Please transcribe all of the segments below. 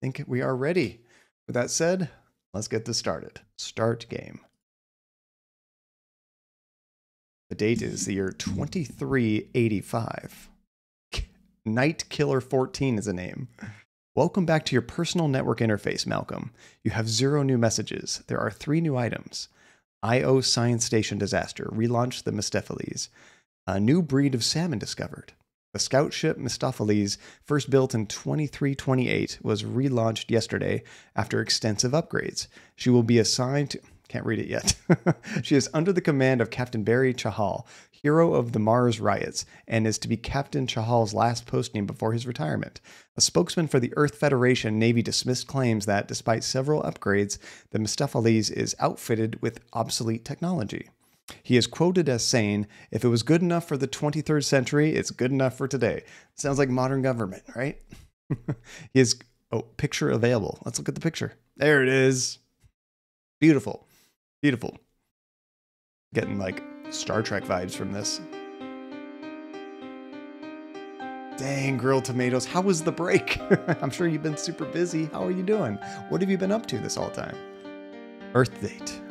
think we are ready. With that said, let's get this started. Start game. The date is the year 2385. Night Killer 14 is a name. Welcome back to your personal network interface, Malcolm. You have zero new messages. There are three new items. IO Science Station disaster. Relaunch the Mephistopheles. A new breed of salmon discovered. The scout ship Mephistopheles, first built in 2328, was relaunched yesterday after extensive upgrades. She will be assigned to. Can't read it yet. she is under the command of Captain Barry Chahal, hero of the Mars riots, and is to be Captain Chahal's last posting before his retirement. A spokesman for the Earth Federation Navy dismissed claims that, despite several upgrades, the Mephistopheles is outfitted with obsolete technology. He is quoted as saying, If it was good enough for the 23rd century, it's good enough for today. Sounds like modern government, right? he is, oh, picture available. Let's look at the picture. There it is. Beautiful. Beautiful. Getting like Star Trek vibes from this. Dang, grilled tomatoes. How was the break? I'm sure you've been super busy. How are you doing? What have you been up to this all time? Earth date.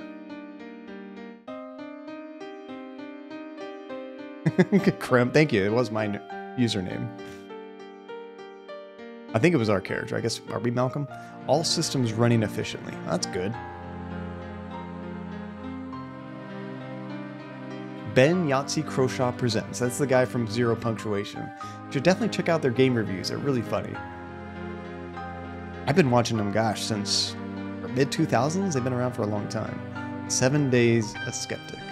Krem, thank you. It was my username. I think it was our character. I guess, are we Malcolm? All systems running efficiently. That's good. Ben Yahtzee Croshaw Presents. That's the guy from Zero Punctuation. You should definitely check out their game reviews. They're really funny. I've been watching them, gosh, since mid 2000s. They've been around for a long time. Seven Days a Skeptic.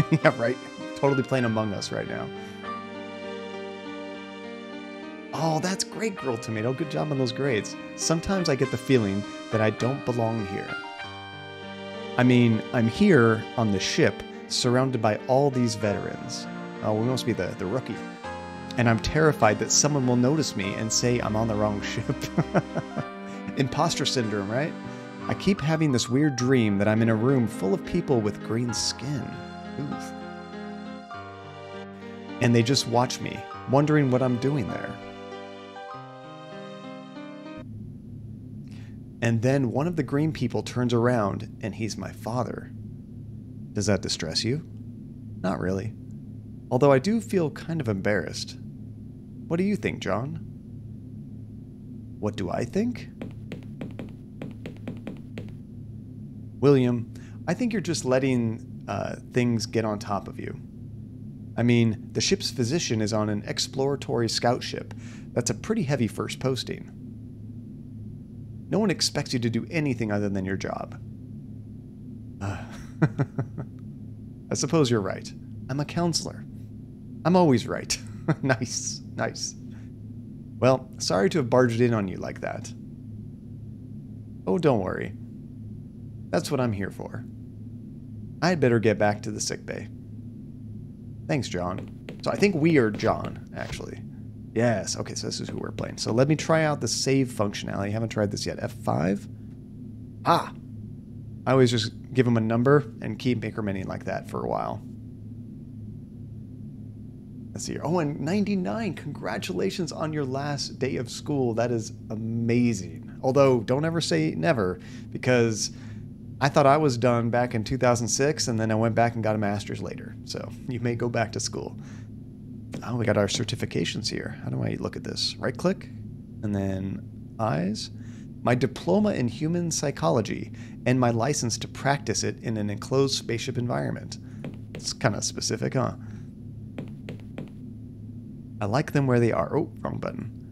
yeah, right. Totally playing Among Us right now. Oh, that's great, Girl Tomato. Good job on those grades. Sometimes I get the feeling that I don't belong here. I mean, I'm here on the ship, surrounded by all these veterans. Oh, we must be the, the rookie. And I'm terrified that someone will notice me and say I'm on the wrong ship. Imposter syndrome, right? I keep having this weird dream that I'm in a room full of people with green skin. And they just watch me, wondering what I'm doing there. And then one of the green people turns around and he's my father. Does that distress you? Not really. Although I do feel kind of embarrassed. What do you think, John? What do I think? William, I think you're just letting uh, things get on top of you. I mean, the ship's physician is on an exploratory scout ship. That's a pretty heavy first posting. No one expects you to do anything other than your job. Uh, I suppose you're right. I'm a counselor. I'm always right. nice, nice. Well, sorry to have barged in on you like that. Oh, don't worry. That's what I'm here for. I'd better get back to the sick bay. Thanks, John. So I think we are John, actually. Yes, okay, so this is who we're playing. So let me try out the save functionality. I haven't tried this yet. F5? Ah! I always just give them a number and keep incrementing like that for a while. Let's see here. Oh, and 99. Congratulations on your last day of school. That is amazing. Although, don't ever say never, because I thought I was done back in 2006, and then I went back and got a master's later. So you may go back to school. Oh, we got our certifications here. How do I look at this? Right click and then eyes. My diploma in human psychology and my license to practice it in an enclosed spaceship environment. It's kind of specific, huh? I like them where they are. Oh, wrong button.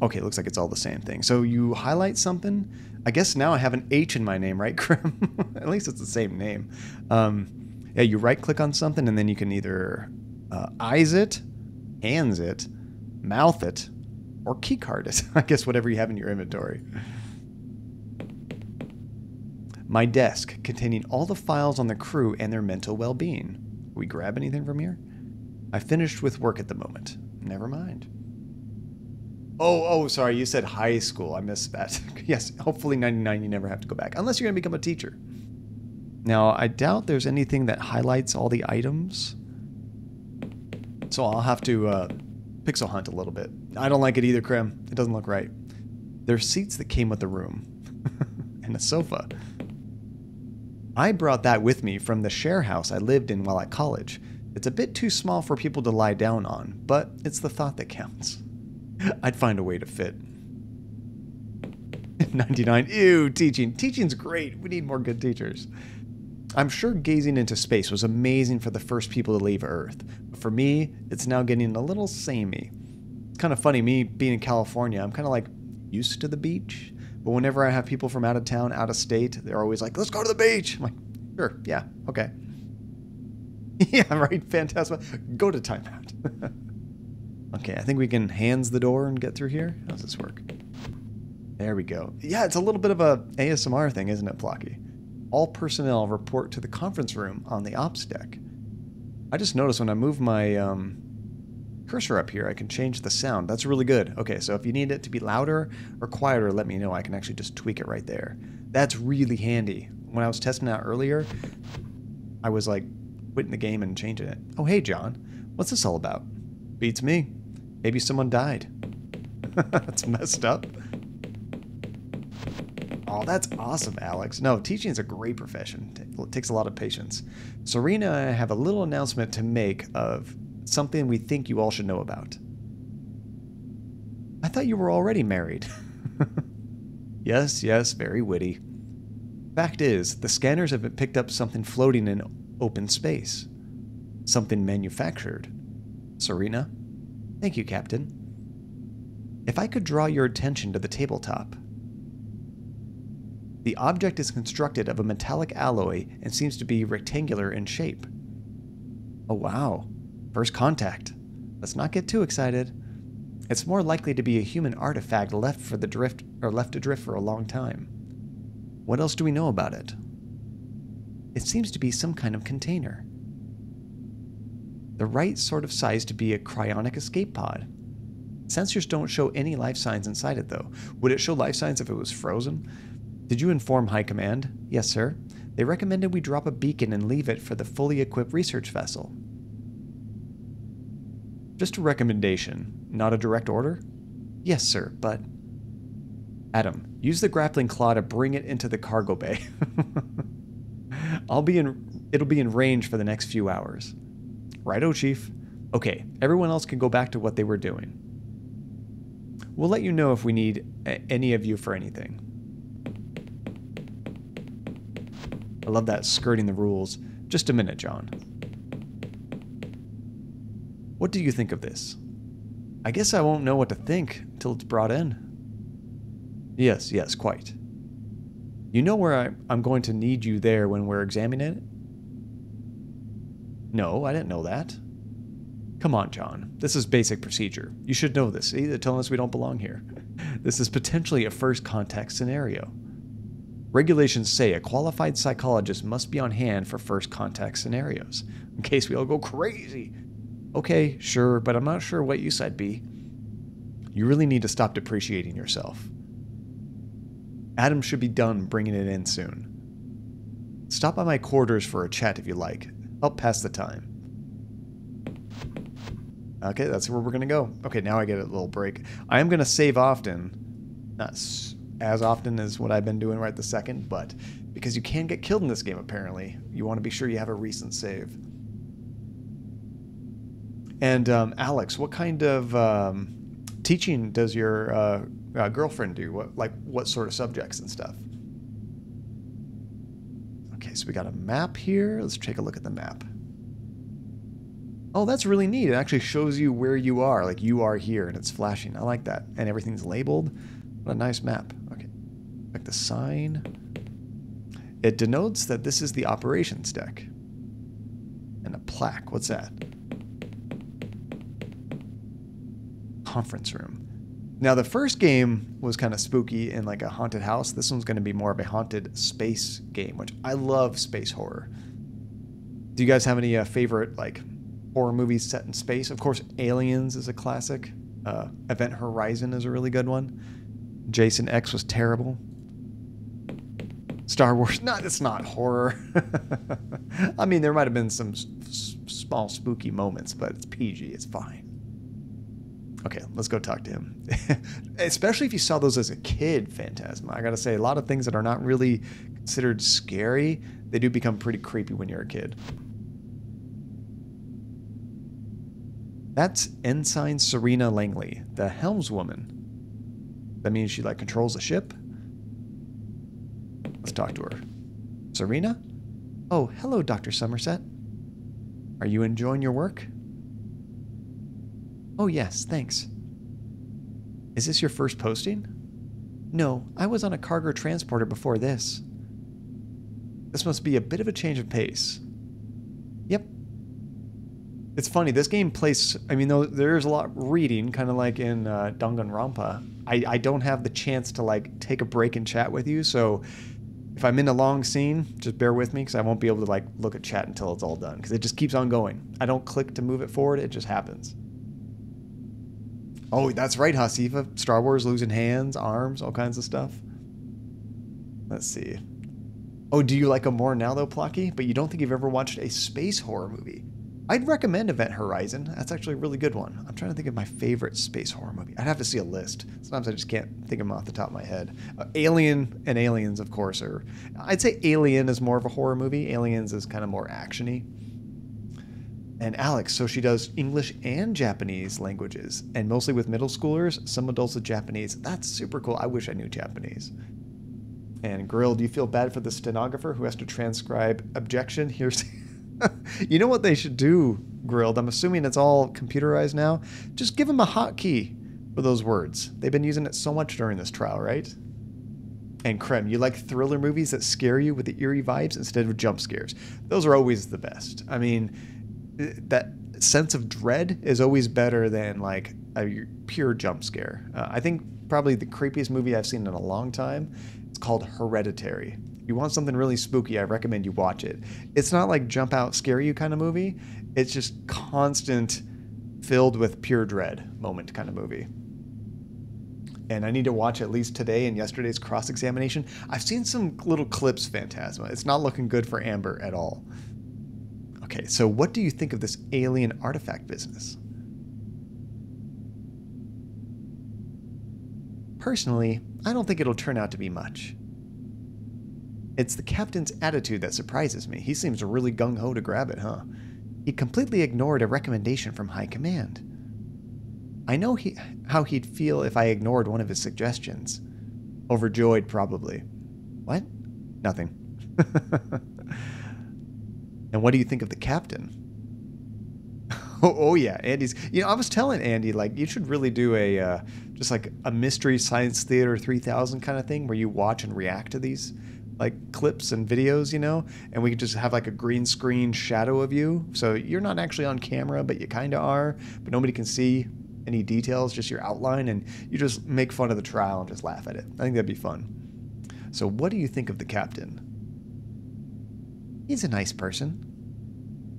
Okay, looks like it's all the same thing. So you highlight something. I guess now I have an H in my name, right, Grim? At least it's the same name. Um, yeah, you right click on something and then you can either uh, eyes it, hands it, mouth it, or keycard it. I guess whatever you have in your inventory. My desk containing all the files on the crew and their mental well being. We grab anything from here? I finished with work at the moment. Never mind. Oh, oh, sorry. You said high school. I missed that. yes, hopefully 99 you never have to go back. Unless you're going to become a teacher. Now, I doubt there's anything that highlights all the items. So I'll have to uh, pixel hunt a little bit. I don't like it either, Krim. It doesn't look right. There's seats that came with the room and a sofa. I brought that with me from the share house I lived in while at college. It's a bit too small for people to lie down on, but it's the thought that counts. I'd find a way to fit. 99. Ew, teaching. Teaching's great. We need more good teachers. I'm sure gazing into space was amazing for the first people to leave Earth. But for me, it's now getting a little samey. It's kind of funny, me being in California, I'm kind of like used to the beach. But whenever I have people from out of town, out of state, they're always like, let's go to the beach. I'm like, sure, yeah, okay. yeah, right, fantastic. Go to timeout. okay, I think we can hands the door and get through here. How does this work? There we go. Yeah, it's a little bit of a ASMR thing, isn't it, Flocky? All personnel report to the conference room on the ops deck. I just noticed when I move my um, cursor up here, I can change the sound. That's really good. Okay, so if you need it to be louder or quieter, let me know. I can actually just tweak it right there. That's really handy. When I was testing out earlier, I was like quitting the game and changing it. Oh, hey, John. What's this all about? Beats me. Maybe someone died. That's messed up. Oh, that's awesome, Alex. No, teaching is a great profession. It takes a lot of patience. Serena and I have a little announcement to make of something we think you all should know about. I thought you were already married. yes, yes, very witty. Fact is, the scanners have picked up something floating in open space. Something manufactured. Serena? Thank you, Captain. If I could draw your attention to the tabletop. The object is constructed of a metallic alloy and seems to be rectangular in shape. Oh wow, first contact. Let's not get too excited. It's more likely to be a human artifact left for the drift or left adrift for a long time. What else do we know about it? It seems to be some kind of container. The right sort of size to be a cryonic escape pod. Sensors don't show any life signs inside it though. Would it show life signs if it was frozen? Did you inform High Command? Yes, sir. They recommended we drop a beacon and leave it for the fully equipped research vessel. Just a recommendation, not a direct order? Yes, sir, but. Adam, use the grappling claw to bring it into the cargo bay. I'll be in. It'll be in range for the next few hours. Righto, Chief. Okay, everyone else can go back to what they were doing. We'll let you know if we need any of you for anything. I love that skirting the rules. Just a minute, John. What do you think of this? I guess I won't know what to think until it's brought in. Yes, yes, quite. You know where I, I'm going to need you there when we're examining it? No, I didn't know that. Come on, John. This is basic procedure. You should know this. See, they're telling us we don't belong here. This is potentially a first contact scenario. Regulations say a qualified psychologist must be on hand for first contact scenarios, in case we all go crazy. Okay, sure, but I'm not sure what use I'd be. You really need to stop depreciating yourself. Adam should be done bringing it in soon. Stop by my quarters for a chat if you like. Help pass the time. Okay, that's where we're going to go. Okay, now I get a little break. I am going to save often. Not as often as what I've been doing right the second, but because you can get killed in this game apparently, you want to be sure you have a recent save. And um, Alex, what kind of um, teaching does your uh, uh, girlfriend do? What like what sort of subjects and stuff? Okay, so we got a map here. Let's take a look at the map. Oh, that's really neat. It actually shows you where you are. Like you are here and it's flashing. I like that. And everything's labeled. What a nice map. Okay. Like the sign. It denotes that this is the operations deck. And a plaque. What's that? Conference room. Now, the first game was kind of spooky in like a haunted house. This one's going to be more of a haunted space game, which I love space horror. Do you guys have any uh, favorite like horror movies set in space? Of course, Aliens is a classic. Uh, Event Horizon is a really good one. Jason X was terrible. Star Wars, not it's not horror. I mean, there might have been some small spooky moments, but it's PG. It's fine. Okay, let's go talk to him. Especially if you saw those as a kid, Phantasma. I gotta say, a lot of things that are not really considered scary, they do become pretty creepy when you're a kid. That's Ensign Serena Langley, the helmswoman. That means she like controls the ship. Let's talk to her. Serena? Oh, hello, Dr. Somerset. Are you enjoying your work? Oh, yes, thanks. Is this your first posting? No, I was on a cargo transporter before this. This must be a bit of a change of pace. Yep. It's funny, this game plays, I mean, there's a lot reading, kind of like in uh, Danganronpa. I, I don't have the chance to, like, take a break and chat with you, so if I'm in a long scene, just bear with me because I won't be able to, like, look at chat until it's all done, because it just keeps on going. I don't click to move it forward, it just happens. Oh, that's right, Hasifa. Star Wars losing hands, arms, all kinds of stuff. Let's see. Oh, do you like them more now, though, Plocky? But you don't think you've ever watched a space horror movie? I'd recommend Event Horizon. That's actually a really good one. I'm trying to think of my favorite space horror movie. I'd have to see a list. Sometimes I just can't think of them off the top of my head. Uh, Alien and Aliens, of course, are. I'd say Alien is more of a horror movie. Aliens is kind of more actiony and Alex, so she does English and Japanese languages, and mostly with middle schoolers, some adults with Japanese. That's super cool. I wish I knew Japanese. And Grill, do you feel bad for the stenographer who has to transcribe objection? Here's, you know what they should do, Grilled? I'm assuming it's all computerized now. Just give them a hotkey for those words. They've been using it so much during this trial, right? And Krem, you like thriller movies that scare you with the eerie vibes instead of jump scares. Those are always the best. I mean, that sense of dread is always better than like a pure jump scare. Uh, I think probably the creepiest movie I've seen in a long time. It's called Hereditary. If you want something really spooky, I recommend you watch it. It's not like jump out, scare you kind of movie. It's just constant, filled with pure dread moment kind of movie. And I need to watch at least today and yesterday's cross examination. I've seen some little clips, Phantasma. It's not looking good for Amber at all. Okay, so what do you think of this alien artifact business? Personally, I don't think it'll turn out to be much. It's the captain's attitude that surprises me. He seems really gung ho to grab it, huh? He completely ignored a recommendation from High Command. I know he, how he'd feel if I ignored one of his suggestions. Overjoyed, probably. What? Nothing. And what do you think of the captain? oh, oh, yeah, Andy's. You know, I was telling Andy like you should really do a uh, just like a mystery science theater 3000 kind of thing where you watch and react to these like clips and videos, you know, and we could just have like a green screen shadow of you. So you're not actually on camera, but you kind of are, but nobody can see any details, just your outline, and you just make fun of the trial and just laugh at it. I think that'd be fun. So, what do you think of the captain? He's a nice person.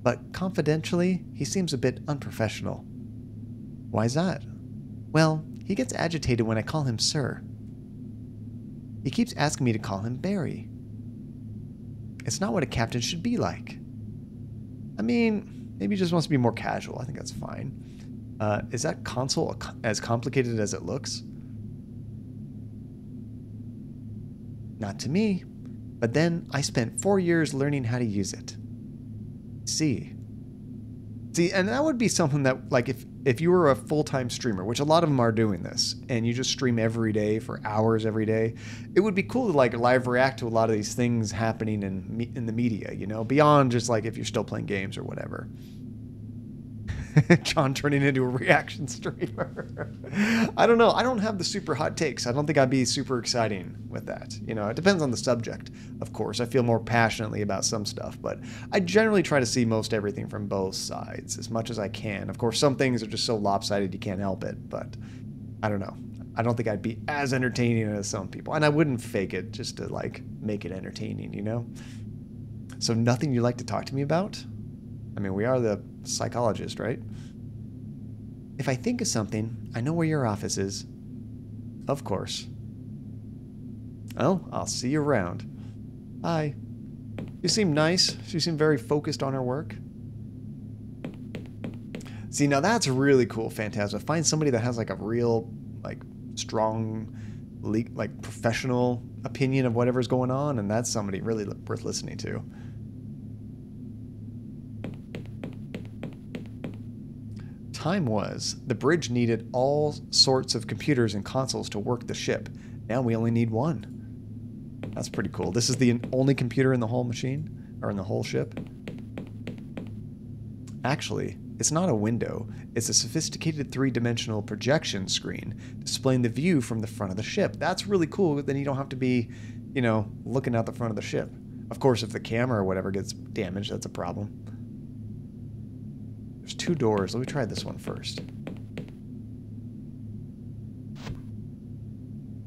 But confidentially, he seems a bit unprofessional. Why's that? Well, he gets agitated when I call him sir. He keeps asking me to call him Barry. It's not what a captain should be like. I mean, maybe he just wants to be more casual. I think that's fine. Uh, is that console as complicated as it looks? Not to me. But then I spent four years learning how to use it. See. See, and that would be something that, like, if if you were a full time streamer, which a lot of them are doing this, and you just stream every day for hours every day, it would be cool to like live react to a lot of these things happening in in the media. You know, beyond just like if you're still playing games or whatever. John turning into a reaction streamer. I don't know. I don't have the super hot takes. I don't think I'd be super exciting with that. You know, it depends on the subject, of course. I feel more passionately about some stuff, but I generally try to see most everything from both sides as much as I can. Of course, some things are just so lopsided you can't help it, but I don't know. I don't think I'd be as entertaining as some people. And I wouldn't fake it just to like make it entertaining, you know? So nothing you'd like to talk to me about? I mean, we are the psychologist, right? If I think of something, I know where your office is. Of course. Well, I'll see you around. Bye. You seem nice. She seemed very focused on her work. See, now that's really cool, Phantasma. Find somebody that has like a real, like, strong, like, professional opinion of whatever's going on, and that's somebody really worth listening to. Time was, the bridge needed all sorts of computers and consoles to work the ship. Now we only need one. That's pretty cool. This is the only computer in the whole machine, or in the whole ship. Actually, it's not a window, it's a sophisticated three dimensional projection screen displaying the view from the front of the ship. That's really cool, then you don't have to be, you know, looking out the front of the ship. Of course, if the camera or whatever gets damaged, that's a problem. There's two doors. Let me try this one first.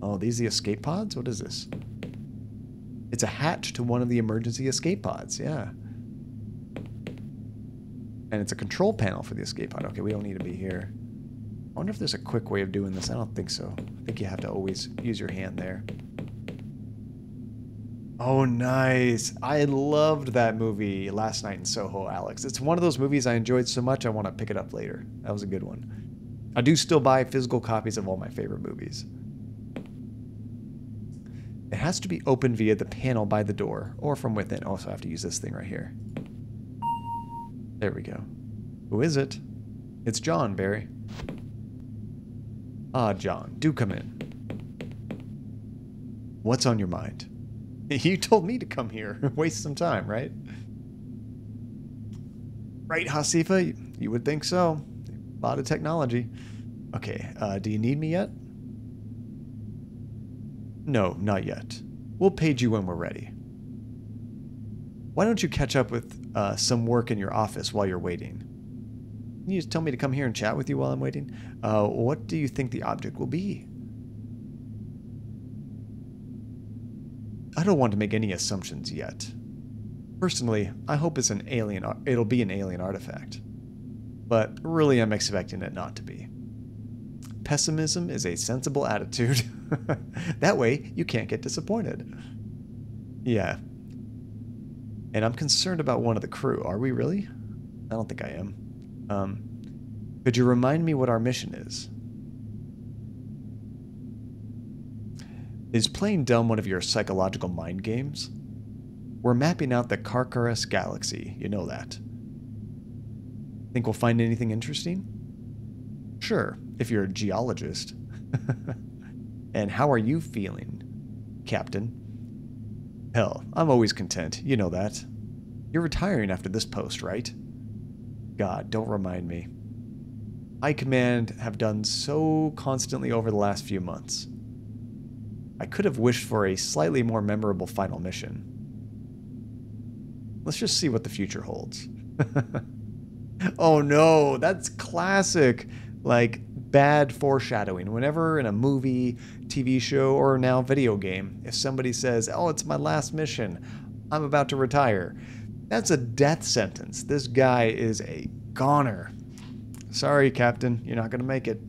Oh, these the escape pods? What is this? It's a hatch to one of the emergency escape pods, yeah. And it's a control panel for the escape pod. Okay, we don't need to be here. I wonder if there's a quick way of doing this. I don't think so. I think you have to always use your hand there. Oh, nice. I loved that movie last night in Soho, Alex. It's one of those movies I enjoyed so much I want to pick it up later. That was a good one. I do still buy physical copies of all my favorite movies. It has to be opened via the panel by the door or from within. Also, I have to use this thing right here. There we go. Who is it? It's John, Barry. Ah, John, do come in. What's on your mind? You told me to come here. Waste some time, right? Right, Hasifa? You would think so. A lot of technology. Okay, uh, do you need me yet? No, not yet. We'll page you when we're ready. Why don't you catch up with uh, some work in your office while you're waiting? Can you just tell me to come here and chat with you while I'm waiting? Uh, what do you think the object will be? I don't want to make any assumptions yet. Personally, I hope it's an alien. It'll be an alien artifact, but really, I'm expecting it not to be. Pessimism is a sensible attitude. that way, you can't get disappointed. Yeah. And I'm concerned about one of the crew. Are we really? I don't think I am. Um, could you remind me what our mission is? Is playing dumb one of your psychological mind games? We're mapping out the Carcarus galaxy, you know that. Think we'll find anything interesting? Sure, if you're a geologist. and how are you feeling, Captain? Hell, I'm always content, you know that. You're retiring after this post, right? God, don't remind me. High Command have done so constantly over the last few months. I could have wished for a slightly more memorable final mission. Let's just see what the future holds. oh no, that's classic. Like bad foreshadowing. Whenever in a movie, TV show, or now video game, if somebody says, Oh, it's my last mission, I'm about to retire, that's a death sentence. This guy is a goner. Sorry, Captain, you're not going to make it.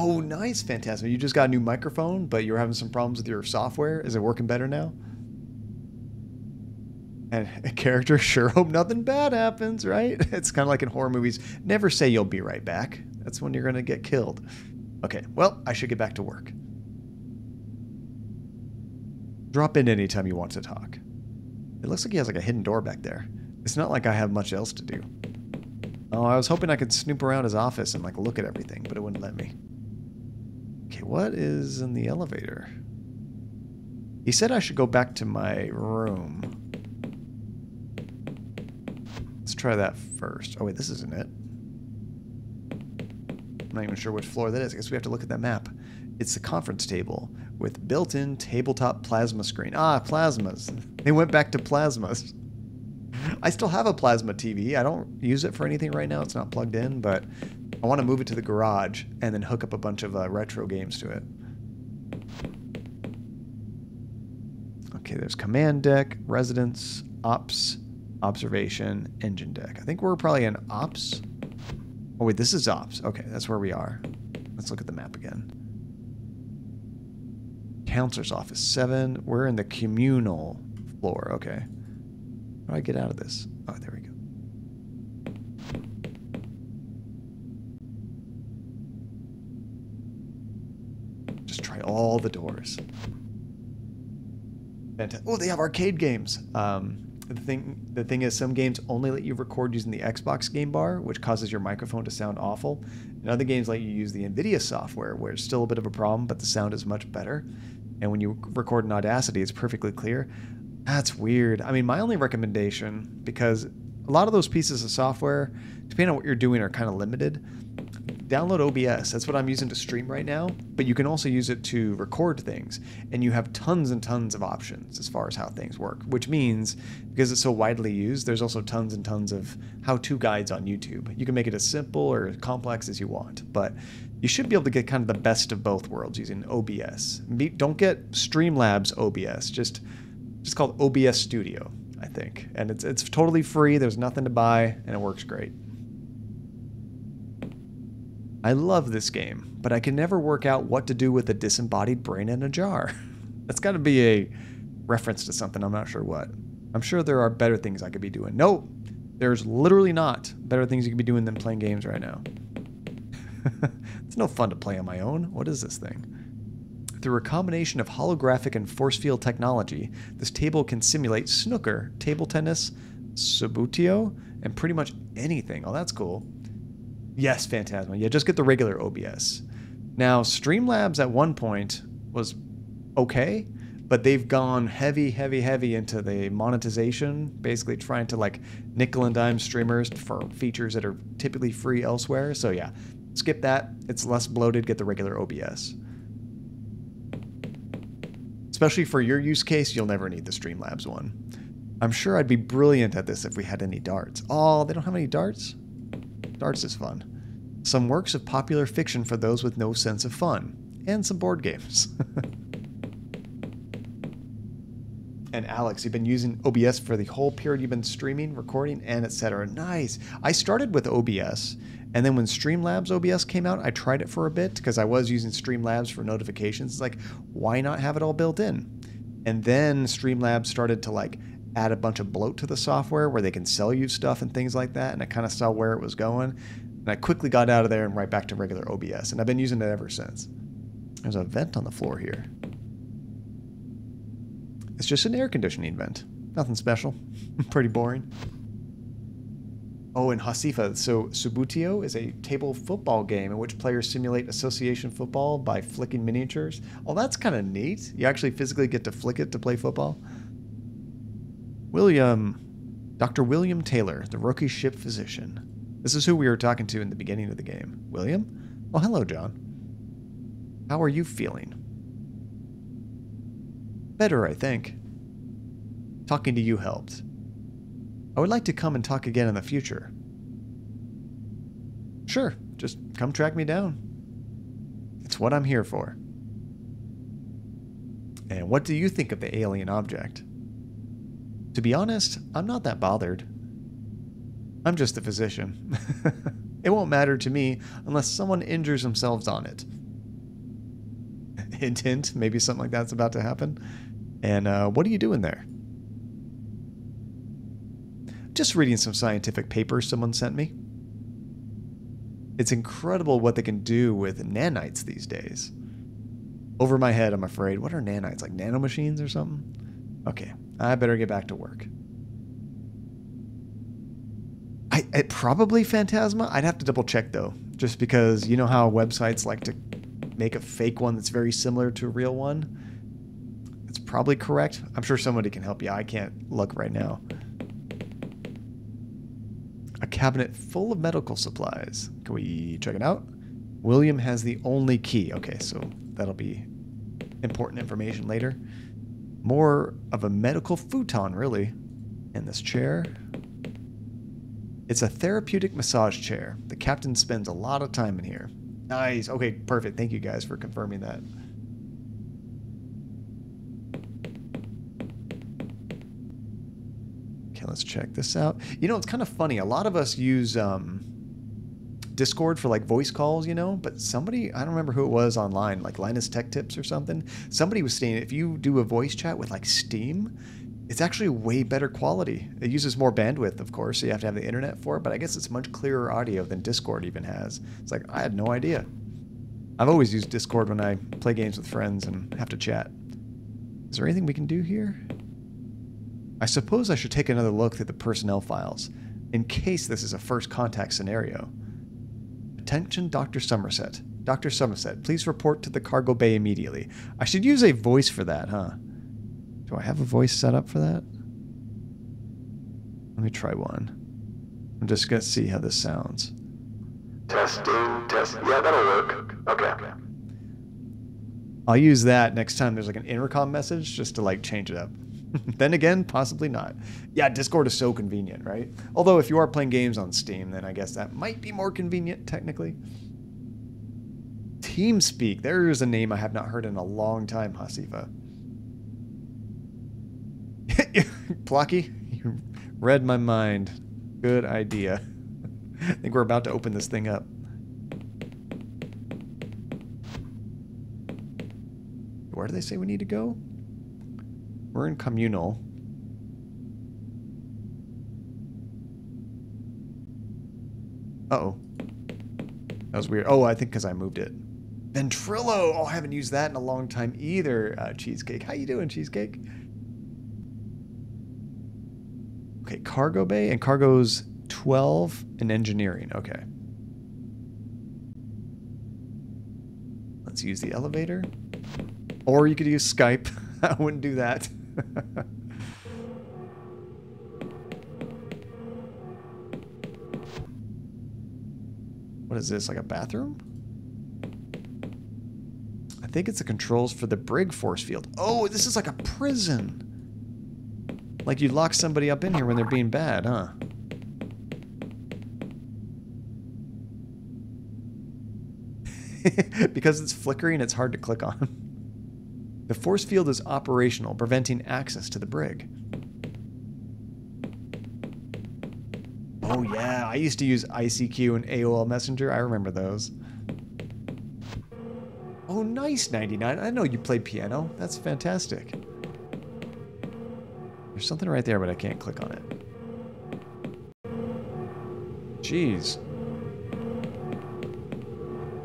Oh, nice, Phantasma. You just got a new microphone, but you're having some problems with your software. Is it working better now? And a character sure hope nothing bad happens, right? It's kind of like in horror movies. Never say you'll be right back. That's when you're going to get killed. Okay, well, I should get back to work. Drop in anytime you want to talk. It looks like he has like a hidden door back there. It's not like I have much else to do. Oh, I was hoping I could snoop around his office and like look at everything, but it wouldn't let me. Okay, what is in the elevator? He said I should go back to my room. Let's try that first. Oh wait, this isn't it. I'm not even sure which floor that is. I guess we have to look at that map. It's the conference table with built-in tabletop plasma screen. Ah, plasmas. They went back to plasmas. I still have a plasma TV. I don't use it for anything right now. It's not plugged in, but I want to move it to the garage and then hook up a bunch of uh, retro games to it. Okay, there's command deck, residence, ops, observation, engine deck. I think we're probably in ops. Oh wait, this is ops. Okay, that's where we are. Let's look at the map again. Counselor's office, seven. We're in the communal floor. Okay. How do I get out of this? Oh, there we go. Just try all the doors. Oh, they have arcade games. Um, the thing, the thing is, some games only let you record using the Xbox game bar, which causes your microphone to sound awful. And other games let you use the NVIDIA software, where it's still a bit of a problem, but the sound is much better. And when you record in Audacity, it's perfectly clear. That's weird. I mean, my only recommendation, because a lot of those pieces of software, depending on what you're doing, are kind of limited download OBS. That's what I'm using to stream right now, but you can also use it to record things. And you have tons and tons of options as far as how things work, which means because it's so widely used, there's also tons and tons of how to guides on YouTube. You can make it as simple or as complex as you want, but you should be able to get kind of the best of both worlds using OBS. Don't get Streamlabs OBS, just just called OBS Studio, I think. And it's it's totally free, there's nothing to buy, and it works great. I love this game, but I can never work out what to do with a disembodied brain in a jar. That's got to be a reference to something, I'm not sure what. I'm sure there are better things I could be doing. No, there's literally not better things you could be doing than playing games right now. it's no fun to play on my own. What is this thing? Through a combination of holographic and force field technology, this table can simulate snooker, table tennis, Subbuteo, and pretty much anything. Oh, that's cool. Yes, Phantasma. Yeah, just get the regular OBS. Now, Streamlabs at one point was okay, but they've gone heavy, heavy, heavy into the monetization, basically trying to like nickel and dime streamers for features that are typically free elsewhere. So yeah, skip that. It's less bloated. Get the regular OBS. Especially for your use case, you'll never need the Streamlabs one. I'm sure I'd be brilliant at this if we had any darts. Oh, they don't have any darts? Darts is fun. Some works of popular fiction for those with no sense of fun. And some board games. and Alex, you've been using OBS for the whole period you've been streaming, recording, and etc. Nice. I started with OBS, and then when Streamlabs OBS came out, I tried it for a bit because I was using Streamlabs for notifications. It's like, why not have it all built in? And then Streamlabs started to like add a bunch of bloat to the software where they can sell you stuff and things like that. And I kind of saw where it was going. And I quickly got out of there and right back to regular OBS. And I've been using it ever since. There's a vent on the floor here. It's just an air conditioning vent. Nothing special. Pretty boring. Oh, and Hasifa. So Subbuteo is a table football game in which players simulate association football by flicking miniatures. Oh, that's kind of neat. You actually physically get to flick it to play football. William, Dr. William Taylor, the rookie ship physician. This is who we were talking to in the beginning of the game. William? Well, hello, John. How are you feeling? Better, I think. Talking to you helped. I would like to come and talk again in the future. Sure, just come track me down. It's what I'm here for. And what do you think of the alien object? To be honest, I'm not that bothered. I'm just a physician. it won't matter to me unless someone injures themselves on it. hint, hint, maybe something like that's about to happen. And uh, what are you doing there? Just reading some scientific papers someone sent me. It's incredible what they can do with nanites these days. Over my head, I'm afraid. What are nanites? Like nanomachines or something? Okay, I better get back to work. I, it probably Phantasma. I'd have to double check though, just because you know how websites like to make a fake one that's very similar to a real one. It's probably correct. I'm sure somebody can help you. I can't look right now. A cabinet full of medical supplies. Can we check it out? William has the only key. Okay, so that'll be important information later. More of a medical futon, really, in this chair. It's a therapeutic massage chair. The captain spends a lot of time in here. Nice. Okay, perfect. Thank you guys for confirming that. Okay, let's check this out. You know, it's kind of funny. A lot of us use um, Discord for like voice calls, you know, but somebody, I don't remember who it was online, like Linus Tech Tips or something. Somebody was saying if you do a voice chat with like Steam, it's actually way better quality. It uses more bandwidth, of course, so you have to have the internet for it, but I guess it's much clearer audio than Discord even has. It's like, I had no idea. I've always used Discord when I play games with friends and have to chat. Is there anything we can do here? I suppose I should take another look through the personnel files, in case this is a first contact scenario. Attention, Dr. Somerset. Dr. Somerset, please report to the cargo bay immediately. I should use a voice for that, huh? Do I have a voice set up for that? Let me try one. I'm just going to see how this sounds. Testing, test. Yeah, that'll work. Okay. I'll use that next time there's like an intercom message just to like change it up. then again, possibly not. Yeah, Discord is so convenient, right? Although if you are playing games on Steam, then I guess that might be more convenient technically. TeamSpeak. There's a name I have not heard in a long time, Hasifa. Plucky, you read my mind. Good idea. I think we're about to open this thing up. Where do they say we need to go? We're in communal. Uh oh That was weird. Oh, I think because I moved it. Ventrilo! Oh, I haven't used that in a long time either, uh, Cheesecake. How you doing, Cheesecake? Okay, cargo bay. And cargo's 12 in engineering. Okay. Let's use the elevator. Or you could use Skype. I wouldn't do that. what is this, like a bathroom? I think it's the controls for the brig force field. Oh, this is like a prison. Like you lock somebody up in here when they're being bad, huh? because it's flickering, it's hard to click on. The force field is operational, preventing access to the brig. Oh yeah, I used to use ICQ and AOL Messenger. I remember those. Oh, nice, 99. I know you played piano. That's fantastic. There's something right there, but I can't click on it. Jeez.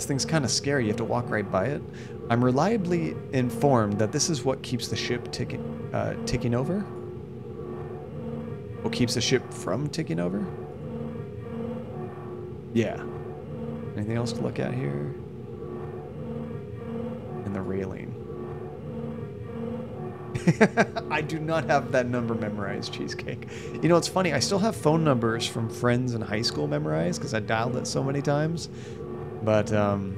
This thing's kind of scary. You have to walk right by it. I'm reliably informed that this is what keeps the ship ticking, uh, ticking over. What keeps the ship from ticking over? Yeah. Anything else to look at here? And the railing. I do not have that number memorized, Cheesecake. You know, it's funny. I still have phone numbers from friends in high school memorized because I dialed it so many times. But, um,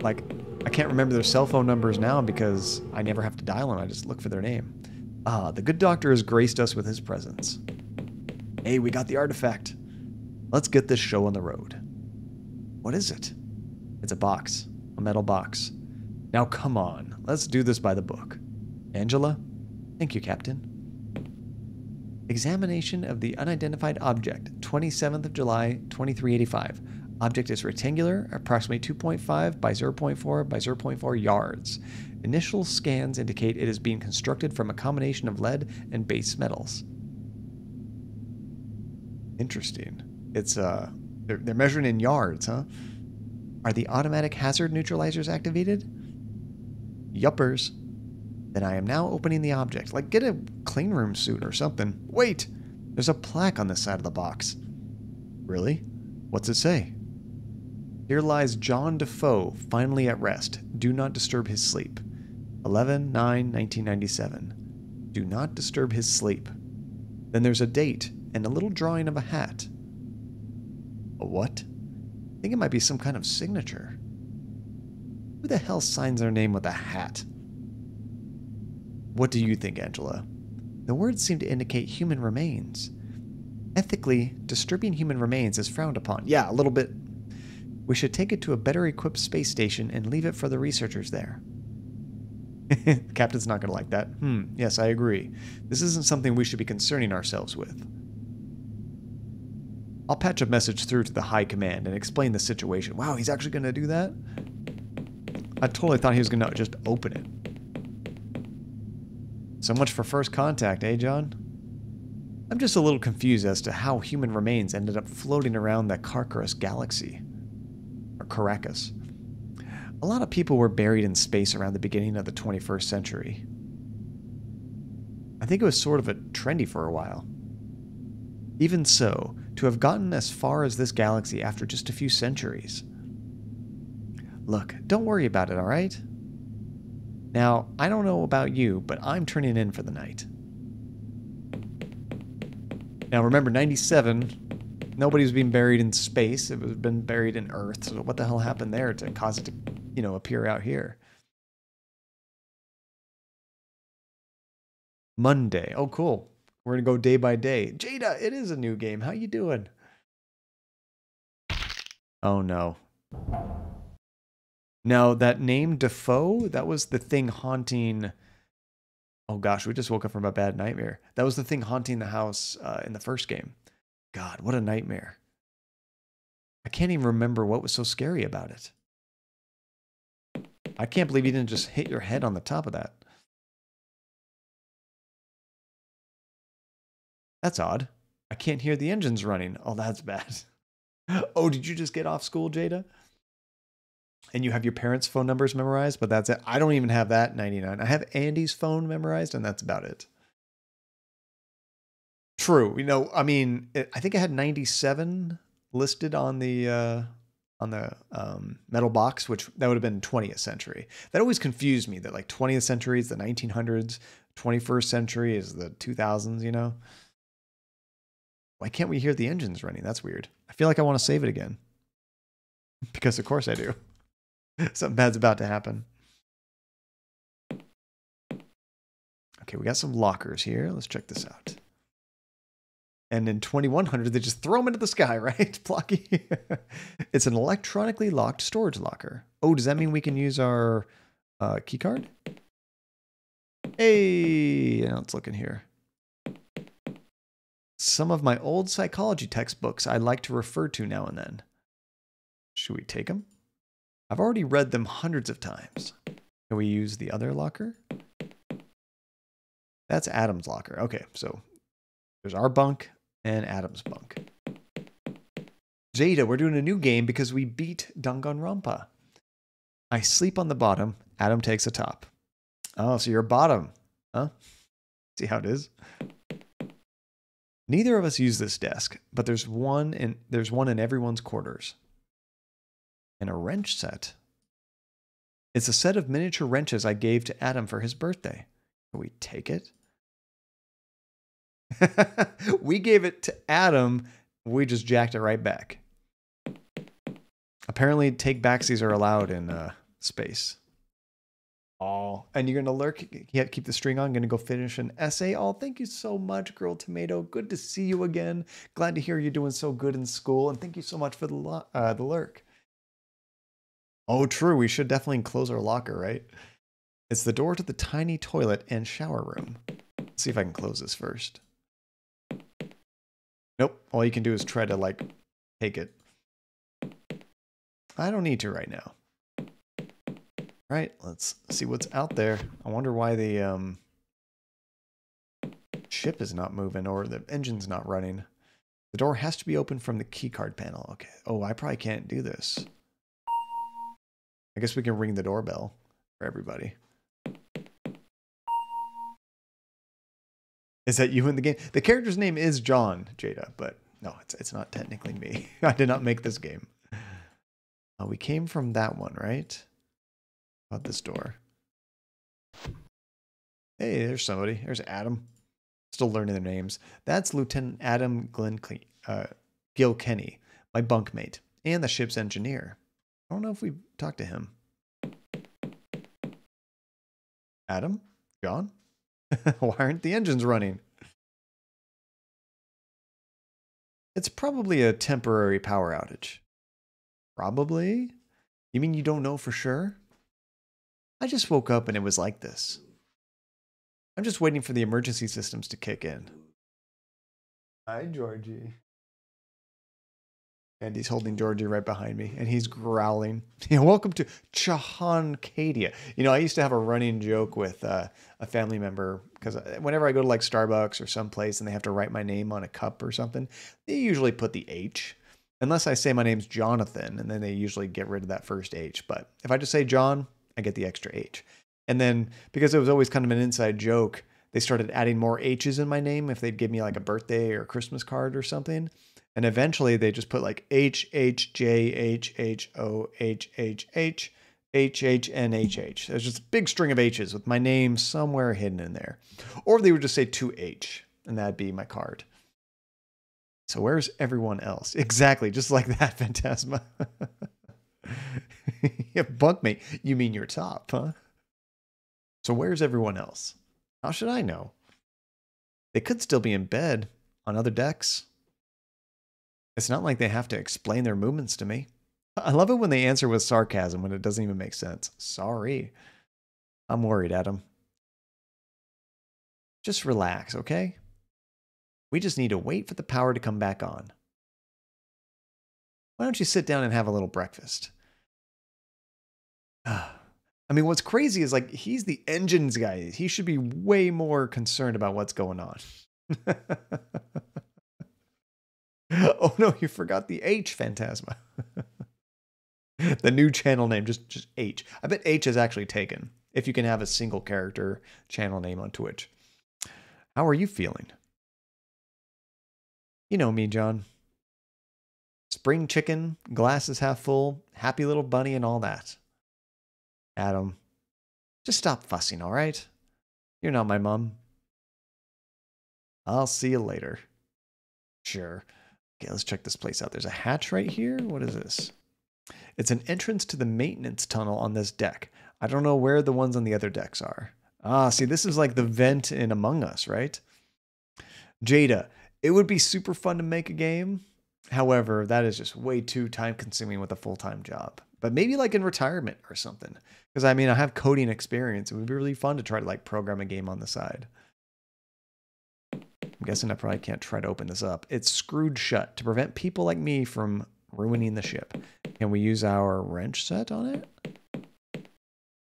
like, I can't remember their cell phone numbers now because I never have to dial them. I just look for their name. Ah, the good doctor has graced us with his presence. Hey, we got the artifact. Let's get this show on the road. What is it? It's a box. A metal box. Now come on. Let's do this by the book. Angela? Thank you, Captain. Examination of the unidentified object, 27th of July, 2385. Object is rectangular, approximately 2.5 by 0.4 by 0.4 yards. Initial scans indicate it is being constructed from a combination of lead and base metals. Interesting. It's uh they're, they're measuring in yards, huh? Are the automatic hazard neutralizers activated? Yuppers. Then I am now opening the object. Like, get a clean room suit or something. Wait! There's a plaque on the side of the box. Really? What's it say? Here lies John Defoe, finally at rest. Do not disturb his sleep. 11 9 1997. Do not disturb his sleep. Then there's a date and a little drawing of a hat. A what? I think it might be some kind of signature. Who the hell signs their name with a hat? What do you think, Angela? The words seem to indicate human remains. Ethically, disturbing human remains is frowned upon. Yeah, a little bit we should take it to a better equipped space station and leave it for the researchers there. Captain's not going to like that. Hmm, yes, I agree. This isn't something we should be concerning ourselves with. I'll patch a message through to the High Command and explain the situation. Wow, he's actually going to do that? I totally thought he was going to just open it. So much for first contact, eh, John? I'm just a little confused as to how human remains ended up floating around the Carcarus galaxy. Caracas. A lot of people were buried in space around the beginning of the 21st century. I think it was sort of a trendy for a while. Even so, to have gotten as far as this galaxy after just a few centuries. Look, don't worry about it, alright? Now, I don't know about you, but I'm turning in for the night. Now, remember, 97, nobody was being buried in space. It was been buried in Earth. So what the hell happened there to cause it to, you know, appear out here? Monday. Oh, cool. We're gonna go day by day. Jada, it is a new game. How you doing? Oh no. Now that name Defoe, that was the thing haunting. Oh gosh, we just woke up from a bad nightmare. That was the thing haunting the house uh, in the first game. God, what a nightmare. I can't even remember what was so scary about it. I can't believe you didn't just hit your head on the top of that. That's odd. I can't hear the engines running. Oh, that's bad. Oh, did you just get off school, Jada? And you have your parents' phone numbers memorized, but that's it. I don't even have that 99. I have Andy's phone memorized, and that's about it. True. You know, I mean, I think I had 97 listed on the uh, on the um, metal box, which that would have been 20th century. That always confused me that like 20th century is the 1900s, 21st century is the 2000s, you know? Why can't we hear the engines running? That's weird. I feel like I want to save it again. Because of course I do. Something bad's about to happen. Okay, we got some lockers here. Let's check this out. And in 2100, they just throw them into the sky, right? Blocky. it's an electronically locked storage locker. Oh, does that mean we can use our uh, key card? Hey, now let's look in here some of my old psychology textbooks I like to refer to now and then. Should we take them? I've already read them hundreds of times. Can we use the other locker? That's Adam's locker. Okay, so there's our bunk and Adam's bunk. Jada, we're doing a new game because we beat Danganronpa. I sleep on the bottom, Adam takes a top. Oh, so you're bottom, huh? See how it is? Neither of us use this desk, but there's one in there's one in everyone's quarters. And a wrench set. It's a set of miniature wrenches I gave to Adam for his birthday. Can we take it? we gave it to Adam. We just jacked it right back. Apparently, take backsies are allowed in uh, space. Oh, and you're gonna lurk. Keep the string on. Gonna go finish an essay. Oh, thank you so much, Girl Tomato. Good to see you again. Glad to hear you're doing so good in school, and thank you so much for the uh, the lurk. Oh, true. We should definitely close our locker, right? It's the door to the tiny toilet and shower room. Let's see if I can close this first. Nope. All you can do is try to like take it. I don't need to right now. Right, let's see what's out there. I wonder why the um, ship is not moving or the engine's not running. The door has to be open from the keycard panel. Okay. Oh, I probably can't do this. I guess we can ring the doorbell for everybody. Is that you in the game? The character's name is John, Jada, but no, it's, it's not technically me. I did not make this game. Uh, we came from that one, right? about this door? Hey, there's somebody. There's Adam. Still learning their names. That's Lieutenant Adam Glenn uh, Gilkenny, my bunkmate, and the ship's engineer. I don't know if we talked to him. Adam? John? Why aren't the engines running? It's probably a temporary power outage. Probably? You mean you don't know for sure? I just woke up and it was like this. I'm just waiting for the emergency systems to kick in. Hi, Georgie. And he's holding Georgie right behind me, and he's growling. Welcome to Chahancadia. You know, I used to have a running joke with uh, a family member because uh, whenever I go to like Starbucks or someplace and they have to write my name on a cup or something, they usually put the H. Unless I say my name's Jonathan, and then they usually get rid of that first H. But if I just say John, I get the extra H. And then because it was always kind of an inside joke, they started adding more H's in my name if they'd give me like a birthday or Christmas card or something. And eventually they just put like H, H, J, H, H, O, H, H, H, H, H, N, H, H. There's just a big string of H's with my name somewhere hidden in there. Or they would just say 2H, and that'd be my card. So where's everyone else? Exactly, just like that, Phantasma. yeah, bunkmate, you mean your top, huh? So where's everyone else? How should I know? They could still be in bed on other decks. It's not like they have to explain their movements to me. I love it when they answer with sarcasm when it doesn't even make sense. Sorry. I'm worried, Adam. Just relax, okay? We just need to wait for the power to come back on. Why don't you sit down and have a little breakfast? I mean, what's crazy is like he's the engines guy. He should be way more concerned about what's going on. oh no, you forgot the H Phantasma. the new channel name, just just H. I bet H is actually taken if you can have a single character channel name on Twitch. How are you feeling? You know me, John. Spring chicken, glasses half full, happy little bunny, and all that. Adam, just stop fussing, all right? You're not my mom. I'll see you later. Sure. Okay, let's check this place out. There's a hatch right here. What is this? It's an entrance to the maintenance tunnel on this deck. I don't know where the ones on the other decks are. Ah, see, this is like the vent in Among Us, right? Jada, it would be super fun to make a game. However, that is just way too time consuming with a full time job. But maybe like in retirement or something. Because I mean, I have coding experience. It would be really fun to try to like program a game on the side. Guessing I probably can't try to open this up. It's screwed shut to prevent people like me from ruining the ship. Can we use our wrench set on it?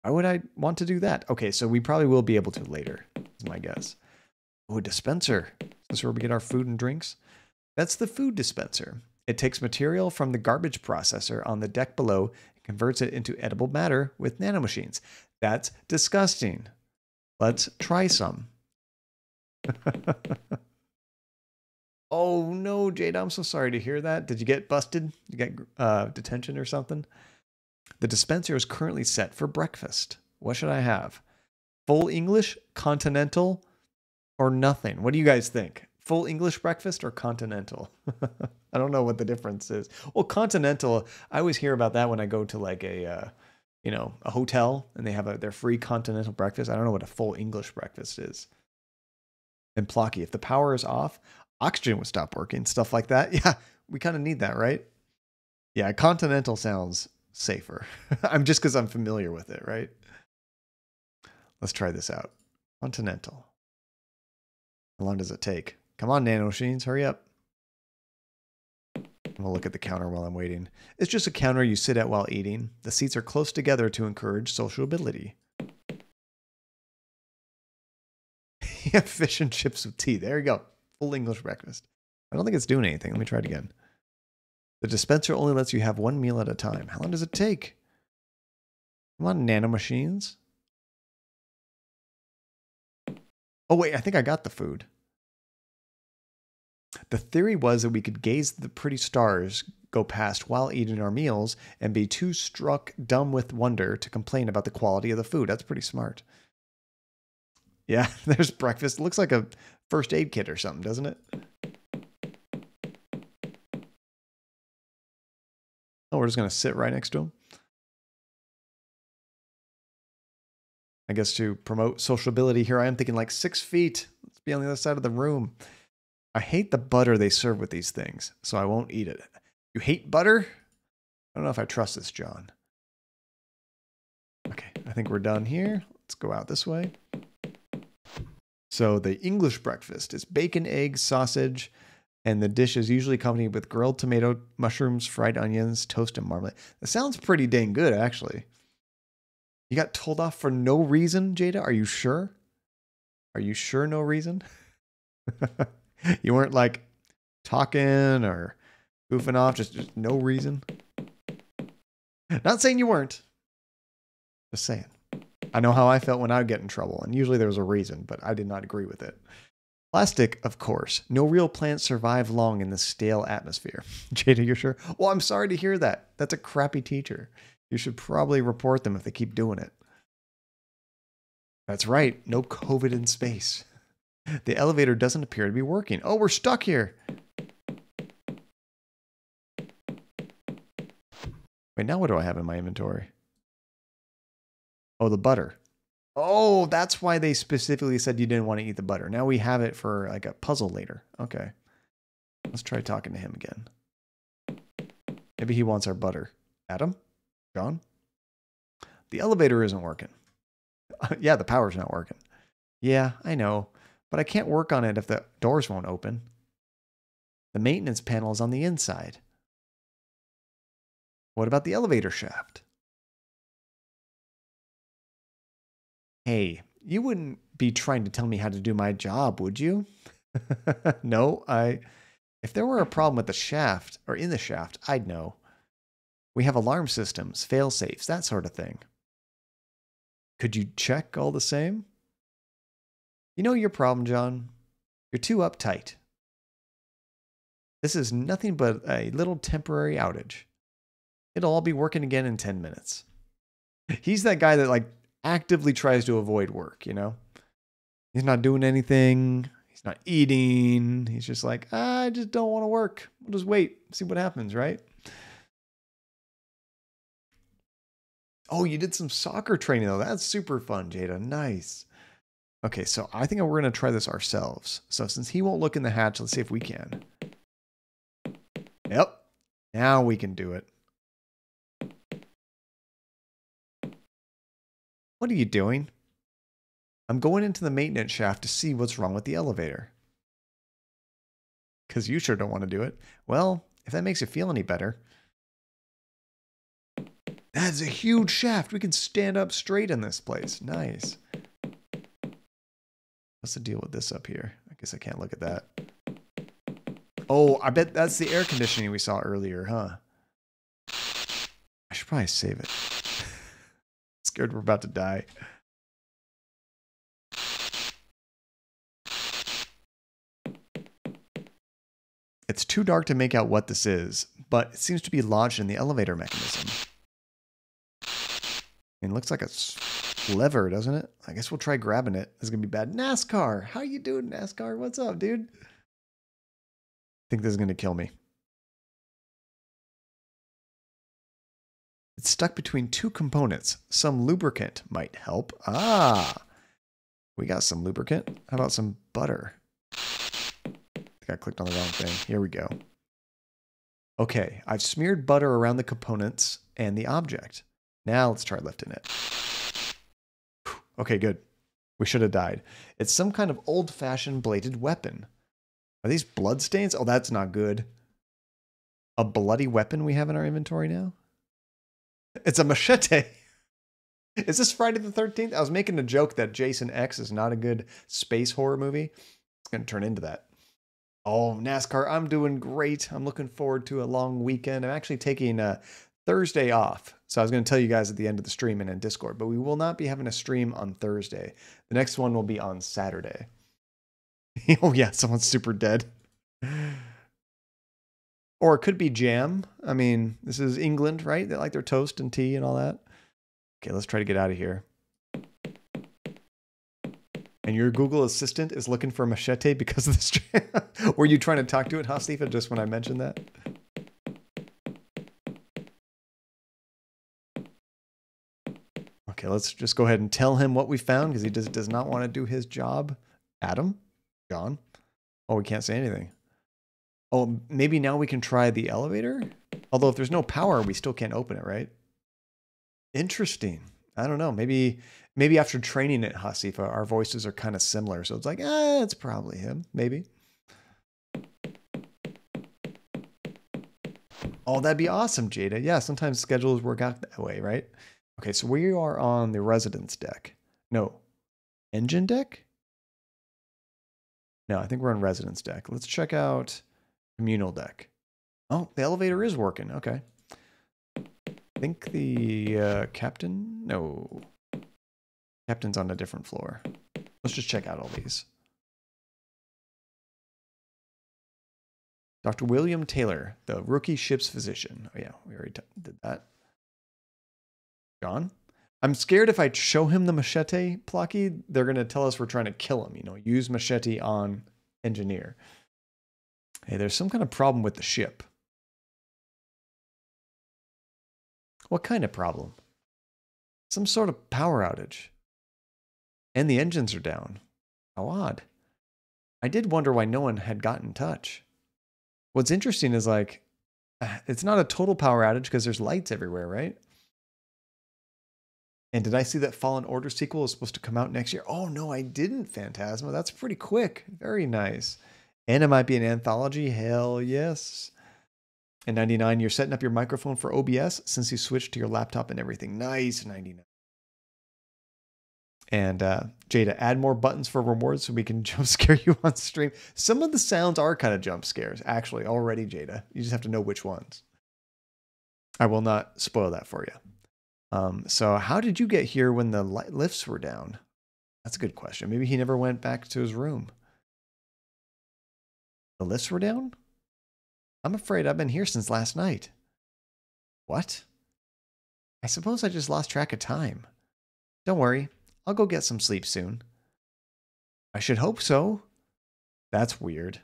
Why would I want to do that? Okay, so we probably will be able to later, is my guess. Oh, a dispenser. This is where we get our food and drinks. That's the food dispenser. It takes material from the garbage processor on the deck below and converts it into edible matter with nanomachines. That's disgusting. Let's try some. oh no, Jade, I'm so sorry to hear that. Did you get busted? You get uh, detention or something? The dispenser is currently set for breakfast. What should I have? Full English, continental, or nothing? What do you guys think? Full English breakfast or continental? I don't know what the difference is. Well, continental, I always hear about that when I go to like a, uh, you know, a hotel and they have a, their free continental breakfast. I don't know what a full English breakfast is. And Plocky, if the power is off, oxygen would stop working, stuff like that. Yeah, we kind of need that, right? Yeah, continental sounds safer. I'm just because I'm familiar with it, right? Let's try this out. Continental. How long does it take? Come on, nanomachines, hurry up. I'm gonna look at the counter while I'm waiting. It's just a counter you sit at while eating. The seats are close together to encourage sociability. yeah, fish and chips with tea. There you go. Full English breakfast. I don't think it's doing anything. Let me try it again. The dispenser only lets you have one meal at a time. How long does it take? Come on, nanomachines. Oh, wait, I think I got the food. The theory was that we could gaze the pretty stars go past while eating our meals and be too struck dumb with wonder to complain about the quality of the food. That's pretty smart. Yeah, there's breakfast. It looks like a first aid kit or something, doesn't it? Oh, we're just going to sit right next to him. I guess to promote sociability here, I am thinking like six feet. Let's be on the other side of the room. I hate the butter they serve with these things, so I won't eat it. You hate butter? I don't know if I trust this, John. Okay, I think we're done here. Let's go out this way. So the English breakfast is bacon, eggs, sausage, and the dish is usually accompanied with grilled tomato, mushrooms, fried onions, toast, and marmalade. That sounds pretty dang good, actually. You got told off for no reason, Jada? Are you sure? Are you sure no reason? you weren't like talking or goofing off, just, just no reason. Not saying you weren't. Just saying. I know how I felt when I would get in trouble, and usually there was a reason, but I did not agree with it. Plastic, of course. No real plants survive long in the stale atmosphere. Jada, you're sure? Well, I'm sorry to hear that. That's a crappy teacher. You should probably report them if they keep doing it. That's right. No COVID in space. The elevator doesn't appear to be working. Oh, we're stuck here. Wait, now what do I have in my inventory? Oh, the butter. Oh, that's why they specifically said you didn't want to eat the butter. Now we have it for like a puzzle later. Okay. Let's try talking to him again. Maybe he wants our butter. Adam? John? The elevator isn't working. yeah, the power's not working. Yeah, I know. But I can't work on it if the doors won't open. The maintenance panel is on the inside. What about the elevator shaft? Hey, you wouldn't be trying to tell me how to do my job, would you? no, I. If there were a problem with the shaft or in the shaft, I'd know. We have alarm systems, fail safes, that sort of thing. Could you check all the same? You know your problem, John? You're too uptight. This is nothing but a little temporary outage. It'll all be working again in 10 minutes. He's that guy that like actively tries to avoid work, you know? He's not doing anything. He's not eating. He's just like, ah, I just don't want to work. We'll just wait, see what happens, right? Oh, you did some soccer training though. That's super fun, Jada. Nice. Okay, so I think we're going to try this ourselves. So since he won't look in the hatch, let's see if we can. Yep. Now we can do it. What are you doing? I'm going into the maintenance shaft to see what's wrong with the elevator. Because you sure don't want to do it. Well, if that makes you feel any better. That's a huge shaft. We can stand up straight in this place. Nice. What's the deal with this up here? I guess I can't look at that. Oh, I bet that's the air conditioning we saw earlier, huh? I should probably save it. Scared we're about to die. It's too dark to make out what this is, but it seems to be lodged in the elevator mechanism. It looks like a lever, doesn't it? I guess we'll try grabbing it. This is gonna be bad. NASCAR, how you doing, NASCAR? What's up, dude? I think this is gonna kill me. It's stuck between two components. Some lubricant might help. Ah, we got some lubricant. How about some butter? I I clicked on the wrong thing. Here we go. Okay, I've smeared butter around the components and the object. Now let's try lifting it. Okay, good. We should have died. It's some kind of old fashioned bladed weapon. Are these blood stains? Oh, that's not good. A bloody weapon we have in our inventory now? It's a machete. Is this Friday the 13th? I was making a joke that Jason X is not a good space horror movie. It's going to turn into that. Oh, NASCAR, I'm doing great. I'm looking forward to a long weekend. I'm actually taking a Thursday off. So I was going to tell you guys at the end of the stream and in Discord, but we will not be having a stream on Thursday. The next one will be on Saturday. oh, yeah, someone's super dead. Or it could be jam. I mean, this is England, right? They like their toast and tea and all that. Okay, let's try to get out of here. And your Google Assistant is looking for machete because of this. Were you trying to talk to it, Hasifa, just when I mentioned that? Okay, let's just go ahead and tell him what we found because he does, does not want to do his job. Adam? John? Oh, we can't say anything. Oh, maybe now we can try the elevator? Although if there's no power, we still can't open it, right? Interesting. I don't know. Maybe maybe after training at Hasifa, our voices are kind of similar. So it's like, eh, it's probably him. Maybe. Oh, that'd be awesome, Jada. Yeah, sometimes schedules work out that way, right? Okay, so we are on the residence deck. No, engine deck? No, I think we're on residence deck. Let's check out communal deck. Oh, the elevator is working. Okay. I think the uh, captain. No, captain's on a different floor. Let's just check out all these. Dr. William Taylor, the rookie ship's physician. Oh yeah, we already did that. John. I'm scared if I show him the machete, Plucky, they're gonna tell us we're trying to kill him. You know, use machete on engineer. Hey, there's some kind of problem with the ship. What kind of problem? Some sort of power outage. And the engines are down. How odd. I did wonder why no one had got in touch. What's interesting is like, it's not a total power outage because there's lights everywhere, right? And did I see that Fallen Order sequel is supposed to come out next year? Oh no, I didn't, Phantasma. That's pretty quick. Very nice. And it might be an anthology. Hell yes. And 99, you're setting up your microphone for OBS since you switched to your laptop and everything. Nice, 99. And uh, Jada, add more buttons for rewards so we can jump scare you on stream. Some of the sounds are kind of jump scares, actually, already, Jada. You just have to know which ones. I will not spoil that for you. Um, so, how did you get here when the lifts were down? That's a good question. Maybe he never went back to his room. The lifts were down? I'm afraid I've been here since last night. What? I suppose I just lost track of time. Don't worry, I'll go get some sleep soon. I should hope so. That's weird.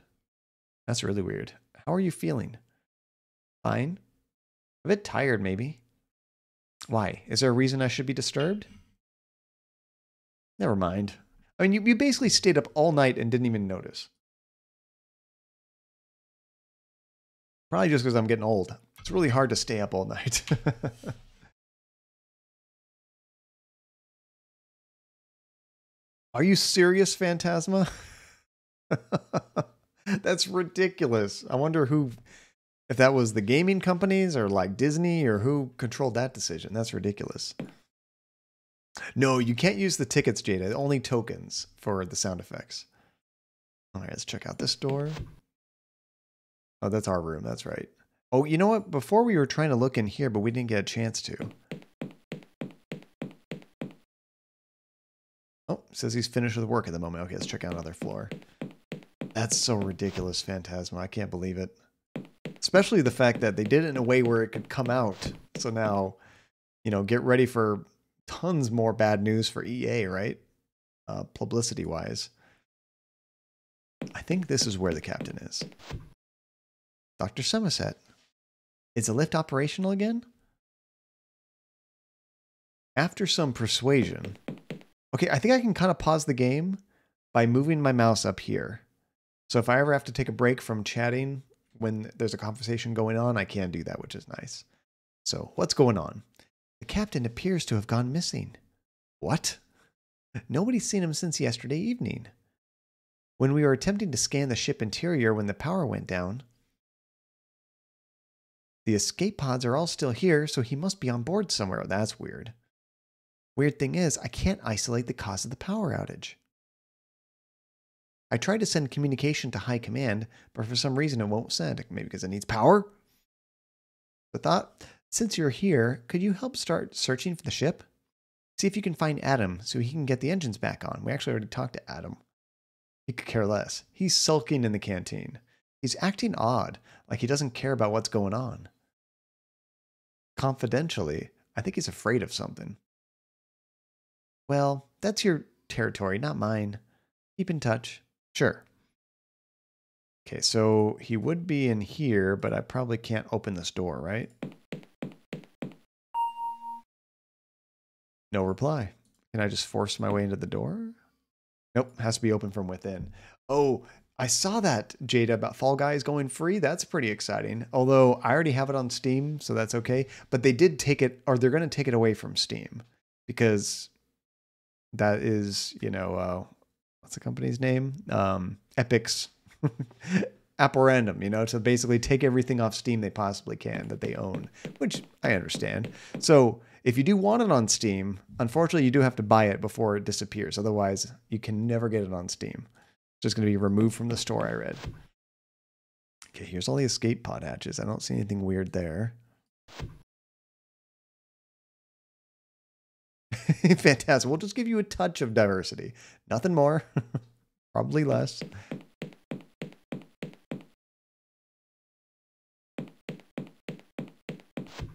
That's really weird. How are you feeling? Fine. A bit tired, maybe. Why? Is there a reason I should be disturbed? Never mind. I mean, you, you basically stayed up all night and didn't even notice. Probably just because I'm getting old. It's really hard to stay up all night. Are you serious, Phantasma? That's ridiculous. I wonder who, if that was the gaming companies or like Disney or who controlled that decision. That's ridiculous. No, you can't use the tickets, Jada. Only tokens for the sound effects. All right, let's check out this door. Oh, that's our room. That's right. Oh, you know what? Before we were trying to look in here, but we didn't get a chance to. Oh, says he's finished with work at the moment. Okay, let's check out another floor. That's so ridiculous, Phantasma. I can't believe it. Especially the fact that they did it in a way where it could come out. So now, you know, get ready for tons more bad news for EA, right? Uh, publicity wise. I think this is where the captain is. Dr. Somerset. Is the lift operational again? After some persuasion. Okay, I think I can kind of pause the game by moving my mouse up here. So if I ever have to take a break from chatting when there's a conversation going on, I can do that, which is nice. So what's going on? The captain appears to have gone missing. What? Nobody's seen him since yesterday evening. When we were attempting to scan the ship interior when the power went down, the escape pods are all still here, so he must be on board somewhere. That's weird. Weird thing is, I can't isolate the cause of the power outage. I tried to send communication to high command, but for some reason it won't send. Maybe because it needs power? The thought, since you're here, could you help start searching for the ship? See if you can find Adam so he can get the engines back on. We actually already talked to Adam. He could care less. He's sulking in the canteen. He's acting odd, like he doesn't care about what's going on confidentially, I think he's afraid of something. Well, that's your territory, not mine. Keep in touch. Sure. Okay, so he would be in here, but I probably can't open this door, right? No reply. Can I just force my way into the door? Nope, has to be open from within. Oh, I saw that Jada about Fall Guys going free. That's pretty exciting. Although I already have it on Steam, so that's okay. But they did take it, or they're going to take it away from Steam because that is, you know, uh, what's the company's name? Um, Epic's apparandum, you know, to basically take everything off Steam they possibly can that they own, which I understand. So if you do want it on Steam, unfortunately, you do have to buy it before it disappears. Otherwise, you can never get it on Steam just going to be removed from the store, I read. Okay, here's all the escape pod hatches. I don't see anything weird there. Fantastic. We'll just give you a touch of diversity. Nothing more. Probably less.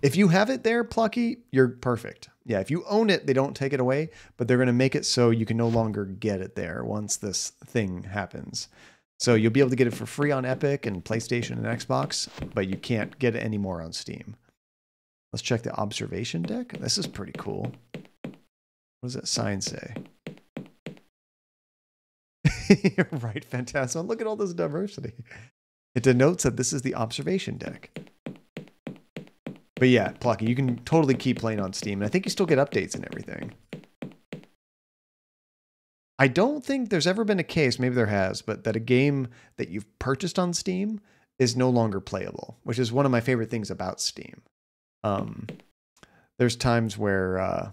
If you have it there, Plucky, you're perfect. Yeah, if you own it, they don't take it away, but they're going to make it so you can no longer get it there once this thing happens. So you'll be able to get it for free on Epic and PlayStation and Xbox, but you can't get it anymore on Steam. Let's check the observation deck. This is pretty cool. What does that sign say? You're right, fantastic. Look at all this diversity. It denotes that this is the observation deck. But yeah, Plucky, you can totally keep playing on Steam. And I think you still get updates and everything. I don't think there's ever been a case, maybe there has, but that a game that you've purchased on Steam is no longer playable, which is one of my favorite things about Steam. Um, there's times where uh,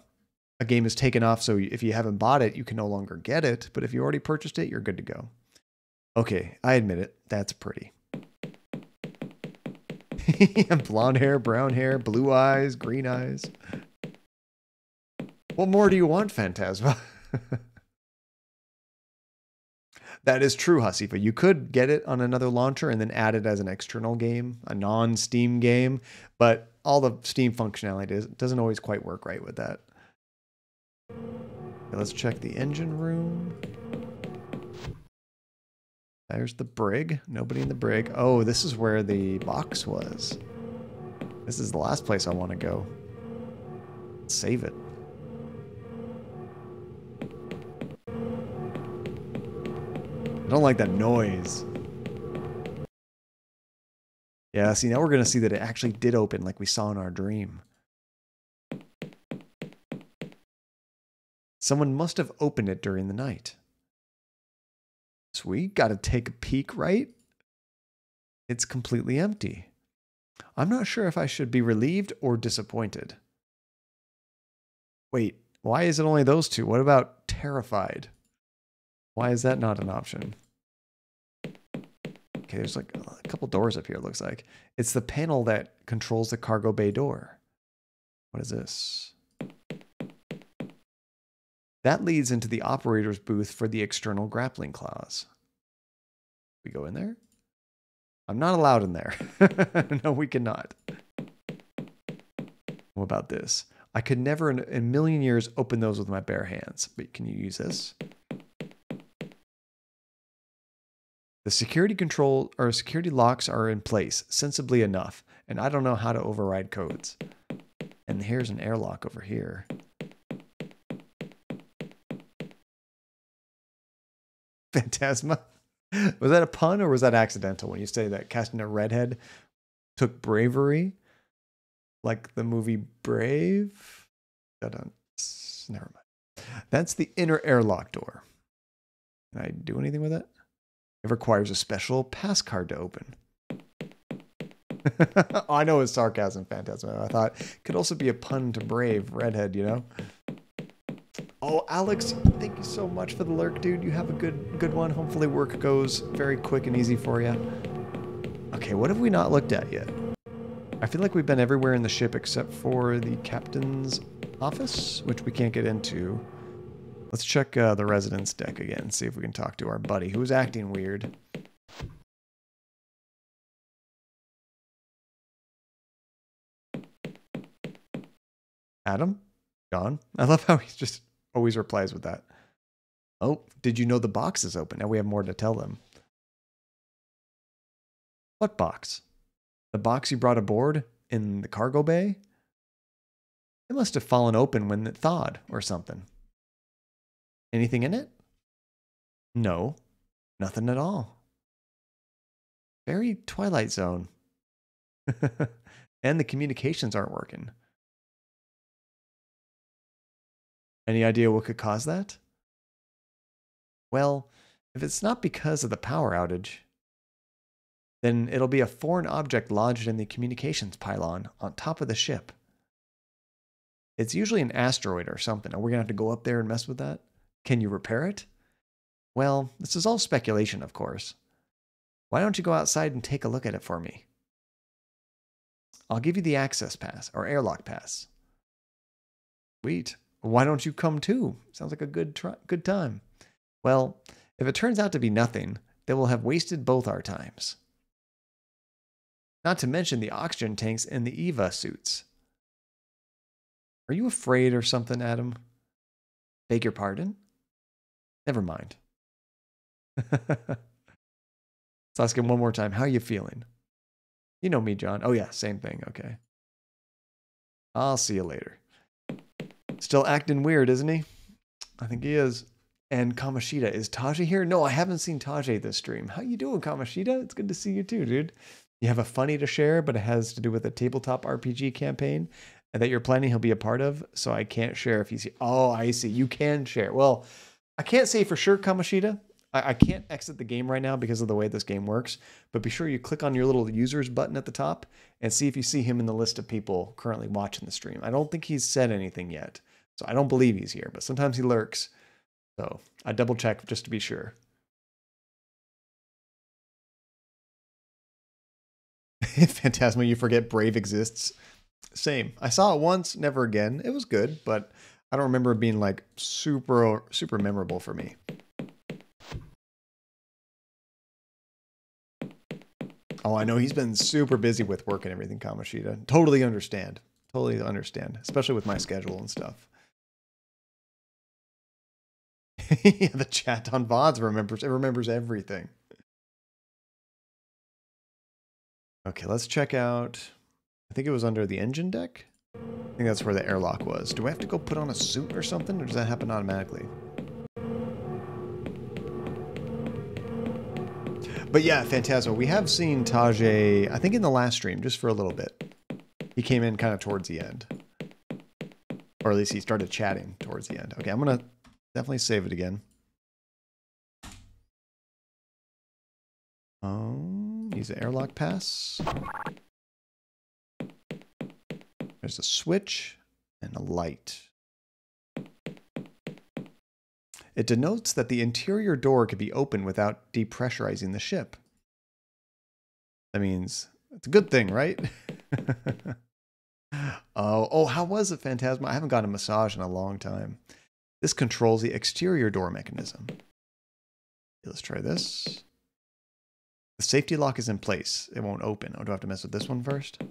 a game is taken off, so if you haven't bought it, you can no longer get it. But if you already purchased it, you're good to go. Okay, I admit it. That's pretty. Blonde hair, brown hair, blue eyes, green eyes. What more do you want, Phantasma? that is true, Hasifa. You could get it on another launcher and then add it as an external game, a non Steam game, but all the Steam functionality doesn't always quite work right with that. Okay, let's check the engine room. There's the brig. Nobody in the brig. Oh, this is where the box was. This is the last place I want to go. Save it. I don't like that noise. Yeah, see, now we're going to see that it actually did open like we saw in our dream. Someone must have opened it during the night. Sweet, got to take a peek, right? It's completely empty. I'm not sure if I should be relieved or disappointed. Wait, why is it only those two? What about terrified? Why is that not an option? Okay, there's like a couple doors up here, looks like. It's the panel that controls the cargo bay door. What is this? That leads into the operator's booth for the external grappling claws. We go in there? I'm not allowed in there. no, we cannot. What about this? I could never in a million years open those with my bare hands. But can you use this? The security control or security locks are in place sensibly enough, and I don't know how to override codes. And here's an airlock over here. Phantasma. Was that a pun or was that accidental when you say that casting a redhead took bravery? Like the movie Brave? Never mind. That's the inner airlock door. Can I do anything with it? It requires a special pass card to open. I know it's sarcasm, Phantasm. I thought it could also be a pun to brave redhead, you know? Oh, Alex, thank you so much for the lurk, dude. You have a good good one. Hopefully work goes very quick and easy for you. Okay, what have we not looked at yet? I feel like we've been everywhere in the ship except for the captain's office, which we can't get into. Let's check uh, the residence deck again and see if we can talk to our buddy who's acting weird. Adam? John? I love how he's just always replies with that. Oh, did you know the box is open? Now we have more to tell them. What box? The box you brought aboard in the cargo bay? It must have fallen open when it thawed or something. Anything in it? No, nothing at all. Very Twilight Zone. and the communications aren't working. Any idea what could cause that? Well, if it's not because of the power outage, then it'll be a foreign object lodged in the communications pylon on top of the ship. It's usually an asteroid or something. Are we going to have to go up there and mess with that? Can you repair it? Well, this is all speculation, of course. Why don't you go outside and take a look at it for me? I'll give you the access pass or airlock pass. Sweet. Why don't you come too? Sounds like a good good time. Well, if it turns out to be nothing, then we'll have wasted both our times. Not to mention the oxygen tanks and the EVA suits. Are you afraid or something, Adam? Beg your pardon? Never mind. Let's ask him one more time. How are you feeling? You know me, John. Oh, yeah, same thing. Okay. I'll see you later. Still acting weird, isn't he? I think he is. And Kamashita, is Taji here? No, I haven't seen Taji this stream. How you doing, Kamashita? It's good to see you too, dude. You have a funny to share, but it has to do with a tabletop RPG campaign that you're planning he'll be a part of. So I can't share if he's here. Oh, I see. You can share. Well, I can't say for sure, Kamashita. I, I can't exit the game right now because of the way this game works. But be sure you click on your little users button at the top and see if you see him in the list of people currently watching the stream. I don't think he's said anything yet. So I don't believe he's here, but sometimes he lurks. So I double check just to be sure. Phantasma, you forget Brave exists. Same. I saw it once, never again. It was good, but I don't remember it being like super super memorable for me. Oh, I know he's been super busy with work and everything, Kamashita. Totally understand. Totally understand, especially with my schedule and stuff. yeah, the chat on VODs remembers it remembers everything. Okay, let's check out. I think it was under the engine deck. I think that's where the airlock was. Do I have to go put on a suit or something, or does that happen automatically? But yeah, Phantasma, we have seen Tajay, I think in the last stream, just for a little bit. He came in kind of towards the end. Or at least he started chatting towards the end. Okay, I'm going to definitely save it again. Um, use the airlock pass. There's a switch and a light. It denotes that the interior door could be opened without depressurizing the ship. That means it's a good thing, right? oh, oh, how was it, Phantasma? I haven't gotten a massage in a long time. This controls the exterior door mechanism. Let's try this. The safety lock is in place. It won't open. Oh, do I have to mess with this one first?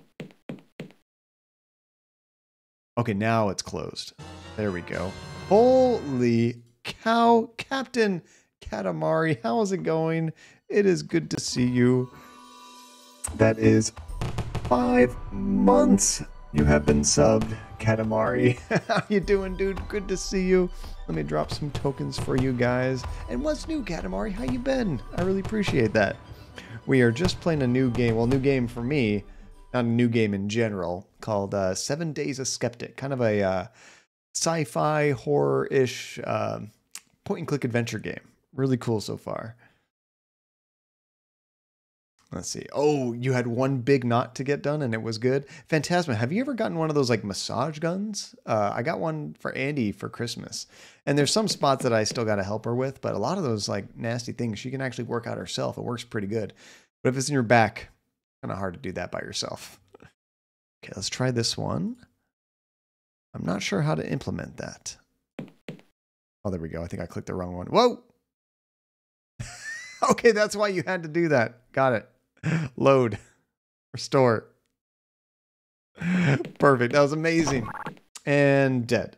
Okay, now it's closed. There we go. Holy cow, Captain Katamari, how is it going? It is good to see you. That is five months you have been subbed, Katamari. how you doing, dude? Good to see you. Let me drop some tokens for you guys. And what's new, Katamari? How you been? I really appreciate that. We are just playing a new game. Well, new game for me, not a new game in general, called uh, Seven Days a Skeptic. Kind of a uh, sci-fi horror-ish uh, point-and-click adventure game. Really cool so far. Let's see. Oh, you had one big knot to get done and it was good. Phantasma, have you ever gotten one of those like massage guns? Uh, I got one for Andy for Christmas. And there's some spots that I still got to help her with, but a lot of those like nasty things she can actually work out herself. It works pretty good. But if it's in your back, kind of hard to do that by yourself. Okay, let's try this one. I'm not sure how to implement that. Oh, there we go. I think I clicked the wrong one. Whoa! okay, that's why you had to do that. Got it. Load. Restore. Perfect. That was amazing. And dead.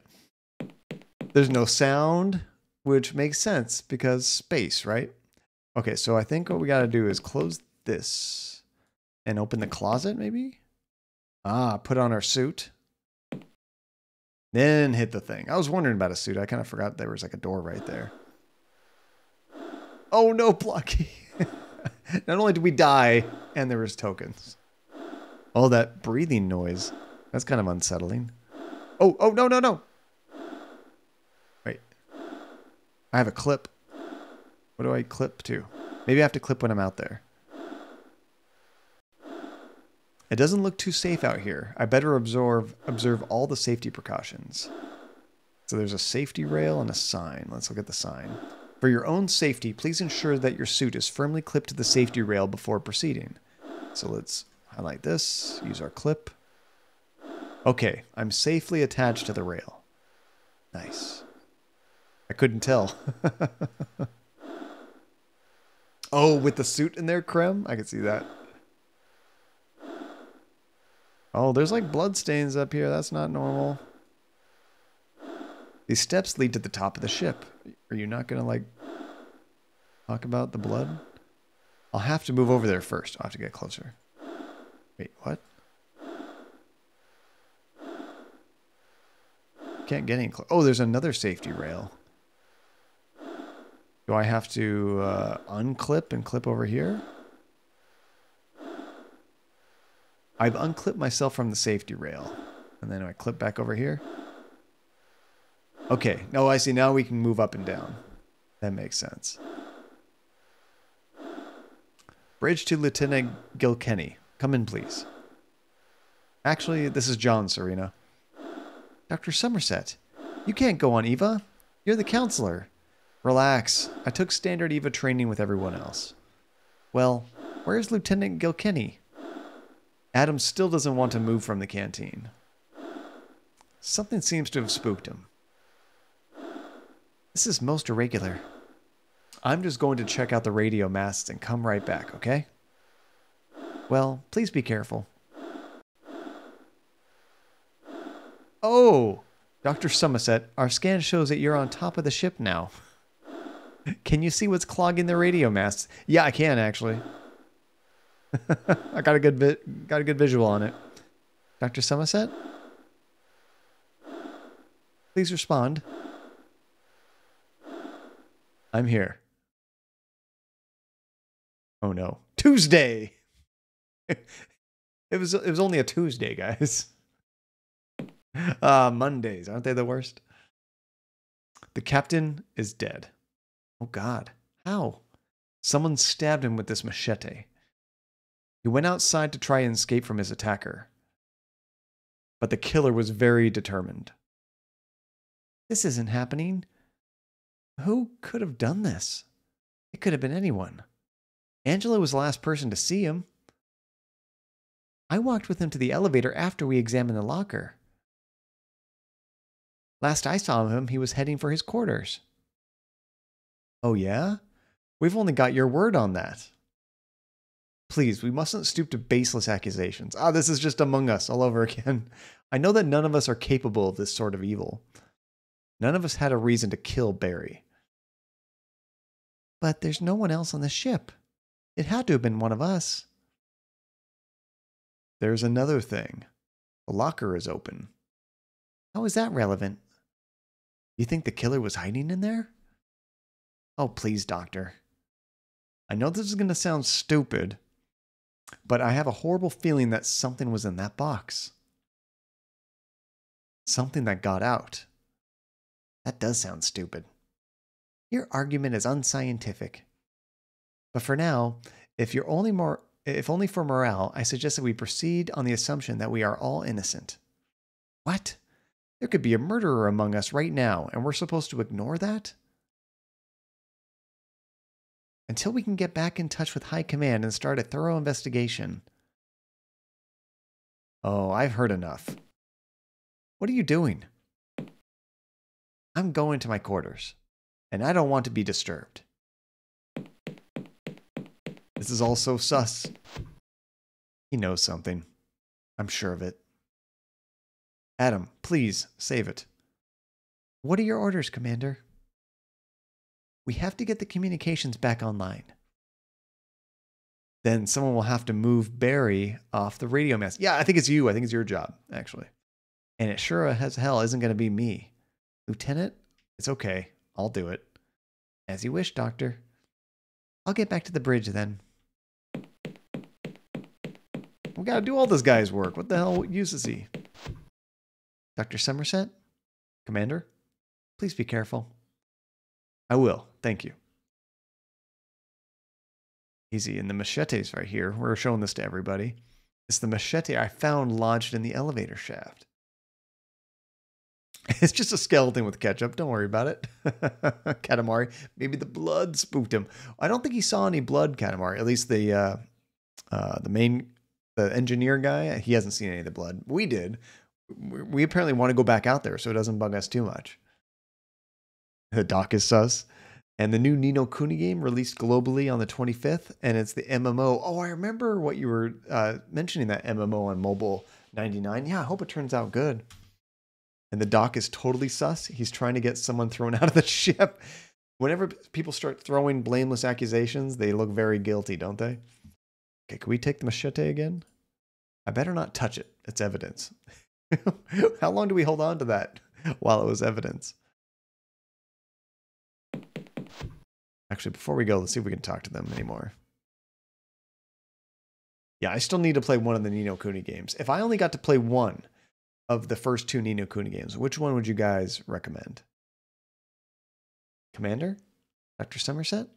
There's no sound, which makes sense because space, right? Okay, so I think what we got to do is close this and open the closet, maybe? Ah, put on our suit. Then hit the thing. I was wondering about a suit. I kind of forgot there was like a door right there. Oh no, Plucky. Not only did we die, and there was tokens. All that breathing noise. That's kind of unsettling. Oh, oh, no, no, no. Wait. I have a clip. What do I clip to? Maybe I have to clip when I'm out there. It doesn't look too safe out here. I better observe observe all the safety precautions. So there's a safety rail and a sign. Let's look at the sign. For your own safety, please ensure that your suit is firmly clipped to the safety rail before proceeding. So let's highlight this, use our clip. Okay, I'm safely attached to the rail. Nice. I couldn't tell. oh, with the suit in there, Krem? I can see that. Oh, there's like blood stains up here. That's not normal. These steps lead to the top of the ship. Are you not to like talk about the blood? I'll have to move over there first. I'll have to get closer. Wait, what? Can't get any close. Oh, there's another safety rail. Do I have to uh, unclip and clip over here? I've unclipped myself from the safety rail. And then I clip back over here. Okay. No, I see. Now we can move up and down. That makes sense. Bridge to Lieutenant Gilkenny. Come in, please. Actually, this is John, Serena. Dr. Somerset, you can't go on Eva. You're the counselor. Relax. I took standard Eva training with everyone else. Well, where's Lieutenant Gilkenny? Adam still doesn't want to move from the canteen. Something seems to have spooked him. This is most irregular. I'm just going to check out the radio masts and come right back, okay? Well, please be careful. Oh, Dr. Somerset, our scan shows that you're on top of the ship now. Can you see what's clogging the radio masts? Yeah, I can actually. I got a good got a good visual on it. Dr. Somerset? Please respond. I'm here. Oh no. Tuesday. it was it was only a Tuesday, guys. Uh Mondays, aren't they the worst? The captain is dead. Oh god. How? Someone stabbed him with this machete. He went outside to try and escape from his attacker. But the killer was very determined. This isn't happening. Who could have done this? It could have been anyone. Angela was the last person to see him. I walked with him to the elevator after we examined the locker. Last I saw him, he was heading for his quarters. Oh, yeah? We've only got your word on that. Please, we mustn't stoop to baseless accusations. Ah, this is just among us all over again. I know that none of us are capable of this sort of evil. None of us had a reason to kill Barry. But there's no one else on the ship. It had to have been one of us. There's another thing. The locker is open. How is that relevant? You think the killer was hiding in there? Oh, please, Doctor. I know this is going to sound stupid, but I have a horrible feeling that something was in that box. Something that got out. That does sound stupid. Your argument is unscientific. But for now, if you're only more if only for morale, I suggest that we proceed on the assumption that we are all innocent. What? There could be a murderer among us right now, and we're supposed to ignore that? Until we can get back in touch with High Command and start a thorough investigation. Oh, I've heard enough. What are you doing? I'm going to my quarters, and I don't want to be disturbed. This is all so sus. He knows something. I'm sure of it. Adam, please save it. What are your orders, Commander? We have to get the communications back online. Then someone will have to move Barry off the radio mast. Yeah, I think it's you. I think it's your job, actually. And it sure as hell isn't going to be me. Lieutenant, it's okay. I'll do it. As you wish, Doctor. I'll get back to the bridge then. We gotta do all this guy's work. What the hell use is he? Dr. Somerset? Commander? Please be careful. I will. Thank you. Easy. And the machete's right here. We're showing this to everybody. It's the machete I found lodged in the elevator shaft. It's just a skeleton with ketchup. Don't worry about it. Katamari. Maybe the blood spooked him. I don't think he saw any blood, Katamari. At least the uh, uh, the main the engineer guy. He hasn't seen any of the blood. We did. We apparently want to go back out there so it doesn't bug us too much. The doc is sus. And the new Ni no Kuni game released globally on the 25th, and it's the MMO. Oh, I remember what you were uh, mentioning that MMO on mobile 99. Yeah, I hope it turns out good. And the doc is totally sus. He's trying to get someone thrown out of the ship. Whenever people start throwing blameless accusations, they look very guilty, don't they? Okay, can we take the machete again? I better not touch it. It's evidence. How long do we hold on to that while it was evidence? Actually, before we go, let's see if we can talk to them anymore. Yeah, I still need to play one of the Ni no Kuni games. If I only got to play one of the first two Ni no Kuni games, which one would you guys recommend? Commander? Dr. Somerset?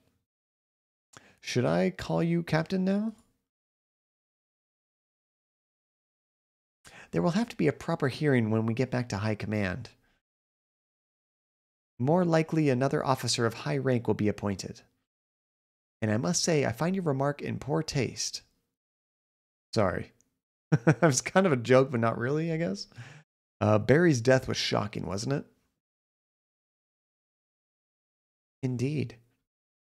Should I call you Captain now? There will have to be a proper hearing when we get back to High Command. More likely, another officer of high rank will be appointed. And I must say, I find your remark in poor taste. Sorry. it was kind of a joke, but not really, I guess. Uh, Barry's death was shocking, wasn't it? Indeed.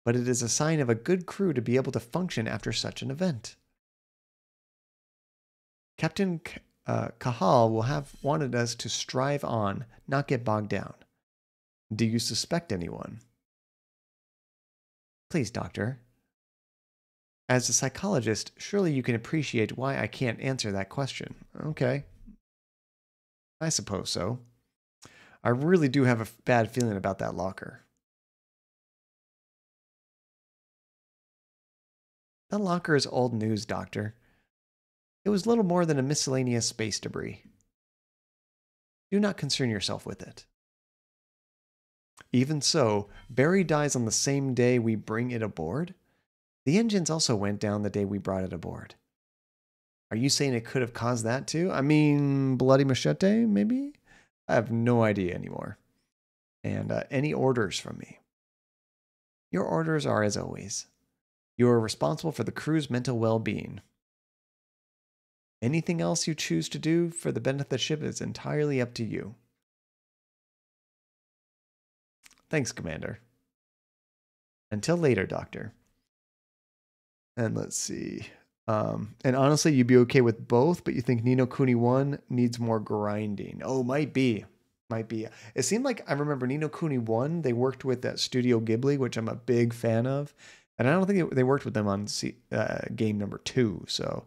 But it is a sign of a good crew to be able to function after such an event. Captain uh, Kahal will have wanted us to strive on, not get bogged down. Do you suspect anyone? Please, doctor. As a psychologist, surely you can appreciate why I can't answer that question. Okay. I suppose so. I really do have a bad feeling about that locker. That locker is old news, Doctor. It was little more than a miscellaneous space debris. Do not concern yourself with it. Even so, Barry dies on the same day we bring it aboard? The engines also went down the day we brought it aboard. Are you saying it could have caused that too? I mean, Bloody Machete, maybe? I have no idea anymore. And uh, any orders from me? Your orders are as always. You are responsible for the crew's mental well being. Anything else you choose to do for the benefit of the ship is entirely up to you. Thanks, Commander. Until later, Doctor. And let's see. Um, and honestly, you'd be okay with both, but you think Ni no Kuni 1 needs more grinding. Oh, might be. Might be. It seemed like I remember Ni no Kuni 1, they worked with that Studio Ghibli, which I'm a big fan of. And I don't think they worked with them on uh, game number two. So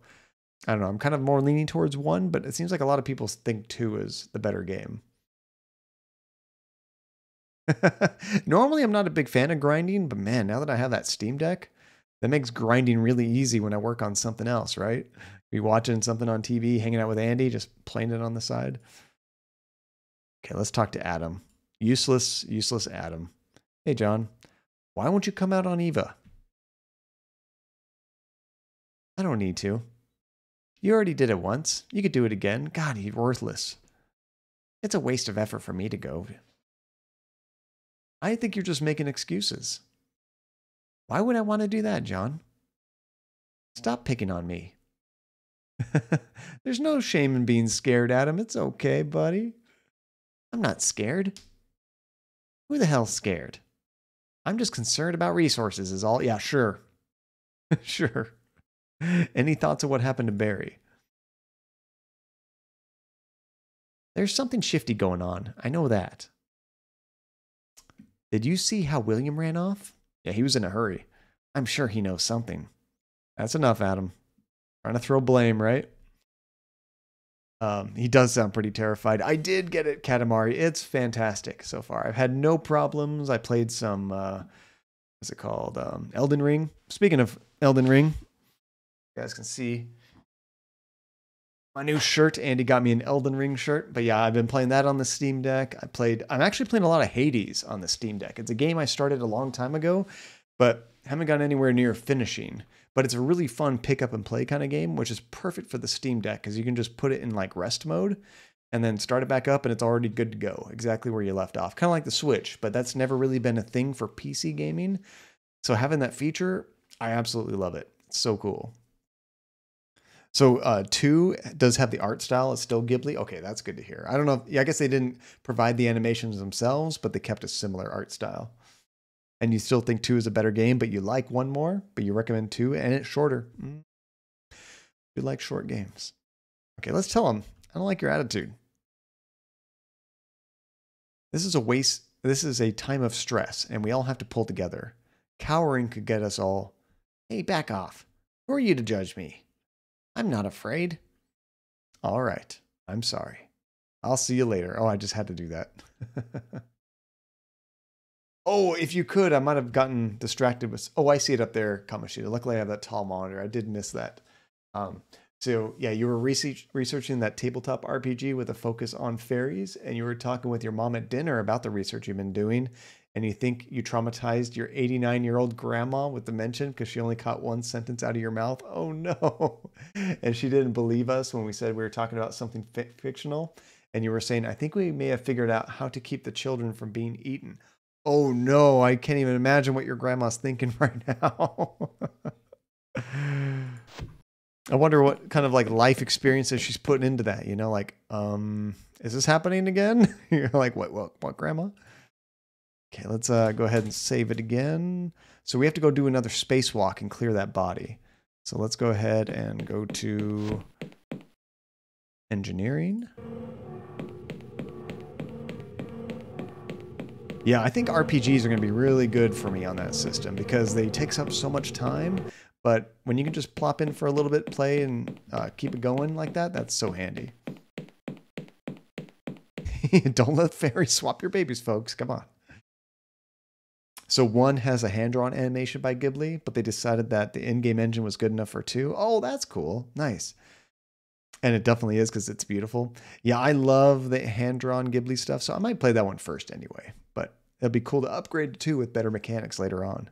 I don't know. I'm kind of more leaning towards one, but it seems like a lot of people think two is the better game. Normally, I'm not a big fan of grinding, but man, now that I have that Steam Deck, that makes grinding really easy when I work on something else, right? Be watching something on TV, hanging out with Andy, just playing it on the side. Okay, let's talk to Adam. Useless, useless Adam. Hey, John, why won't you come out on Eva? I don't need to. You already did it once. You could do it again. God, you're worthless. It's a waste of effort for me to go. I think you're just making excuses. Why would I want to do that, John? Stop picking on me. There's no shame in being scared, Adam. It's okay, buddy. I'm not scared. Who the hell's scared? I'm just concerned about resources, is all. Yeah, sure. sure. Any thoughts of what happened to Barry? There's something shifty going on. I know that. Did you see how William ran off? Yeah, he was in a hurry. I'm sure he knows something. That's enough, Adam. Trying to throw blame, right? Um, he does sound pretty terrified. I did get it, Katamari. It's fantastic so far. I've had no problems. I played some, uh, what's it called? Um, Elden Ring. Speaking of Elden Ring, you guys can see my new shirt. Andy got me an Elden Ring shirt. But yeah, I've been playing that on the Steam Deck. I played, I'm actually playing a lot of Hades on the Steam Deck. It's a game I started a long time ago, but haven't gotten anywhere near finishing. But it's a really fun pick up and play kind of game, which is perfect for the Steam Deck because you can just put it in like rest mode and then start it back up and it's already good to go, exactly where you left off. Kind of like the Switch, but that's never really been a thing for PC gaming. So having that feature, I absolutely love it. It's so cool. So uh, two does have the art style. It's still Ghibli. Okay, that's good to hear. I don't know. If, yeah, I guess they didn't provide the animations themselves, but they kept a similar art style. And you still think two is a better game, but you like one more, but you recommend two, and it's shorter. Mm. You like short games. Okay, let's tell them. I don't like your attitude. This is a waste. This is a time of stress, and we all have to pull together. Cowering could get us all. Hey, back off. Who are you to judge me? I'm not afraid. All right. I'm sorry. I'll see you later. Oh, I just had to do that. oh, if you could, I might have gotten distracted with. Oh, I see it up there, Kamoshida. Luckily, I have that tall monitor. I did miss that. Um, so yeah, you were research, researching that tabletop RPG with a focus on fairies, and you were talking with your mom at dinner about the research you've been doing, and you think you traumatized your 89 year old grandma with the mention because she only caught one sentence out of your mouth. Oh no. And she didn't believe us when we said we were talking about something fi- fictional. And you were saying, I think we may have figured out how to keep the children from being eaten. Oh no, I can't even imagine what your grandma's thinking right now. I wonder what kind of like life experiences she's putting into that, you know, like, um, is this happening again? You're like, what, what, what, grandma? Okay, let's uh, go ahead and save it again. So we have to go do another spacewalk and clear that body. So let's go ahead and go to engineering. Yeah, I think RPGs are going to be really good for me on that system because they takes up so much time. But when you can just plop in for a little bit, play, and uh, keep it going like that, that's so handy. Don't let fairies swap your babies, folks. Come on. So one has a hand-drawn animation by Ghibli, but they decided that the in-game engine was good enough for two. Oh, that's cool. Nice. And it definitely is because it's beautiful. Yeah, I love the hand-drawn Ghibli stuff, so I might play that one first anyway. But it'll be cool to upgrade to two with better mechanics later on.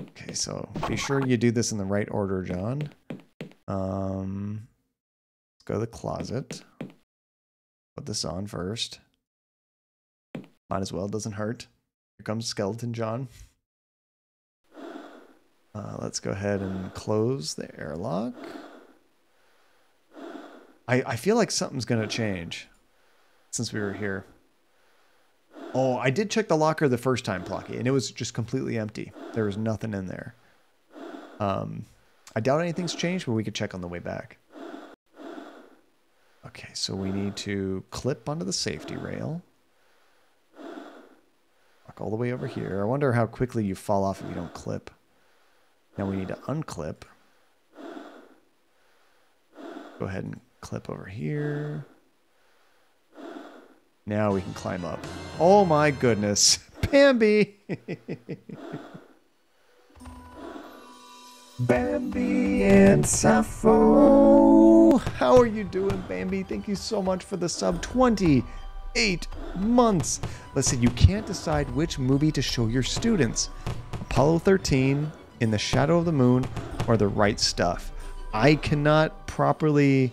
Okay, so be sure you do this in the right order, John. Um, let's go to the closet. Put this on first. Might as well, doesn't hurt. Here comes Skeleton John. Uh, let's go ahead and close the airlock. I, I feel like something's going to change since we were here. Oh, I did check the locker the first time, Plucky, and it was just completely empty. There was nothing in there. Um, I doubt anything's changed, but we could check on the way back. Okay, so we need to clip onto the safety rail all the way over here. I wonder how quickly you fall off if you don't clip. Now we need to unclip. Go ahead and clip over here. Now we can climb up. Oh my goodness. Bambi! Bambi and Sappho! How are you doing, Bambi? Thank you so much for the sub 20 eight months. Listen, you can't decide which movie to show your students Apollo 13, In the Shadow of the Moon, or The Right Stuff. I cannot properly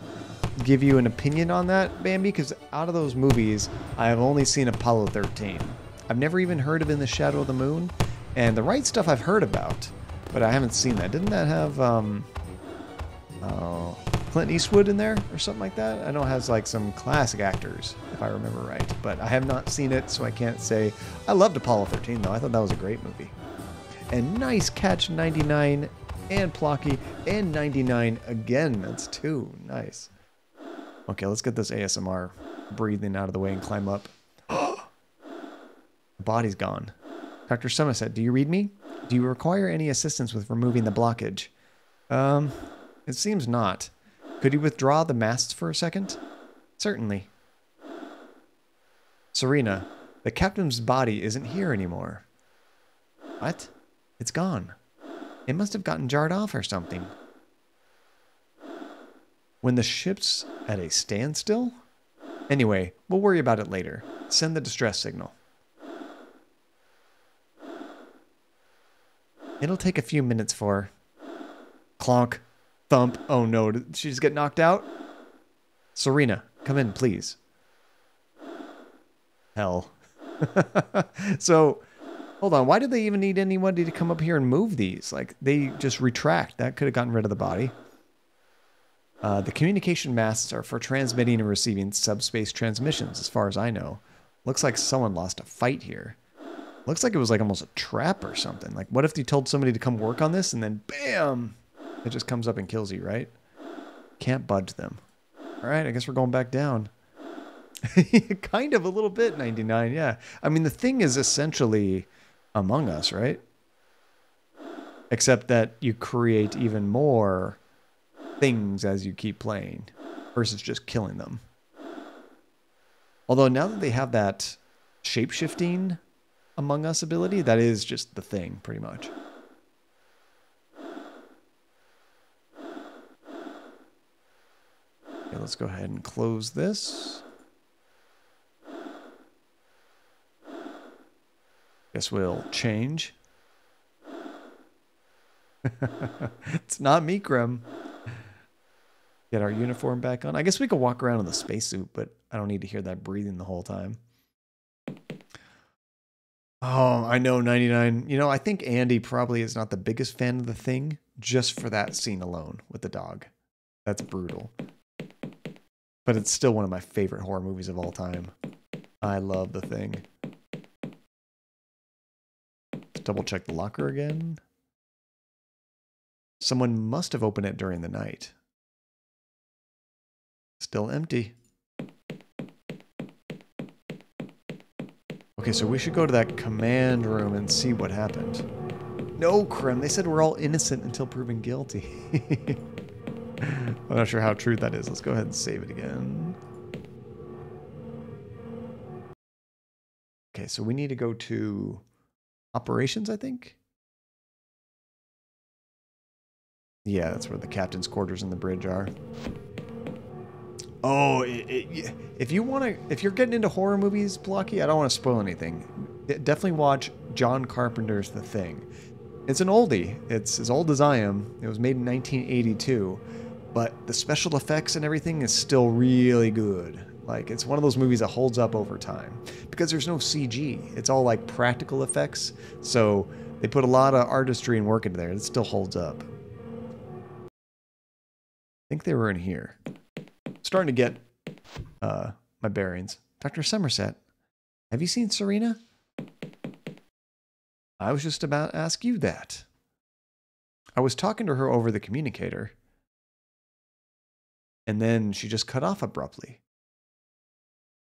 give you an opinion on that, Bambi, because out of those movies, I have only seen Apollo 13. I've never even heard of In the Shadow of the Moon, and The Right Stuff I've heard about, but I haven't seen that. Didn't that have, um, oh, Clint Eastwood in there or something like that. I know it has like some classic actors, if I remember right, but I have not seen it, so I can't say. I loved Apollo 13 though. I thought that was a great movie. And nice catch 99 and Plocky and 99 again. That's two. Nice. Okay, let's get this ASMR breathing out of the way and climb up. body's gone. Dr. Somerset, do you read me? Do you require any assistance with removing the blockage? Um, it seems not. Could you withdraw the masts for a second? Certainly. Serena, the captain's body isn't here anymore. What? It's gone. It must have gotten jarred off or something. When the ship's at a standstill? Anyway, we'll worry about it later. Send the distress signal. It'll take a few minutes for. Clonk. Thump. Oh no, did she just get knocked out? Serena, come in, please. Hell. so, hold on. Why did they even need anybody to come up here and move these? Like, they just retract. That could have gotten rid of the body. Uh, the communication masts are for transmitting and receiving subspace transmissions, as far as I know. Looks like someone lost a fight here. Looks like it was like almost a trap or something. Like, what if they told somebody to come work on this and then bam, it just comes up and kills you, right? Can't budge them. All right, I guess we're going back down. kind of a little bit, 99, yeah. I mean, the thing is essentially Among Us, right? Except that you create even more things as you keep playing versus just killing them. Although now that they have that shape shifting Among Us ability, that is just the thing, pretty much. Let's go ahead and close this. Guess we'll change. it's not me, Krem. Get our uniform back on. I guess we could walk around in the spacesuit, but I don't need to hear that breathing the whole time. Oh, I know 99. You know, I think Andy probably is not the biggest fan of the thing just for that scene alone with the dog. That's brutal. But it's still one of my favorite horror movies of all time. I love the thing. Let's double check the locker again. Someone must have opened it during the night. Still empty. Okay, so we should go to that command room and see what happened. No, Krim, They said we're all innocent until proven guilty. I'm not sure how true that is. Let's go ahead and save it again. Okay, so we need to go to operations, I think. Yeah, that's where the captain's quarters and the bridge are. Oh, it, it, if you want to, if you're getting into horror movies, Blocky, I don't want to spoil anything. Definitely watch John Carpenter's The Thing. It's an oldie. It's as old as I am. It was made in 1982, but the special effects and everything is still really good. Like it's one of those movies that holds up over time because there's no CG. It's all like practical effects. So they put a lot of artistry and work into there. It still holds up. I think they were in here starting to get uh, my bearings. Dr. Somerset, have you seen Serena? I was just about to ask you that. I was talking to her over the communicator, and then she just cut off abruptly.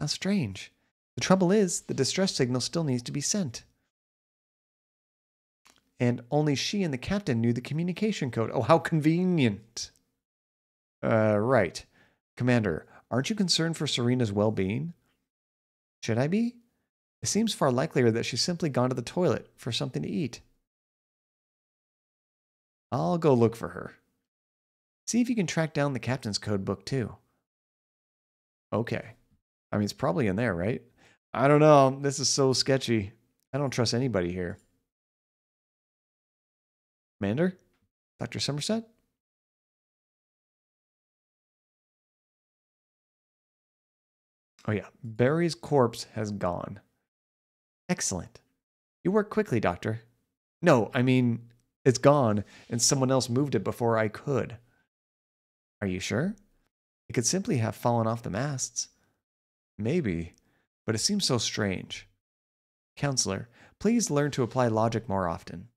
How strange. The trouble is, the distress signal still needs to be sent. And only she and the captain knew the communication code. Oh, how convenient. Uh, right. Commander, aren't you concerned for Serena's well being? Should I be? It seems far likelier that she's simply gone to the toilet for something to eat. I'll go look for her. See if you can track down the captain's code book, too. Okay. I mean, it's probably in there, right? I don't know. This is so sketchy. I don't trust anybody here. Commander? Dr. Somerset? Oh, yeah. Barry's corpse has gone. Excellent. You work quickly, Doctor. No, I mean, it's gone, and someone else moved it before I could. Are you sure? It could simply have fallen off the masts. Maybe, but it seems so strange. Counselor, please learn to apply logic more often.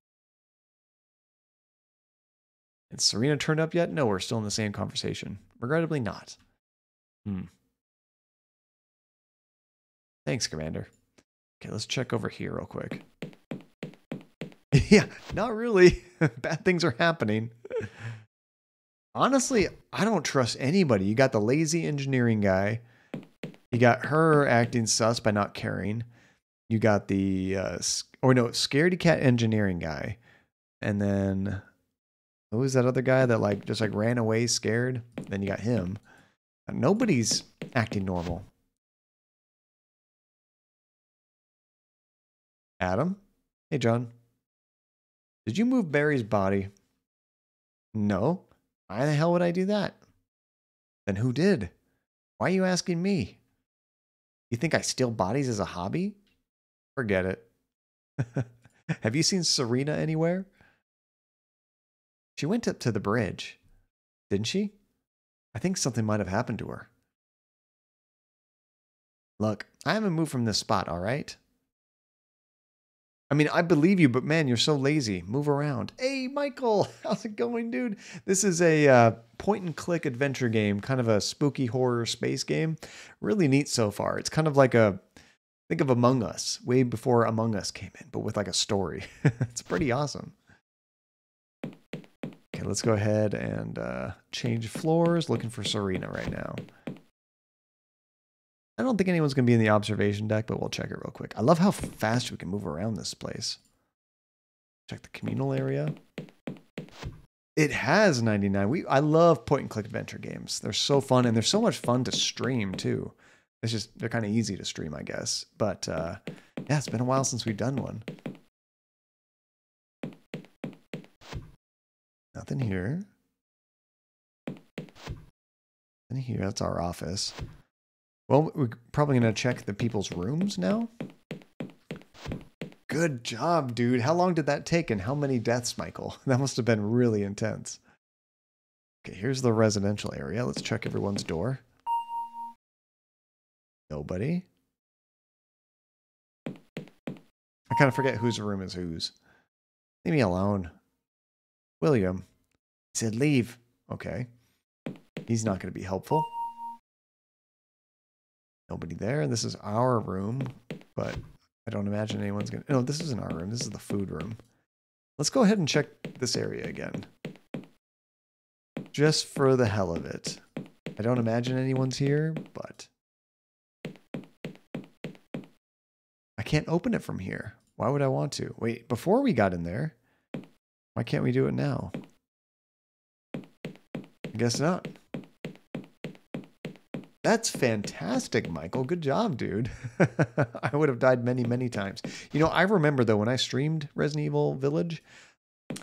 Has Serena turned up yet? No, we're still in the same conversation. Regrettably not. Hmm. Thanks, Commander. Okay, let's check over here real quick. yeah, not really. Bad things are happening. Honestly, I don't trust anybody. You got the lazy engineering guy. You got her acting sus by not caring. You got the, uh, or no, scaredy cat engineering guy. And then, who was that other guy that like just like ran away scared? Then you got him. Nobody's acting normal. Adam? Hey, John. Did you move Barry's body? No. Why the hell would I do that? Then who did? Why are you asking me? You think I steal bodies as a hobby? Forget it. Have you seen Serena anywhere? She went up to the bridge, didn't she? I think something might have happened to her. Look, I haven't moved from this spot, all right? I mean, I believe you, but man, you're so lazy. Move around. Hey, Michael, how's it going, dude? This is a uh, point and click adventure game, kind of a spooky horror space game. Really neat so far. It's kind of like a think of Among Us, way before Among Us came in, but with like a story. it's pretty awesome. Okay, let's go ahead and uh, change floors. Looking for Serena right now. I don't think anyone's going to be in the observation deck, but we'll check it real quick. I love how fast we can move around this place. Check the communal area. It has 99. We I love point and click adventure games. They're so fun and they're so much fun to stream too. It's just they're kind of easy to stream, I guess. But uh, yeah, it's been a while since we've done one. Nothing here. Nothing here. That's our office. Well, we're probably going to check the people's rooms now. Good job, dude. How long did that take and how many deaths, Michael? That must have been really intense. Okay, here's the residential area. Let's check everyone's door. Nobody. I kind of forget whose room is whose. Leave me alone. William. He said leave. Okay. He's not going to be helpful. Nobody there. This is our room, but I don't imagine anyone's going to... No, this isn't our room. This is the food room. Let's go ahead and check this area again. Just for the hell of it. I don't imagine anyone's here, but... I can't open it from here. Why would I want to? Wait, before we got in there, why can't we do it now? I guess not. That's fantastic, Michael. Good job, dude. I would have died many, many times. You know, I remember though when I streamed Resident Evil Village,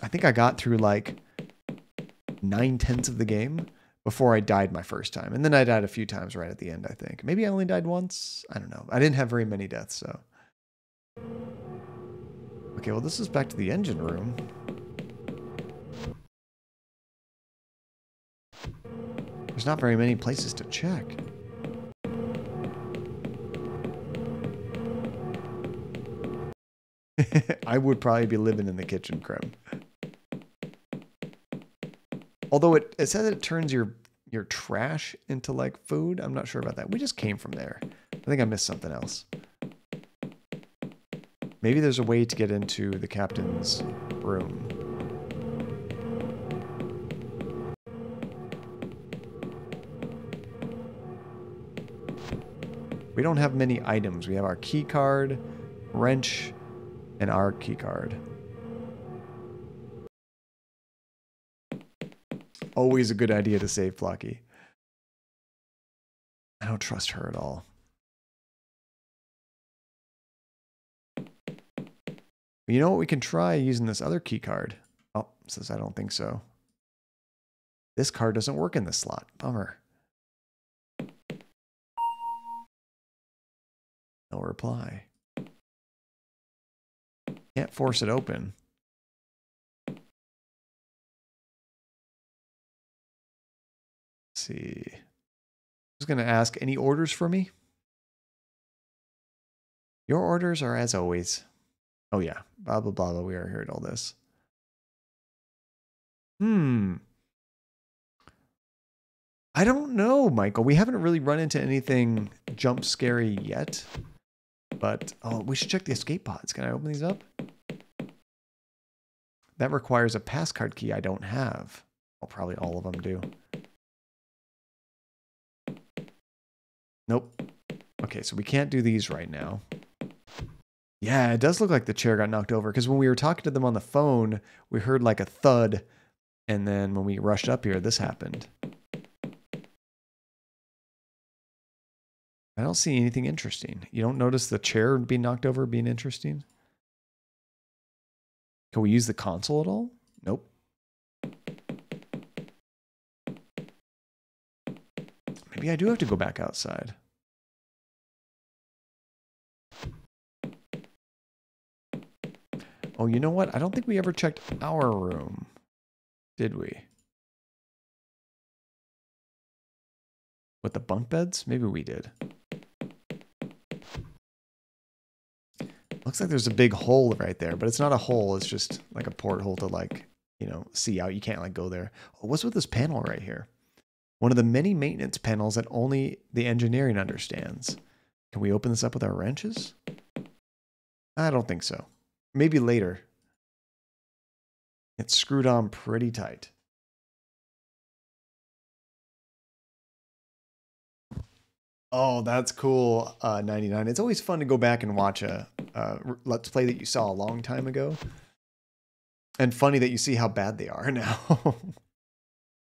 I think I got through like nine tenths of the game before I died my first time. And then I died a few times right at the end, I think. Maybe I only died once. I don't know. I didn't have very many deaths, so. Okay, well, this is back to the engine room. There's not very many places to check. I would probably be living in the kitchen, Krem. Although it, it says it turns your your trash into like food. I'm not sure about that. We just came from there. I think I missed something else. Maybe there's a way to get into the captain's room. We don't have many items. We have our key card, wrench, and our key card. Always a good idea to save Flocky. I don't trust her at all. You know what? We can try using this other key card. Oh, says I don't think so. This card doesn't work in this slot. Bummer. No reply. Can't force it open. Let's see. I was going to ask any orders for me? Your orders are as always. Oh, yeah. Blah, blah, blah, blah. We are heard all this. Hmm. I don't know, Michael. We haven't really run into anything jump scary yet. But, oh, we should check the escape pods. Can I open these up? That requires a passcard key I don't have. Well, probably all of them do. Nope. Okay, so we can't do these right now. Yeah, it does look like the chair got knocked over because when we were talking to them on the phone, we heard like a thud. And then when we rushed up here, this happened. I don't see anything interesting. You don't notice the chair being knocked over being interesting? Can we use the console at all? Nope. Maybe I do have to go back outside. Oh, you know what? I don't think we ever checked our room. Did we? With the bunk beds? Maybe we did. Looks like there's a big hole right there, but it's not a hole. It's just like a porthole to like, you know, see out. You can't like go there. Oh, what's with this panel right here? One of the many maintenance panels that only the engineering understands. Can we open this up with our wrenches? I don't think so. Maybe later. It's screwed on pretty tight. Oh, that's cool. Uh, 99. It's always fun to go back and watch a uh, let's play that you saw a long time ago. And funny that you see how bad they are now. okay,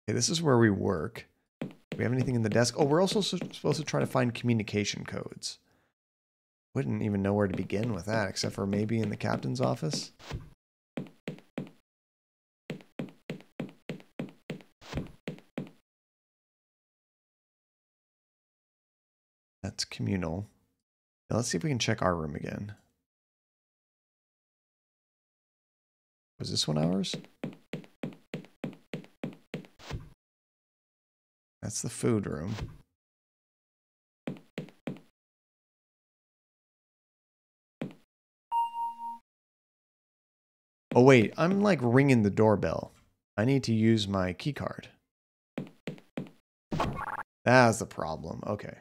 this is where we work. Do we have anything in the desk? Oh, we're also supposed to try to find communication codes. Wouldn't even know where to begin with that, except for maybe in the captain's office. That's communal. Now let's see if we can check our room again. Was this one ours? That's the food room. Oh wait, I'm like ringing the doorbell. I need to use my key card. That's the problem. Okay.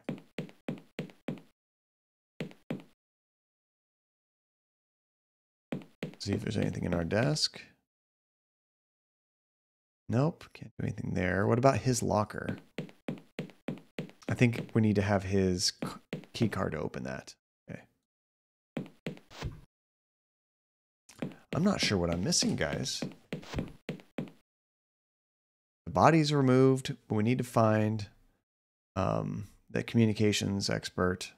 See if there's anything in our desk. Nope, can't do anything there. What about his locker? I think we need to have his key card to open that. Okay. I'm not sure what I'm missing, guys. The body's removed, but we need to find um, the communications expert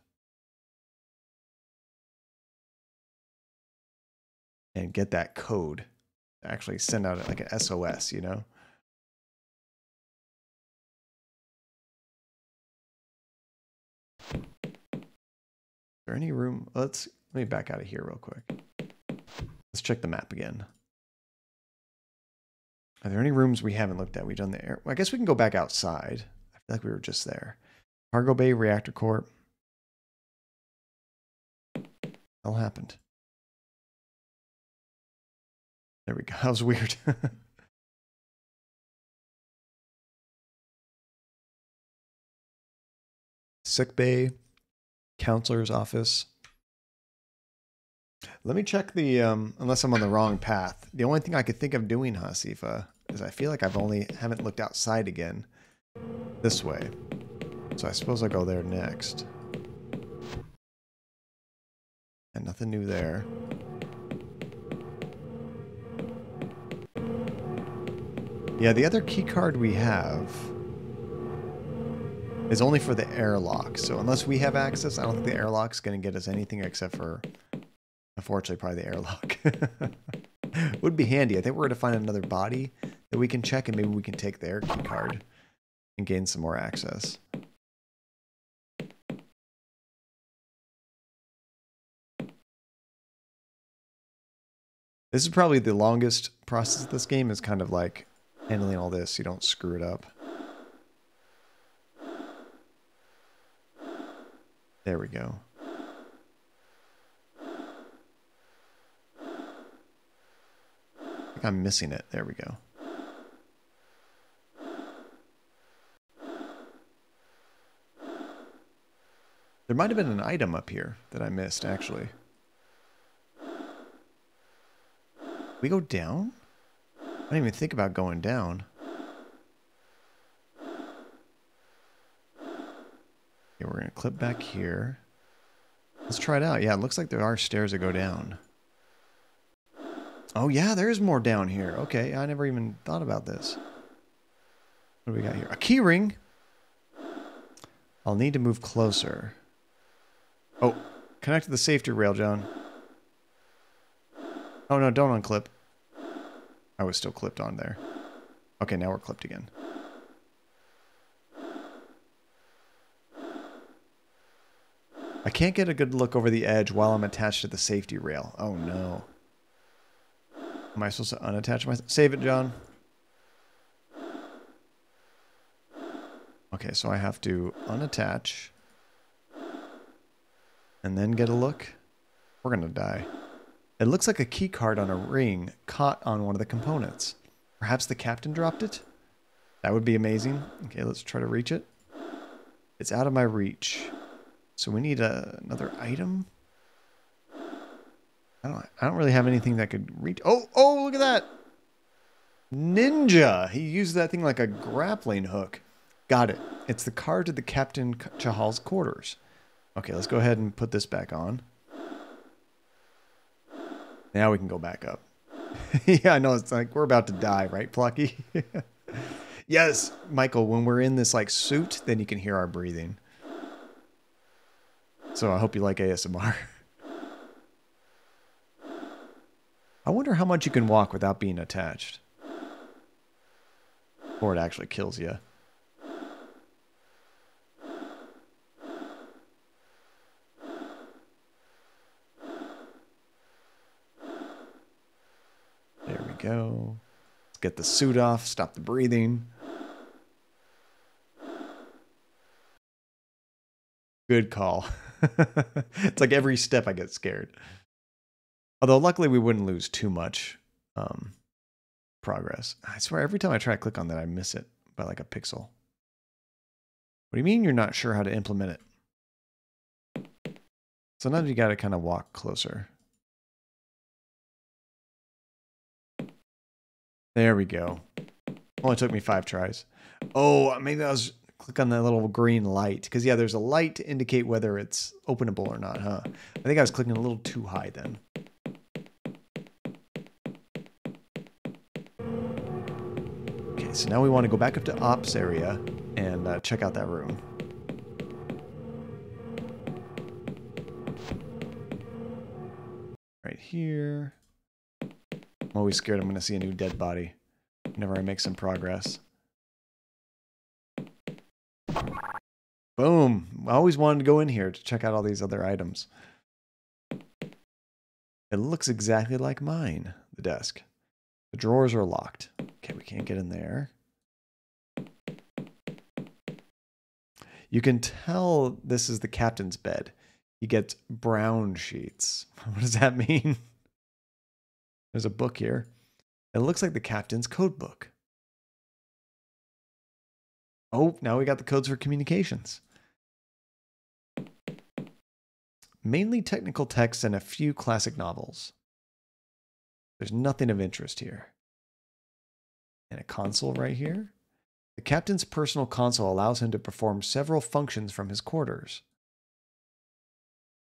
and get that code actually send out like an SOS, you know? Is there any room? Let's let me back out of here real quick. Let's check the map again. Are there any rooms we haven't looked at? We've done the air. Well, I guess we can go back outside. I feel like we were just there. Cargo Bay Reactor Core. All happened. There we go. That was weird. Sick bay, counselor's office. Let me check the, um, unless I'm on the wrong path. The only thing I could think of doing, Hasifa, is I feel like I've only, haven't looked outside again this way. So I suppose I'll go there next. And nothing new there. Yeah, the other key card we have is only for the airlock. So unless we have access, I don't think the airlock's going to get us anything except for, unfortunately, probably the airlock. Would be handy. I think we're going to find another body that we can check and maybe we can take their key card and gain some more access. This is probably the longest process of this game is kind of like handling all this, you don't screw it up. There we go. I am missing it. There we go. There might have been an item up here that I missed, actually. We go down? I didn't even think about going down. Okay, we're going to clip back here. Let's try it out. Yeah, it looks like there are stairs that go down. Oh, yeah, there is more down here. Okay, I never even thought about this. What do we got here? A key ring. I'll need to move closer. Oh, connect to the safety rail, John. Oh, no, don't unclip. I was still clipped on there. Okay, now we're clipped again. I can't get a good look over the edge while I'm attached to the safety rail. Oh no. Am I supposed to unattach myself? Save it, John. Okay, so I have to unattach and then get a look. We're gonna die. It looks like a key card on a ring caught on one of the components. Perhaps the captain dropped it? That would be amazing. Okay, let's try to reach it. It's out of my reach. So we need a, another item. I don't I don't really have anything that could reach. Oh, oh, look at that. Ninja. He used that thing like a grappling hook. Got it. It's the card to the Captain Chahal's quarters. Okay, let's go ahead and put this back on. Now we can go back up. yeah, I know it's like we're about to die, right, Plucky? yes, Michael, when we're in this like suit, then you can hear our breathing. So I hope you like ASMR. I wonder how much you can walk without being attached. Or it actually kills you. Go. Let's get the suit off, stop the breathing. Good call. it's like every step I get scared. Although luckily we wouldn't lose too much um, progress. I swear every time I try to click on that, I miss it by like a pixel. What do you mean you're not sure how to implement it? Sometimes you got to kind of walk closer. There we go. Only took me five tries. Oh, maybe I was click on that little green light because yeah, there's a light to indicate whether it's openable or not, huh? I think I was clicking a little too high then. Okay, so now we want to go back up to ops area and uh, check out that room. Right here. I'm always scared I'm going to see a new dead body whenever I make some progress. Boom. I always wanted to go in here to check out all these other items. It looks exactly like mine, the desk. The drawers are locked. Okay, we can't get in there. You can tell this is the captain's bed. He gets brown sheets. What does that mean? There's a book here. It looks like the captain's code book. Oh, now we got the codes for communications. Mainly technical texts and a few classic novels. There's nothing of interest here. And a console right here. The captain's personal console allows him to perform several functions from his quarters.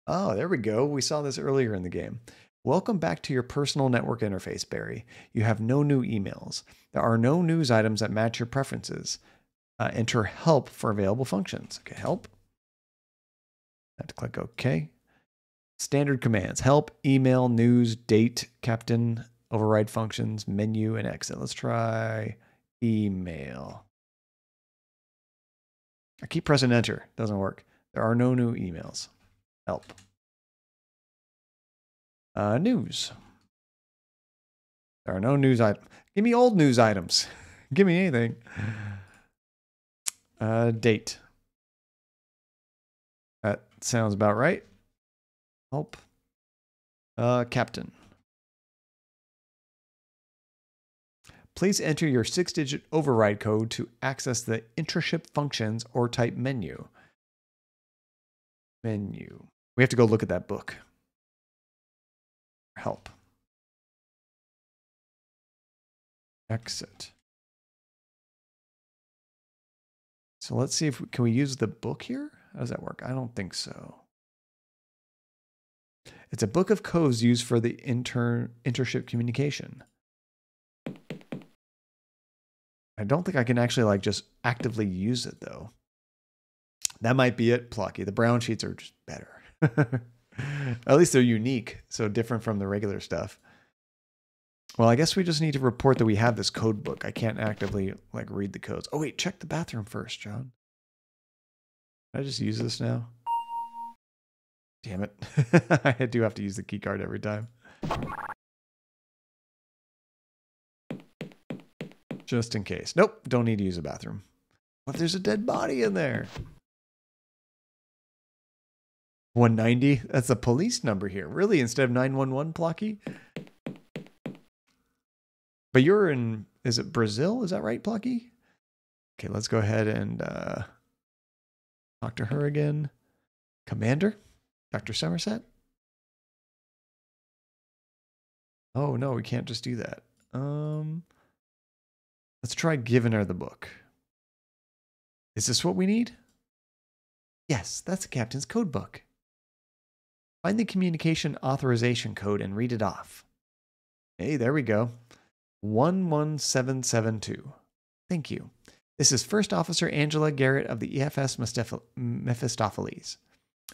Oh, there we go. We saw this earlier in the game. Welcome back to your personal network interface, Barry. You have no new emails. There are no news items that match your preferences. Uh, enter help for available functions. Okay, help. I have to click OK. Standard commands help, email, news, date, captain, override functions, menu, and exit. Let's try email. I keep pressing enter. Doesn't work. There are no new emails. Help. Uh, news. There are no news items. Give me old news items. Give me anything. Uh, date. That sounds about right. Help. Uh, captain. Please enter your six digit override code to access the intraship functions or type menu. Menu. We have to go look at that book. Help. Exit. So let's see if we, can we use the book here? How does that work? I don't think so. It's a book of codes used for the inter intership communication. I don't think I can actually like just actively use it though. That might be it, Plucky. The brown sheets are just better. At least they're unique, so different from the regular stuff. Well, I guess we just need to report that we have this code book. I can't actively like read the codes. Oh wait, check the bathroom first, John. Can I just use this now? Damn it. I do have to use the key card every time. Just in case. Nope, don't need to use a bathroom. What if there's a dead body in there? 190? That's a police number here. Really? Instead of 911, Plucky? But you're in, is it Brazil? Is that right, Plucky? Okay, let's go ahead and uh, talk to her again. Commander? Dr. Somerset? Oh, no, we can't just do that. Um, let's try giving her the book. Is this what we need? Yes, that's the captain's code book. Find the communication authorization code and read it off. Hey, there we go. 11772. Thank you. This is First Officer Angela Garrett of the EFS Mephistopheles.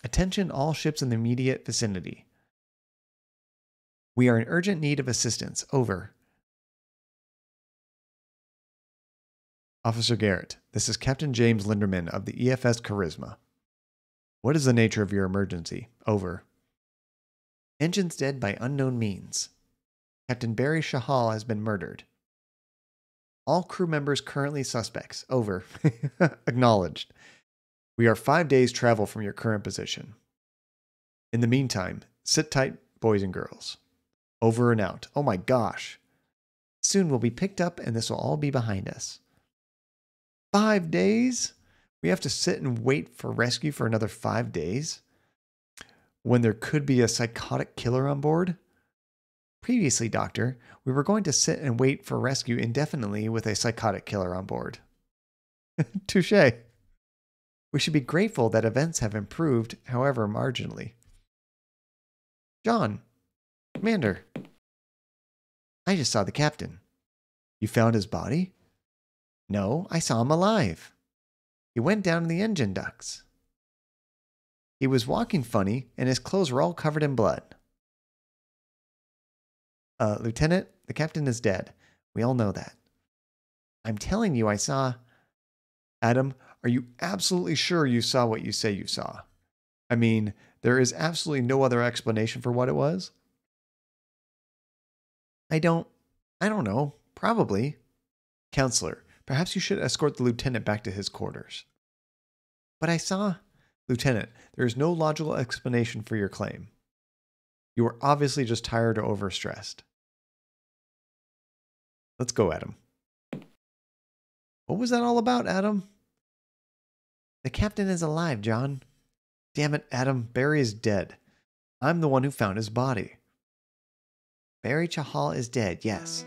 Attention all ships in the immediate vicinity. We are in urgent need of assistance. Over. Officer Garrett, this is Captain James Linderman of the EFS Charisma. What is the nature of your emergency? Over. Engine's dead by unknown means. Captain Barry Chahal has been murdered. All crew members currently suspects. Over. Acknowledged. We are five days' travel from your current position. In the meantime, sit tight, boys and girls. Over and out. Oh my gosh. Soon we'll be picked up and this will all be behind us. Five days? We have to sit and wait for rescue for another five days? When there could be a psychotic killer on board? Previously, Doctor, we were going to sit and wait for rescue indefinitely with a psychotic killer on board. Touche. We should be grateful that events have improved, however marginally. John, Commander, I just saw the captain. You found his body? No, I saw him alive. He went down in the engine ducts. He was walking funny, and his clothes were all covered in blood. Uh, Lieutenant, the captain is dead. We all know that. I'm telling you, I saw. Adam, are you absolutely sure you saw what you say you saw? I mean, there is absolutely no other explanation for what it was. I don't. I don't know. Probably. Counselor, perhaps you should escort the lieutenant back to his quarters. But I saw. Lieutenant, there is no logical explanation for your claim. You are obviously just tired or overstressed. Let's go, Adam. What was that all about, Adam? The captain is alive, John. Damn it, Adam. Barry is dead. I'm the one who found his body. Barry Chahal is dead, yes,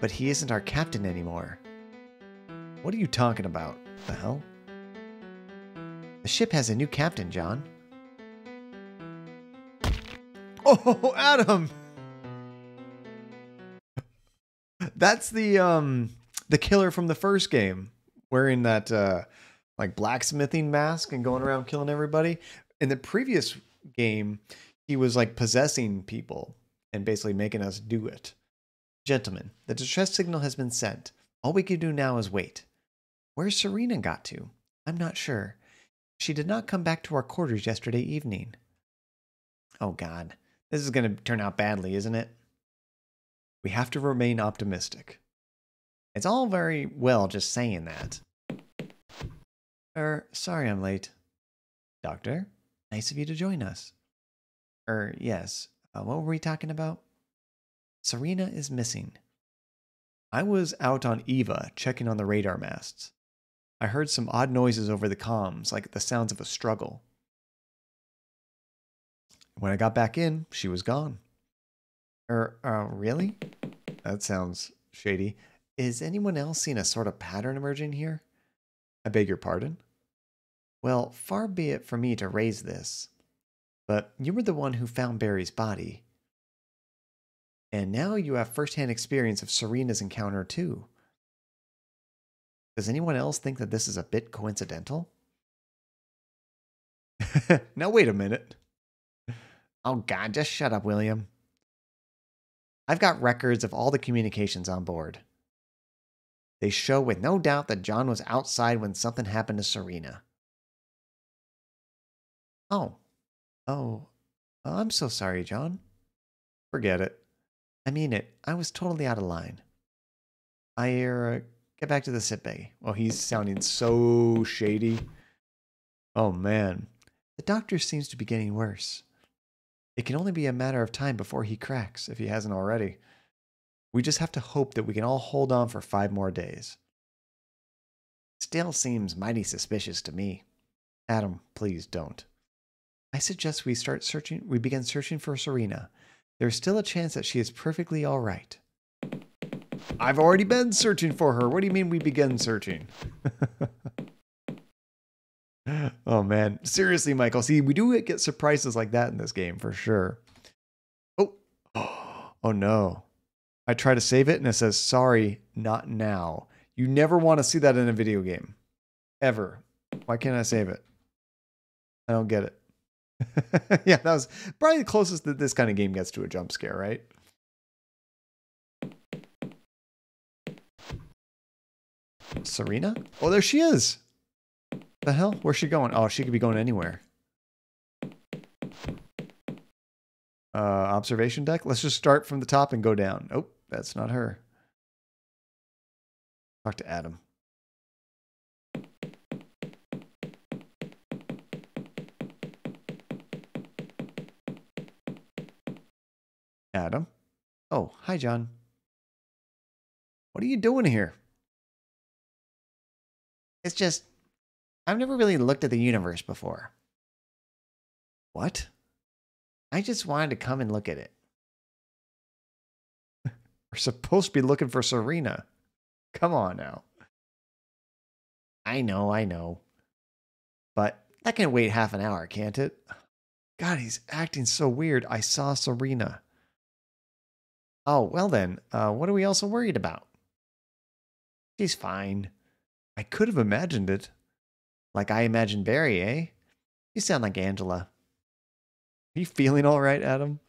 but he isn't our captain anymore. What are you talking about? The hell? The ship has a new captain, John. Oh, Adam! That's the um the killer from the first game, wearing that uh like blacksmithing mask and going around killing everybody. In the previous game, he was like possessing people and basically making us do it. Gentlemen, the distress signal has been sent. All we can do now is wait. Where's Serena got to? I'm not sure. She did not come back to our quarters yesterday evening. Oh, God. This is going to turn out badly, isn't it? We have to remain optimistic. It's all very well just saying that. Er, sorry I'm late. Doctor, nice of you to join us. Er, yes. Uh, what were we talking about? Serena is missing. I was out on Eva checking on the radar masts. I heard some odd noises over the comms, like the sounds of a struggle. When I got back in, she was gone. Er, uh, really? That sounds shady. Is anyone else seeing a sort of pattern emerging here? I beg your pardon? Well, far be it for me to raise this, but you were the one who found Barry's body. And now you have firsthand experience of Serena's encounter, too. Does anyone else think that this is a bit coincidental? now, wait a minute. Oh, God, just shut up, William. I've got records of all the communications on board. They show with no doubt that John was outside when something happened to Serena. Oh. Oh, Oh, I'm so sorry, John. Forget it. I mean it. I was totally out of line. I uh, get back to the sick bay. Well, he's sounding so shady. Oh man, the doctor seems to be getting worse. It can only be a matter of time before he cracks, if he hasn't already. We just have to hope that we can all hold on for five more days. Still seems mighty suspicious to me. Adam, please don't. I suggest we start searching, we begin searching for Serena. There's still a chance that she is perfectly all right. I've already been searching for her. What do you mean we begin searching? oh man, seriously, Michael. See, we do get surprises like that in this game for sure. Oh, oh no. I try to save it and it says, sorry, not now. You never want to see that in a video game. Ever. Why can't I save it? I don't get it. yeah, that was probably the closest that this kind of game gets to a jump scare, right? Serena? Oh, there she is. The hell? Where's she going? Oh, she could be going anywhere. Uh, observation deck. Let's just start from the top and go down. Oh, that's not her. Talk to Adam. Adam? Oh, hi, John. What are you doing here? It's just, I've never really looked at the universe before. What? I just wanted to come and look at it. We're supposed to be looking for Serena. Come on now. I know, I know. But that can wait half an hour, can't it? God, he's acting so weird. I saw Serena. Oh, well then, uh, what are we also worried about? She's fine. I could have imagined it. Like I imagined Barry, eh? You sound like Angela. Are you feeling all right, Adam?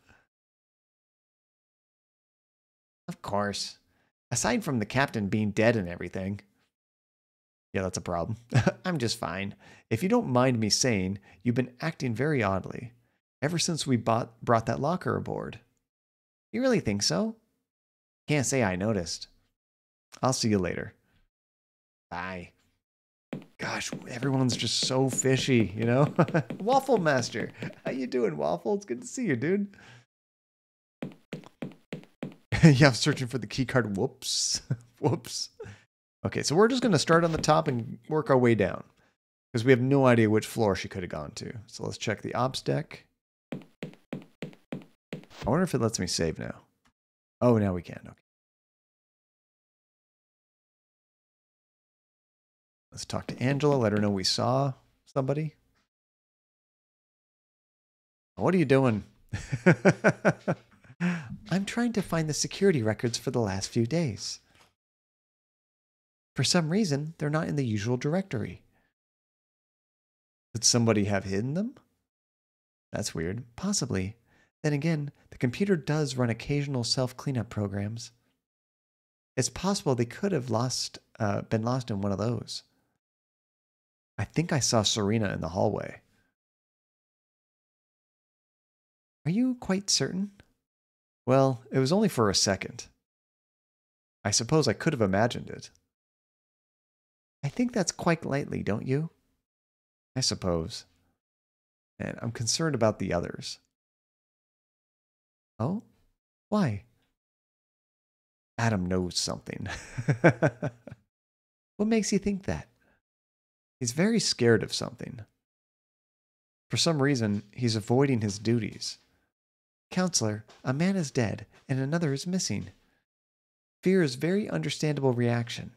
Of course. Aside from the captain being dead and everything. Yeah, that's a problem. I'm just fine. If you don't mind me saying, you've been acting very oddly ever since we bought, brought that locker aboard. You really think so? Can't say I noticed. I'll see you later. Bye. Gosh, everyone's just so fishy, you know? Waffle Master. How you doing, Waffle? It's good to see you, dude. yeah, I'm searching for the key card. Whoops. Whoops. Okay, so we're just going to start on the top and work our way down. Because we have no idea which floor she could have gone to. So let's check the ops deck. I wonder if it lets me save now. Oh, now we can. Okay. Let's talk to Angela. Let her know we saw somebody. What are you doing? I'm trying to find the security records for the last few days. For some reason, they're not in the usual directory. Could somebody have hidden them? That's weird. Possibly. Then again, the computer does run occasional self cleanup programs. It's possible they could have lost, uh, been lost in one of those. I think I saw Serena in the hallway. Are you quite certain? Well, it was only for a second. I suppose I could have imagined it. I think that's quite lightly, don't you? I suppose. And I'm concerned about the others. Oh? Why? Adam knows something. what makes you think that? He's very scared of something. For some reason, he's avoiding his duties. Counselor, a man is dead and another is missing. Fear is very understandable reaction.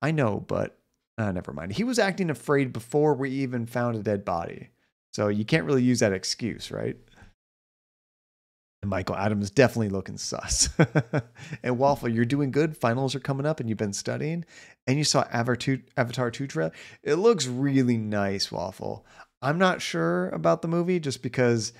I know, but uh, never mind. He was acting afraid before we even found a dead body. So you can't really use that excuse, right? And Michael Adams definitely looking sus. and Waffle, you're doing good. Finals are coming up and you've been studying. And you saw Avatar 2, Avatar 2 trailer. It looks really nice, Waffle. I'm not sure about the movie just because,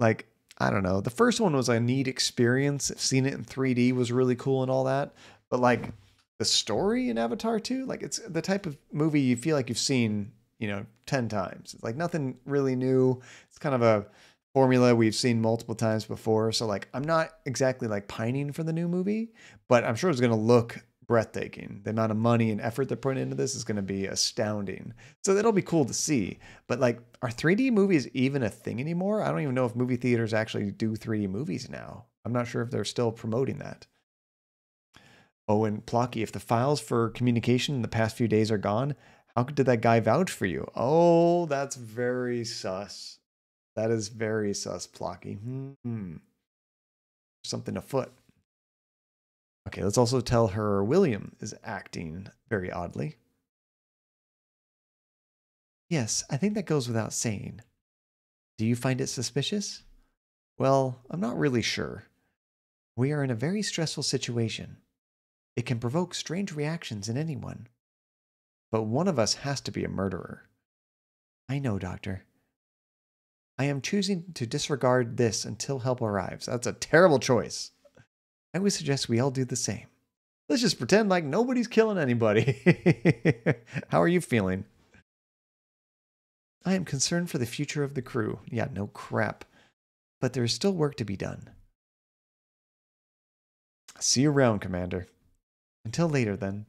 like, I don't know. The first one was a neat experience. Seeing it in 3D was really cool and all that. But, like, the story in Avatar 2, like, it's the type of movie you feel like you've seen, you know, 10 times. It's like nothing really new. It's kind of a formula we've seen multiple times before. So like I'm not exactly like pining for the new movie, but I'm sure it's going to look breathtaking. The amount of money and effort they're putting into this is going to be astounding. So that'll be cool to see. But like are 3D movies even a thing anymore? I don't even know if movie theaters actually do 3D movies now. I'm not sure if they're still promoting that. Oh, and Plocky, if the files for communication in the past few days are gone, how did that guy vouch for you? Oh, that's very sus. That is very sus, Plocky. Hmm. Something afoot. Okay, let's also tell her William is acting very oddly. Yes, I think that goes without saying. Do you find it suspicious? Well, I'm not really sure. We are in a very stressful situation. It can provoke strange reactions in anyone. But one of us has to be a murderer. I know, Doctor. I am choosing to disregard this until help arrives. That's a terrible choice. I would suggest we all do the same. Let's just pretend like nobody's killing anybody. How are you feeling? I am concerned for the future of the crew. Yeah, no crap. But there is still work to be done. See you around, Commander. Until later, then.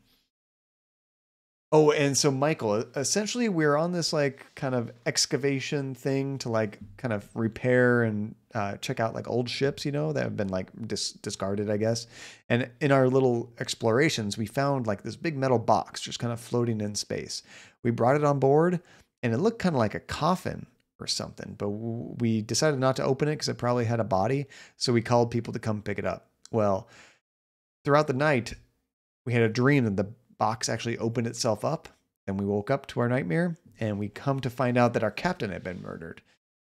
Oh, and so Michael, essentially, we're on this like kind of excavation thing to like kind of repair and uh, check out like old ships, you know, that have been like dis- discarded, I guess. And in our little explorations, we found like this big metal box just kind of floating in space. We brought it on board, and it looked kind of like a coffin or something, but we decided not to open it because it probably had a body. So we called people to come pick it up. Well, throughout the night, we had a dream that the box actually opened itself up. And we woke up to our nightmare and we come to find out that our captain had been murdered.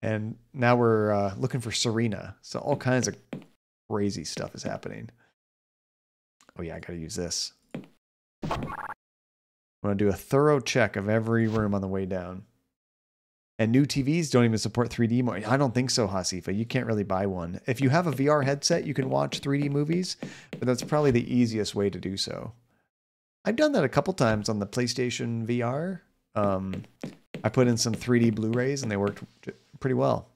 And now we're uh, looking for Serena. So all kinds of crazy stuff is happening. Oh, yeah, I got to use this. I'm going to do a thorough check of every room on the way down. And new TVs don't even support 3D more. I don't think so, Hasifa. You can't really buy one. If you have a VR headset, you can watch 3D movies, but that's probably the easiest way to do so. I've done that a couple times on the PlayStation VR. Um, I put in some 3D Blu-rays and they worked pretty well.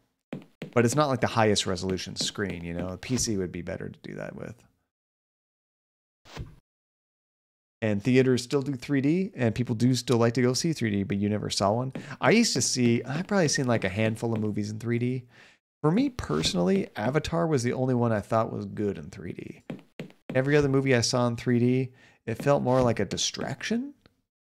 But it's not like the highest resolution screen, you know. A PC would be better to do that with. And theaters still do 3D, and people do still like to go see 3D, but you never saw one. I used to see, I've probably seen like a handful of movies in 3D. For me personally, Avatar was the only one I thought was good in 3D. Every other movie I saw in 3D, it felt more like a distraction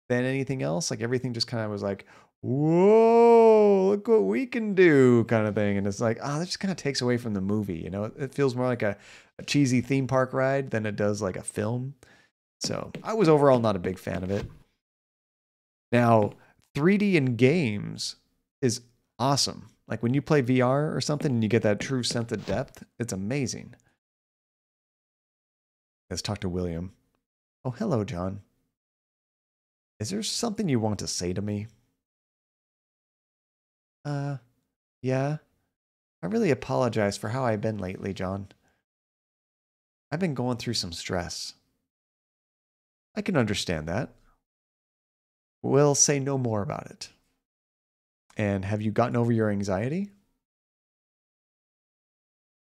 than anything else. Like everything just kind of was like, whoa, look what we can do kind of thing. And it's like, oh, that just kind of takes away from the movie. You know, it feels more like a, a cheesy theme park ride than it does like a film. So I was overall not a big fan of it. Now, 3D in games is awesome. Like when you play VR or something and you get that true sense of depth, it's amazing. Let's talk to William. Oh, hello, John. Is there something you want to say to me? Uh, yeah. I really apologize for how I've been lately, John. I've been going through some stress. I can understand that. We'll say no more about it. And have you gotten over your anxiety?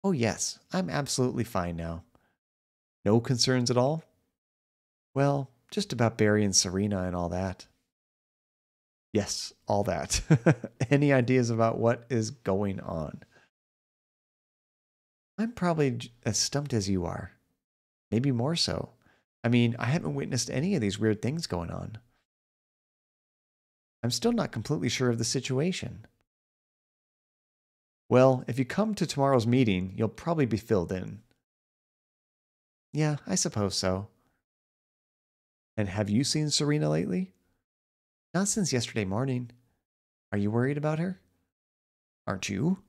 Oh, yes, I'm absolutely fine now. No concerns at all? Well, just about Barry and Serena and all that. Yes, all that. Any ideas about what is going on? I'm probably as stumped as you are. Maybe more so. I mean, I haven't witnessed any of these weird things going on. I'm still not completely sure of the situation. Well, if you come to tomorrow's meeting, you'll probably be filled in. Yeah, I suppose so. And have you seen Serena lately? Not since yesterday morning. Are you worried about her? Aren't you?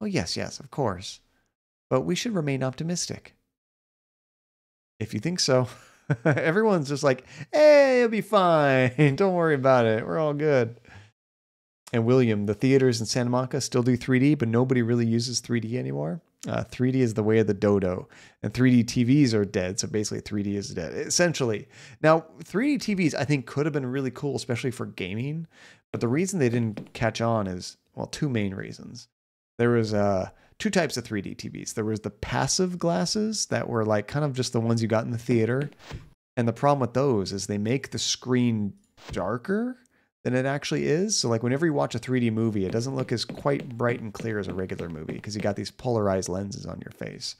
Oh, yes, yes, of course. But we should remain optimistic. If you think so. Everyone's just like, hey, it'll be fine. Don't worry about it. We're all good. And William, the theaters in Santa Monica still do 3D, but nobody really uses 3D anymore. Uh, 3D is the way of the dodo, and 3D TVs are dead. So basically, 3D is dead, essentially. Now, 3D TVs I think could have been really cool, especially for gaming. But the reason they didn't catch on is well, two main reasons. there was uh, two types of 3D TVs. There was the passive glasses that were like kind of just the ones you got in the theater. And the problem with those is they make the screen darker than it actually is. So like whenever you watch a 3D movie, it doesn't look as quite bright and clear as a regular movie because you got these polarized lenses on your face.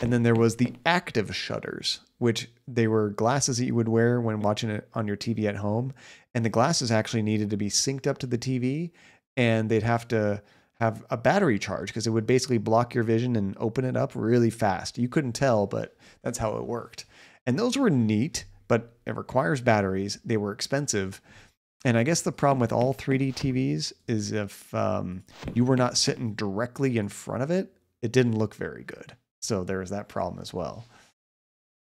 And then there was the active shutters, which they were glasses that you would wear when watching it on your TV at home. And the glasses actually needed to be synced up to the TV and they'd have to have a battery charge because it would basically block your vision and open it up really fast. You couldn't tell, but that's how it worked. And those were neat, but it requires batteries. They were expensive. And I guess the problem with all 3D TVs is if um, you were not sitting directly in front of it, it didn't look very good. So there's that problem as well.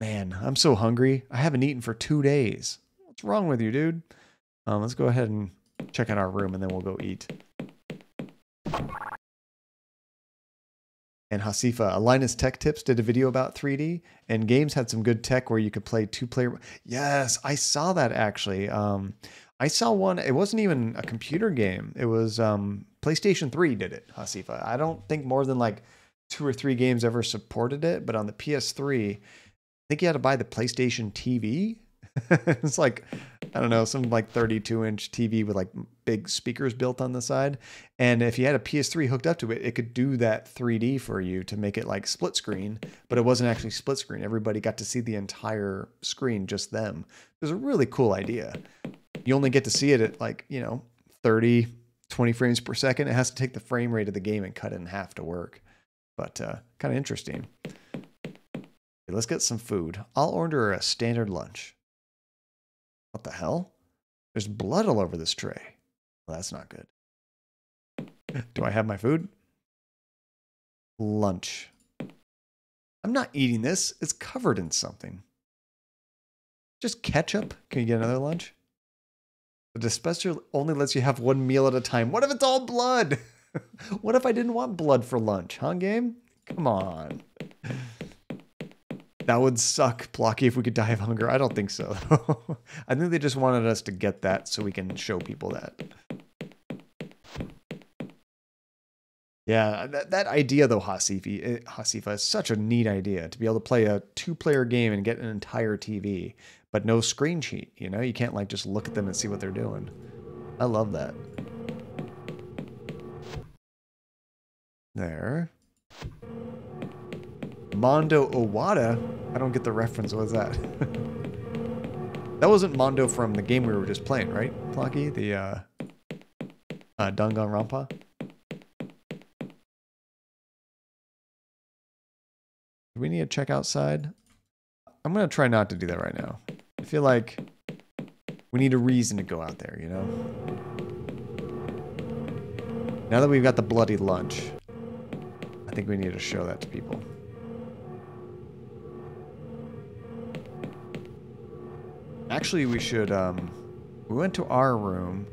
Man, I'm so hungry. I haven't eaten for two days. What's wrong with you, dude? Um, let's go ahead and check out our room and then we'll go eat. And Hasifa, Linus Tech Tips did a video about 3D, and games had some good tech where you could play two player. Yes, I saw that actually. Um, I saw one. It wasn't even a computer game. It was um, PlayStation 3 did it, Hasifa. I don't think more than like two or three games ever supported it, but on the PS3, I think you had to buy the PlayStation TV. it's like I don't know, some like 32 inch TV with like big speakers built on the side. And if you had a PS3 hooked up to it, it could do that 3D for you to make it like split screen, but it wasn't actually split screen. Everybody got to see the entire screen, just them. It was a really cool idea. You only get to see it at like, you know, 30, 20 frames per second. It has to take the frame rate of the game and cut it in half to work. But uh, kind of interesting. Okay, let's get some food. I'll order a standard lunch. What the hell? There's blood all over this tray. Well, that's not good. Do I have my food? Lunch. I'm not eating this. It's covered in something. Just ketchup? Can you get another lunch? The dispenser only lets you have one meal at a time. What if it's all blood? what if I didn't want blood for lunch, huh, game? Come on. That would suck, Blocky, if we could die of hunger. I don't think so. I think they just wanted us to get that so we can show people that. Yeah, that, that idea though, Hasifi, eh, Hasifa, is such a neat idea to be able to play a two-player game and get an entire TV, but no screen sheet. You know, you can't like just look at them and see what they're doing. I love that. There. Mondo Owada? I don't get the reference. What was that? that wasn't Mondo from the game we were just playing, right, Plucky? The uh, uh, Danganronpa? Do we need to check outside? I'm going to try not to do that right now. Feel like we need a reason to go out there, you know? Now that we've got the bloody lunch, I think we need to show that to people. Actually, we should, um, we went to our room.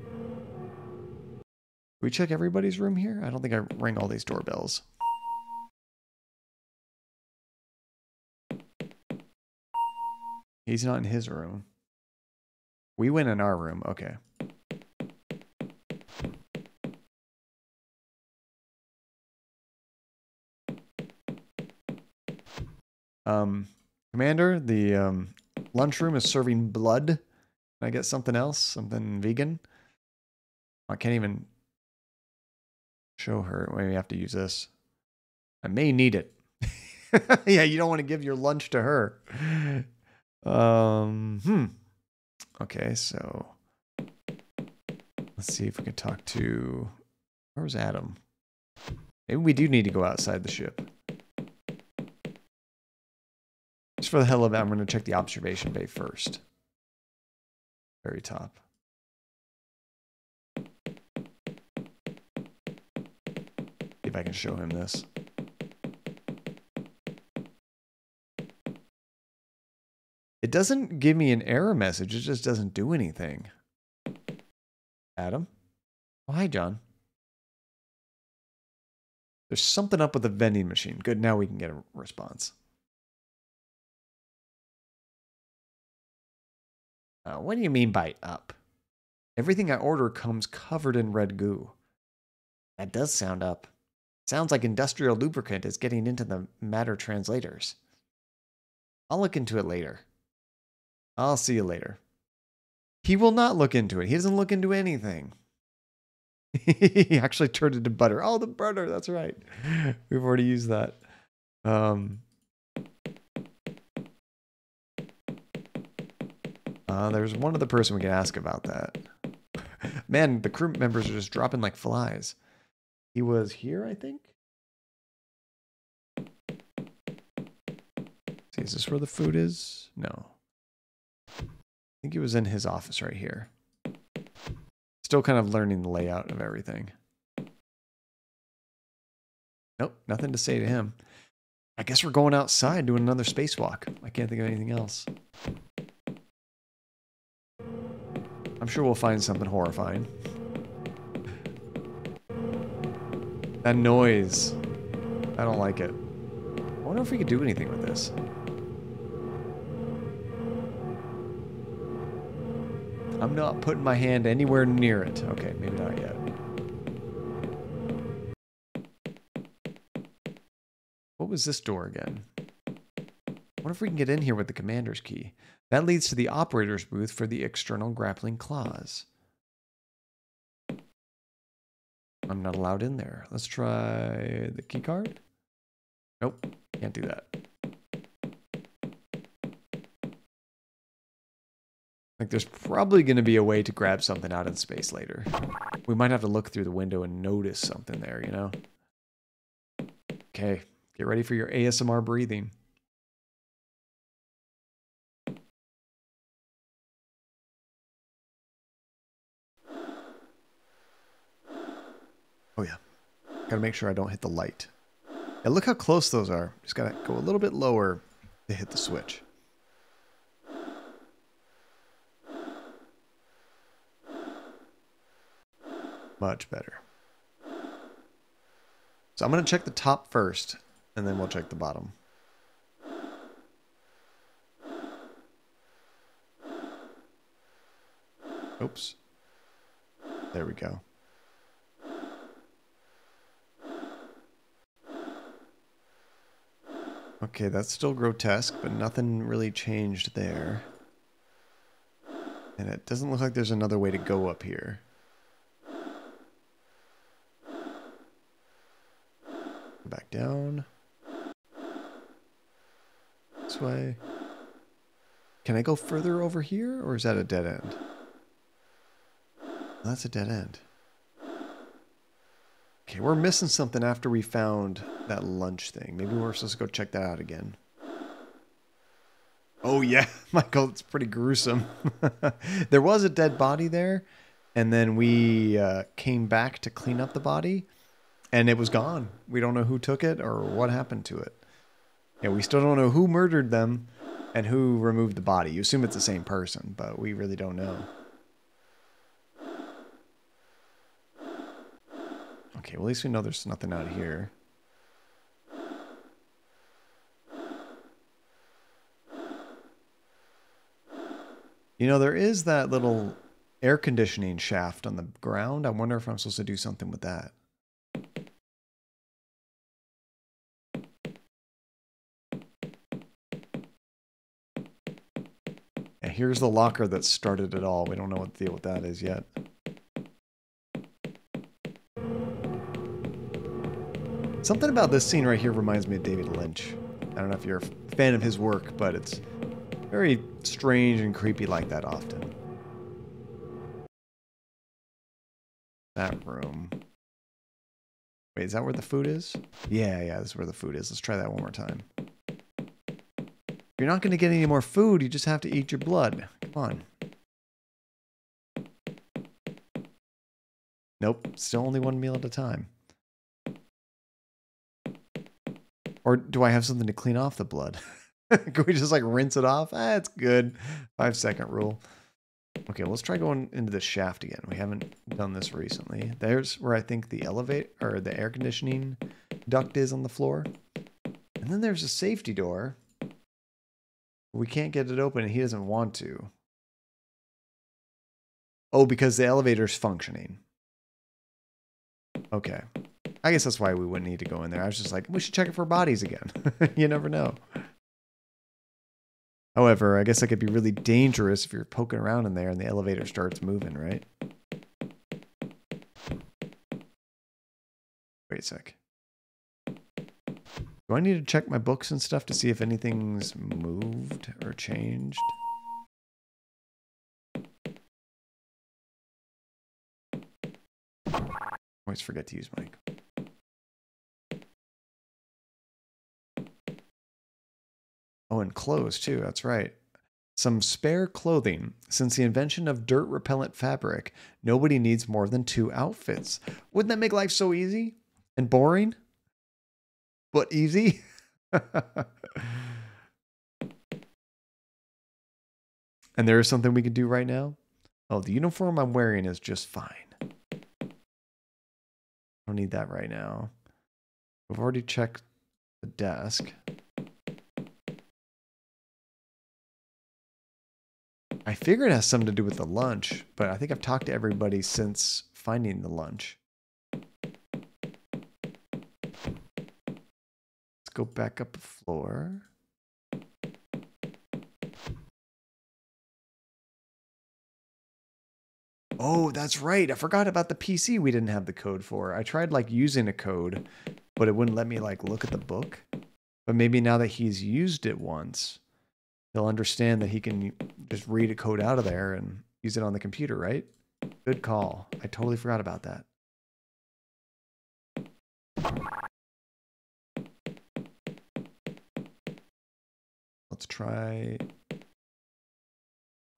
we check everybody's room here? I don't think I rang all these doorbells. He's not in his room. We went in our room. Okay. Um, Commander, the um, lunchroom is serving blood. Can I get something else? Something vegan? I can't even show her. We have to use this. I may need it. yeah, you don't want to give your lunch to her. Um, hmm. Okay, so let's see if we can talk to. Where's Adam? Maybe we do need to go outside the ship. Just for the hell of it, I'm going to check the observation bay first. Very top. See if I can show him this. It doesn't give me an error message. It just doesn't do anything. Adam? Oh, hi, John. There's something up with the vending machine. Good, now we can get a response. Uh, what do you mean by up? Everything I order comes covered in red goo. That does sound up. Sounds like industrial lubricant is getting into the matter translators. I'll look into it later. I'll see you later. He will not look into it. He doesn't look into anything. he actually turned it to butter. Oh, the butter. That's right. We've already used that. Um, uh, there's one other person we can ask about that. Man, the crew members are just dropping like flies. He was here, I think. See, is this where the food is? No. I think he was in his office right here. Still kind of learning the layout of everything. Nope, nothing to say to him. I guess we're going outside doing another spacewalk. I can't think of anything else. I'm sure we'll find something horrifying. That noise. I don't like it. I wonder if we could do anything with this. I'm not putting my hand anywhere near it. Okay, maybe not yet. What was this door again? Wonder if we can get in here with the commander's key. That leads to the operator's booth for the external grappling claws. I'm not allowed in there. Let's try the key card. Nope, can't do that. Like there's probably going to be a way to grab something out in space later. We might have to look through the window and notice something there, you know? Okay, get ready for your ASMR breathing. Oh yeah. Gotta make sure I don't hit the light. Yeah, look how close those are. Just gotta go a little bit lower to hit the switch. Much better. So I'm gonna check the top first, and then we'll check the bottom. Oops. There we go. Okay, that's still grotesque, but nothing really changed there. And it doesn't look like there's another way to go up here. Back down. This way. Can I go further over here, or is that a dead end? That's a dead end. Okay, we're missing something after we found that lunch thing. Maybe we're supposed to go check that out again. Oh yeah, Michael, it's pretty gruesome. there was a dead body there, and then we uh, came back to clean up the body, and it was gone. We don't know who took it or what happened to it. Yeah, we still don't know who murdered them and who removed the body. You assume it's the same person, but we really don't know. Okay, well, at least we know there's nothing out here. You know, there is that little air conditioning shaft on the ground. I wonder if I'm supposed to do something with that. Here's the locker that started it all. We don't know what the deal with that is yet. Something about this scene right here reminds me of David Lynch. I don't know if you're a fan of his work, but it's very strange and creepy like that often. That room. Wait, is that where the food is? Yeah, yeah, that's where the food is. Let's try that one more time. You're not going to get any more food. You just have to eat your blood. Come on. Nope, still only one meal at a time. Or do I have something to clean off the blood? Can we just like rinse it off? Ah, it's good. Five second rule. Okay, let's try going into the shaft again. We haven't done this recently. There's where I think the elevate or the air conditioning duct is on the floor. And then there's a safety door. We can't get it open and he doesn't want to. Oh, because the elevator's functioning. Okay. I guess that's why we wouldn't need to go in there. I was just like, we should check it for bodies again. you never know. However, I guess that could be really dangerous if you're poking around in there and the elevator starts moving, right? Wait a sec. Do I need to check my books and stuff to see if anything's moved or changed? Always forget to use mic. Oh, and clothes too. That's right. Some spare clothing. Since the invention of dirt repellent fabric, nobody needs more than two outfits. Wouldn't that make life so easy and boring? But easy? and there is something we can do right now? Oh, the uniform I'm wearing is just fine. I don't need that right now. We've already checked the desk. I figure it has something to do with the lunch, but I think I've talked to everybody since finding the lunch. Go back up a floor. Oh, that's right. I forgot about the PC we didn't have the code for. I tried like using a code, but it wouldn't let me like look at the book. But maybe now that he's used it once, he'll understand that he can just read a code out of there and use it on the computer, right? Good call. I totally forgot about that. Let's try.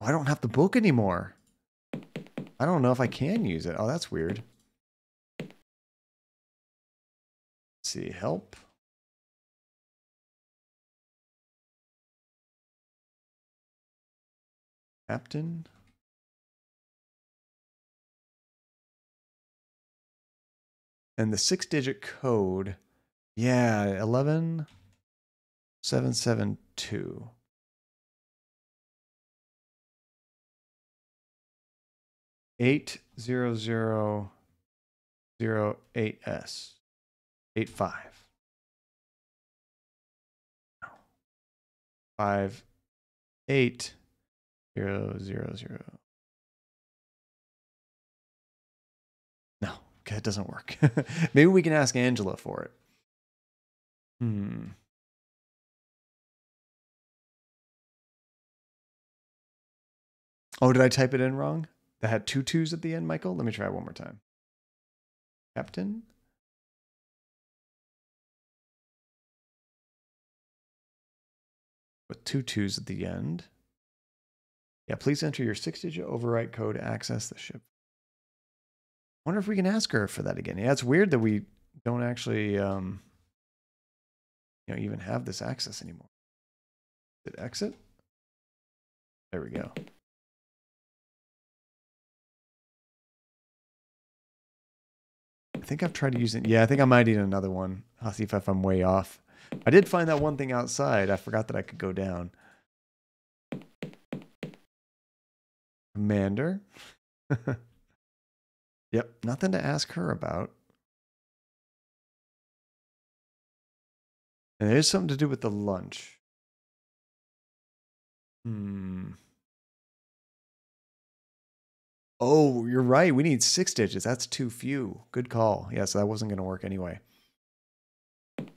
Oh, I don't have the book anymore. I don't know if I can use it. Oh, that's weird. Let's see, help. Captain. And the six digit code, yeah, 11772. Eight zero zero zero eight S. Eight five. Five eight zero zero zero. No, okay, it doesn't work. Maybe we can ask Angela for it. Hmm. Oh, did I type it in wrong? That had two twos at the end, Michael? Let me try one more time. Captain? With two twos at the end. Yeah, please enter your six digit overwrite code to access the ship. wonder if we can ask her for that again. Yeah, it's weird that we don't actually um, you know, even have this access anymore. Did exit? There we go. I think I've tried using. Yeah, I think I might need another one. I'll see if, if I'm way off. I did find that one thing outside. I forgot that I could go down. Commander. yep, nothing to ask her about. And there's something to do with the lunch. Hmm. Oh, you're right. We need six digits. That's too few. Good call. Yeah, so that wasn't going to work anyway. What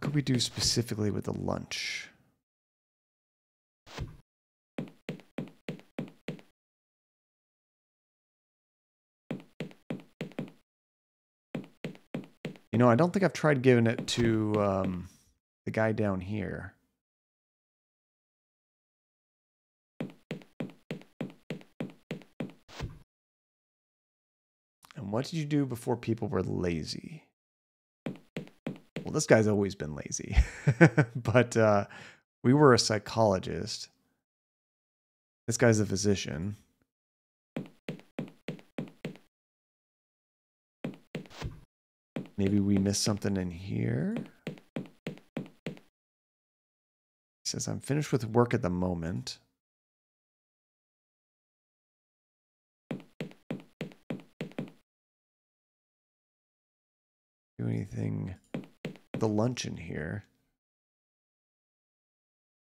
could we do specifically with the lunch? You know, I don't think I've tried giving it to um, the guy down here. And what did you do before people were lazy? Well, this guy's always been lazy. but uh, we were a psychologist. This guy's a physician. Maybe we missed something in here. He says, I'm finished with work at the moment. Do anything the lunch in here.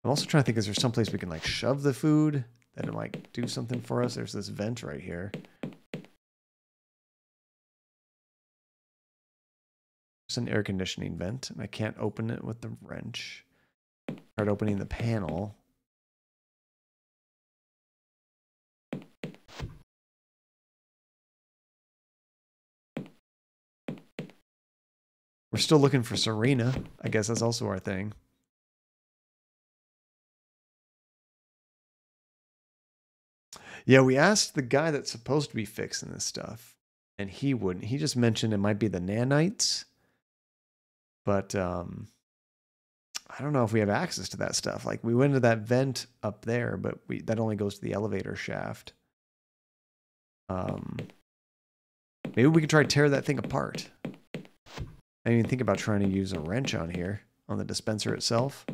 I'm also trying to think, is there someplace we can like shove the food that might do something for us? There's this vent right here. It's an air conditioning vent, and I can't open it with the wrench. Start opening the panel. We're still looking for Serena. I guess that's also our thing. Yeah, we asked the guy that's supposed to be fixing this stuff, and he wouldn't. He just mentioned it might be the nanites, but um, I don't know if we have access to that stuff. Like we went to that vent up there, but we that only goes to the elevator shaft. Um, maybe we could try to tear that thing apart. I didn't even think about trying to use a wrench on here on the dispenser itself.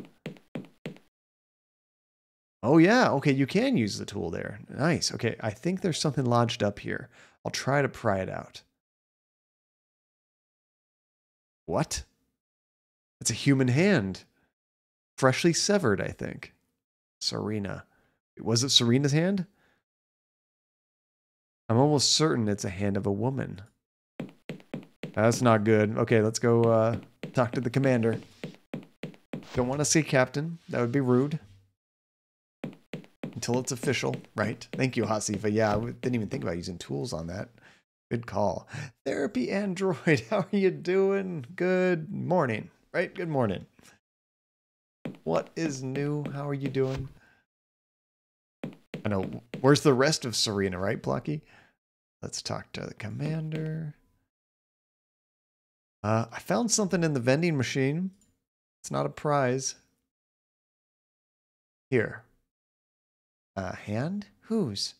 Oh yeah, okay, you can use the tool there. Nice. Okay, I think there's something lodged up here. I'll try to pry it out. What? It's a human hand. Freshly severed, I think. Serena. Was it Serena's hand? I'm almost certain it's a hand of a woman. That's not good. Okay, let's go uh, talk to the commander. Don't want to see captain. That would be rude until it's official, right? Thank you, Hasifa. Yeah, I didn't even think about using tools on that. Good call. Therapy Android, how are you doing? Good morning, right? Good morning. What is new? How are you doing? I know. Where's the rest of Serena, right, Blocky? Let's talk to the commander. Uh, I found something in the vending machine. It's not a prize. Here, a hand? Whose?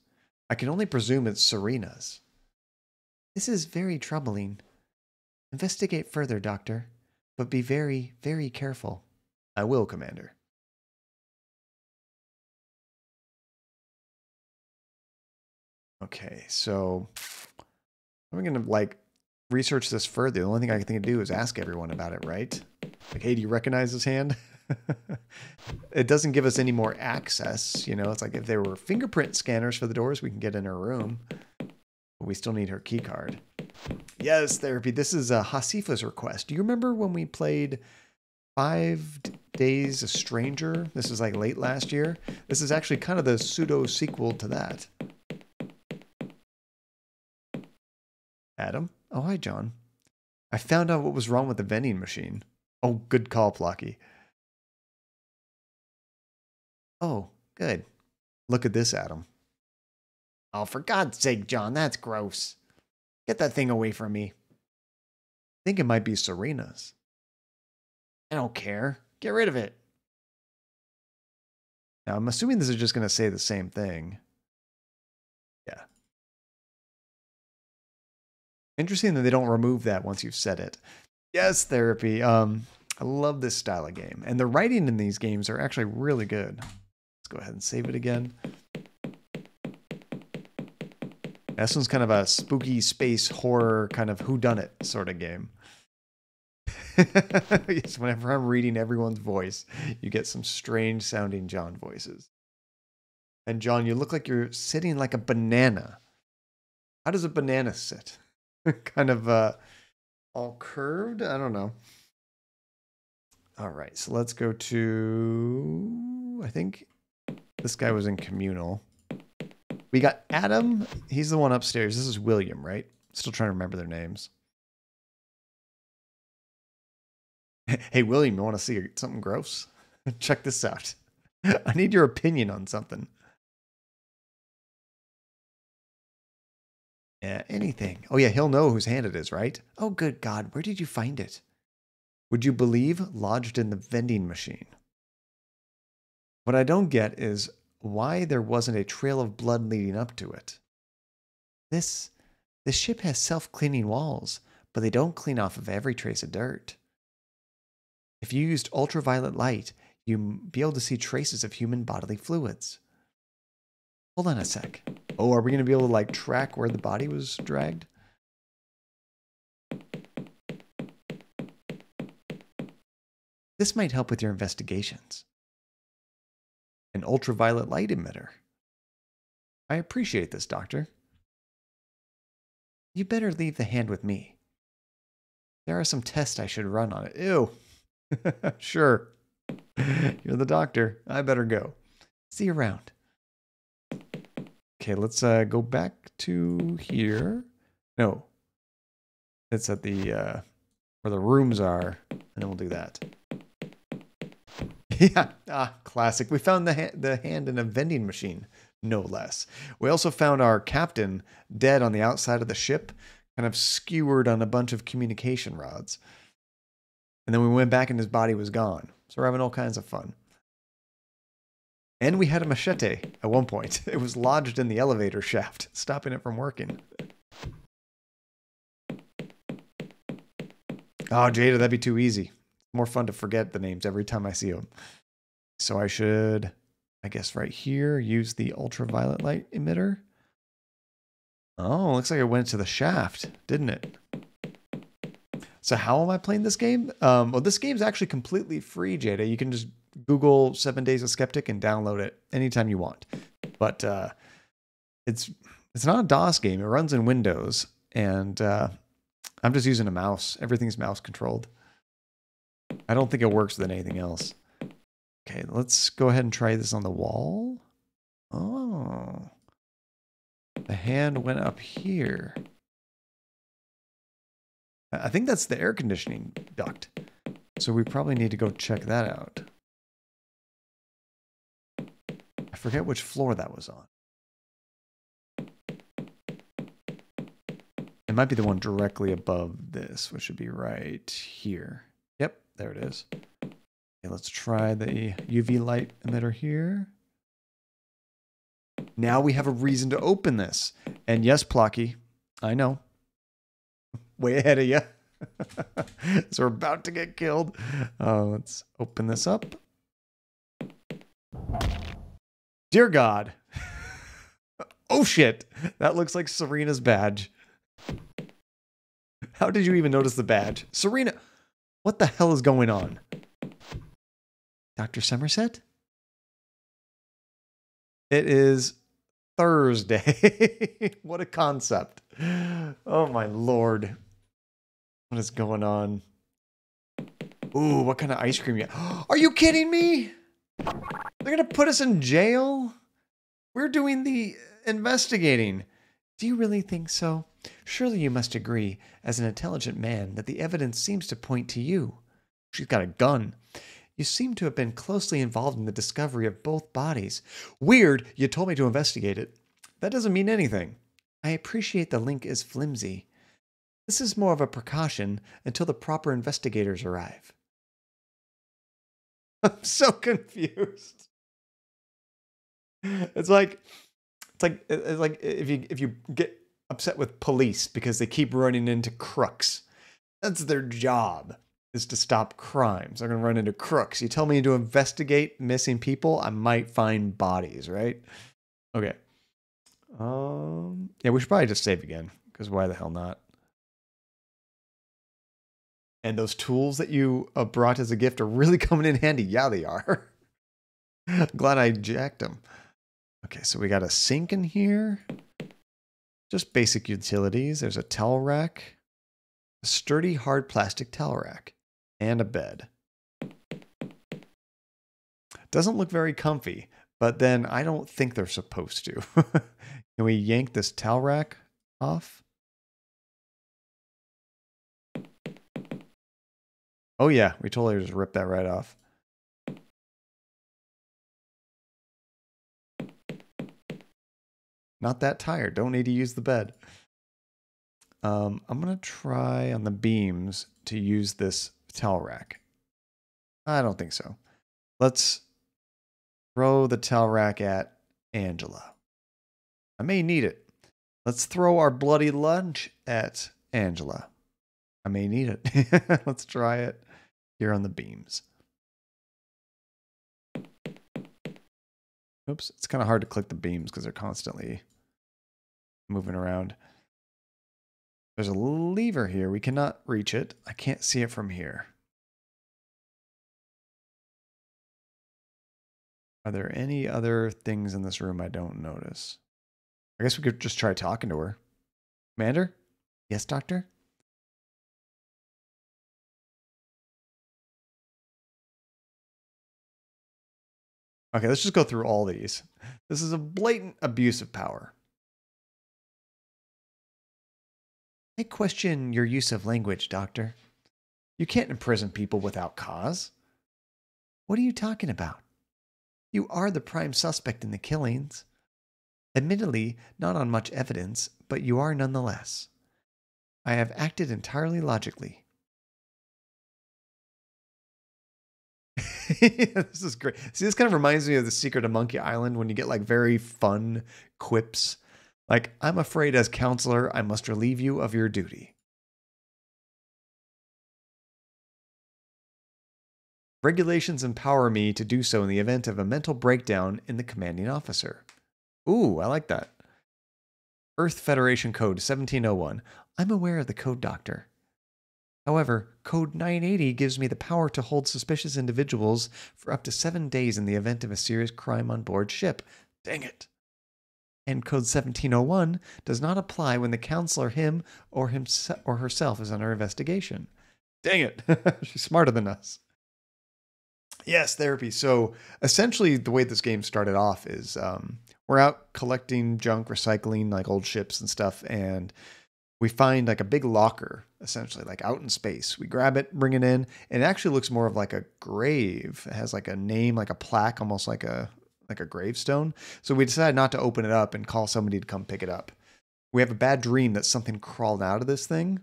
I can only presume it's Serena's. This is very troubling. Investigate further, Doctor, but be very, very careful. I will, Commander. Okay, so I'm going to like research this further. The only thing I can think to do is ask everyone about it, right? Like, hey, do you recognize this hand? it doesn't give us any more access. You know, it's like if there were fingerprint scanners for the doors, we can get in her room. But we still need her key card. Yes, therapy. This is a Hasifa's request. Do you remember when we played Five Days a Stranger? This is like late last year. This is actually kind of the pseudo sequel to that. Adam? Oh, hi, John. I found out what was wrong with the vending machine. Oh, good call, Plocky. Oh, good. Look at this, Adam. Oh, for God's sake, John, that's gross. Get that thing away from me. I think it might be Serena's. I don't care. Get rid of it. Now, I'm assuming this is just going to say the same thing. Interesting that they don't remove that once you've said it. Yes, therapy. Um, I love this style of game. And the writing in these games are actually really good. Let's go ahead and save it again. This one's kind of a spooky space horror kind of whodunit sort of game. yes, whenever I'm reading everyone's voice, you get some strange sounding John voices. And John, you look like you're sitting like a banana. How does a banana sit? kind of uh, all curved? I don't know. All right, so let's go to, I think this guy was in communal. We got Adam. He's the one upstairs. This is William, right? Still trying to remember their names. Hey, William, you want to see something gross? Check this out. I need your opinion on something. Yeah, anything. Oh, yeah, he'll know whose hand it is, right? Oh, good God, where did you find it? Would you believe lodged in the vending machine? What I don't get is why there wasn't a trail of blood leading up to it. This this ship has self-cleaning walls, but they don't clean off of every trace of dirt. If you used ultraviolet light, you'd be able to see traces of human bodily fluids. Hold on a sec. Oh, are we going to be able to like track where the body was dragged? This might help with your investigations. An ultraviolet light emitter. I appreciate this, Doctor. You better leave the hand with me. There are some tests I should run on it. Ew. sure. You're the doctor. I better go. See you around. Okay, let's uh, go back to here. No. It's at the uh, where the rooms are, and then we'll do that. Yeah, ah, classic. We found the ha- the hand in a vending machine, no less. We also found our captain dead on the outside of the ship, kind of skewered on a bunch of communication rods. And then we went back and his body was gone. So we're having all kinds of fun. And we had a machete at one point. It was lodged in the elevator shaft, stopping it from working. Oh, Jada, that'd be too easy. More fun to forget the names every time I see them. So I should, I guess, right here, use the ultraviolet light emitter. Oh, looks like it went to the shaft, didn't it? So how am I playing this game? Um, well, this game's actually completely free, Jada. You can just Google Seven Days of Skeptic and download it anytime you want. But uh, it's it's not a DOS game. It runs in Windows, and uh, I'm just using a mouse. Everything's mouse controlled. I don't think it works with anything else. Okay, let's go ahead and try this on the wall. Oh. The hand went up here. I think that's the air conditioning duct. So we probably need to go check that out. I forget which floor that was on. It might be the one directly above this, which should be right here. Yep, there it is. Okay, let's try the UV light emitter here. Now we have a reason to open this. And yes, Plocky, I know. Way ahead of you. so we're about to get killed. Uh, let's open this up. Dear God. oh shit. That looks like Serena's badge. How did you even notice the badge? Serena, what the hell is going on? Dr. Somerset? It is Thursday. what a concept. Oh my lord. What is going on? Ooh, what kind of ice cream you? Are you kidding me? They're gonna put us in jail? We're doing the investigating. Do you really think so? Surely you must agree, as an intelligent man, that the evidence seems to point to you. She's got a gun. You seem to have been closely involved in the discovery of both bodies. Weird, you told me to investigate it. That doesn't mean anything. I appreciate the link is flimsy. This is more of a precaution until the proper investigators arrive. I'm so confused. It's like it's like it's like if you if you get upset with police because they keep running into crooks. That's their job is to stop crimes. They're going to run into crooks. You tell me to investigate missing people, I might find bodies, right? Okay. Um yeah, we should probably just save again because why the hell not? And those tools that you uh, brought as a gift are really coming in handy. Yeah, they are. Glad I jacked them. Okay, so we got a sink in here. Just basic utilities. There's a towel rack, a sturdy hard plastic towel rack, and a bed. Doesn't look very comfy, but then I don't think they're supposed to. Can we yank this towel rack off? Oh yeah, we totally just ripped that right off. Not that tired. Don't need to use the bed. Um, I'm going to try on the beams to use this towel rack. I don't think so. Let's throw the towel rack at Angela. I may need it. Let's throw our bloody lunch at Angela. I may need it. Let's try it here on the beams. Oops, it's kind of hard to click the beams because they're constantly moving around. There's a lever here. We cannot reach it. I can't see it from here. Are there any other things in this room I don't notice? I guess we could just try talking to her. Commander? Yes, Doctor? Okay, let's just go through all these. This is a blatant abuse of power. I question your use of language, Doctor. You can't imprison people without cause. What are you talking about? You are the prime suspect in the killings. Admittedly, not on much evidence, but you are nonetheless. I have acted entirely logically. this is great. See, this kind of reminds me of the Secret of Monkey Island when you get like very fun quips. Like, I'm afraid as counselor, I must relieve you of your duty. Regulations empower me to do so in the event of a mental breakdown in the commanding officer. Ooh, I like that. Earth Federation Code 1701. I'm aware of the code, Doctor. However, Code 980 gives me the power to hold suspicious individuals for up to seven days in the event of a serious crime on board ship. Dang it. And Code 1701 does not apply when the counselor, him or, himself or herself, is under investigation. Dang it. She's smarter than us. Yes, therapy. So essentially, the way this game started off is um, we're out collecting junk, recycling like old ships and stuff, and we find like a big locker essentially like out in space. We grab it bring it in and it actually looks more of like a grave. It has like a name like a plaque almost like a like a gravestone. So we decided not to open it up and call somebody to come pick it up. We have a bad dream that something crawled out of this thing.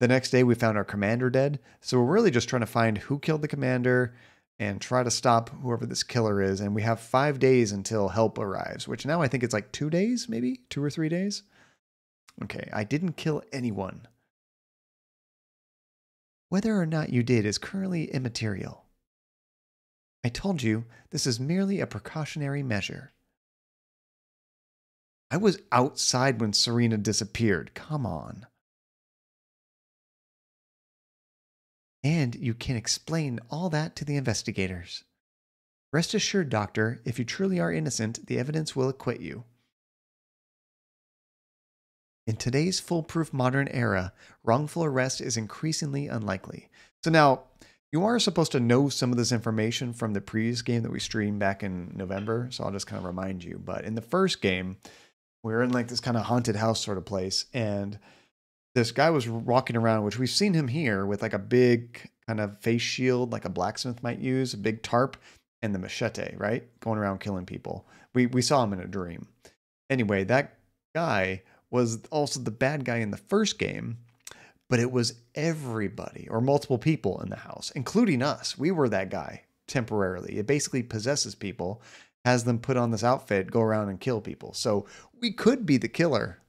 The next day we found our commander dead. So we're really just trying to find who killed the commander and try to stop whoever this killer is. And we have five days until help arrives which now i think it's like two days maybe? Two or three days Okay, I didn't kill anyone. Whether or not you did is currently immaterial. I told you this is merely a precautionary measure. I was outside when Serena disappeared. Come on. And you can explain all that to the investigators. Rest assured, Doctor, if you truly are innocent, the evidence will acquit you. In today's foolproof modern era, wrongful arrest is increasingly unlikely. So now, you are supposed to know some of this information from the previous game that we streamed back in November, so I'll just kind of remind you. But in the first game, we were in like this kind of haunted house sort of place, and this guy was walking around, which we've seen him here with like a big kind of face shield, like a blacksmith might use, a big tarp, and the machete, right? Going around killing people. We we saw him in a dream. Anyway, that guy was also the bad guy in the first game, but it was everybody or multiple people in the house, including us. We were that guy temporarily. It basically possesses people, has them put on this outfit, go around and kill people. So we could be the killer.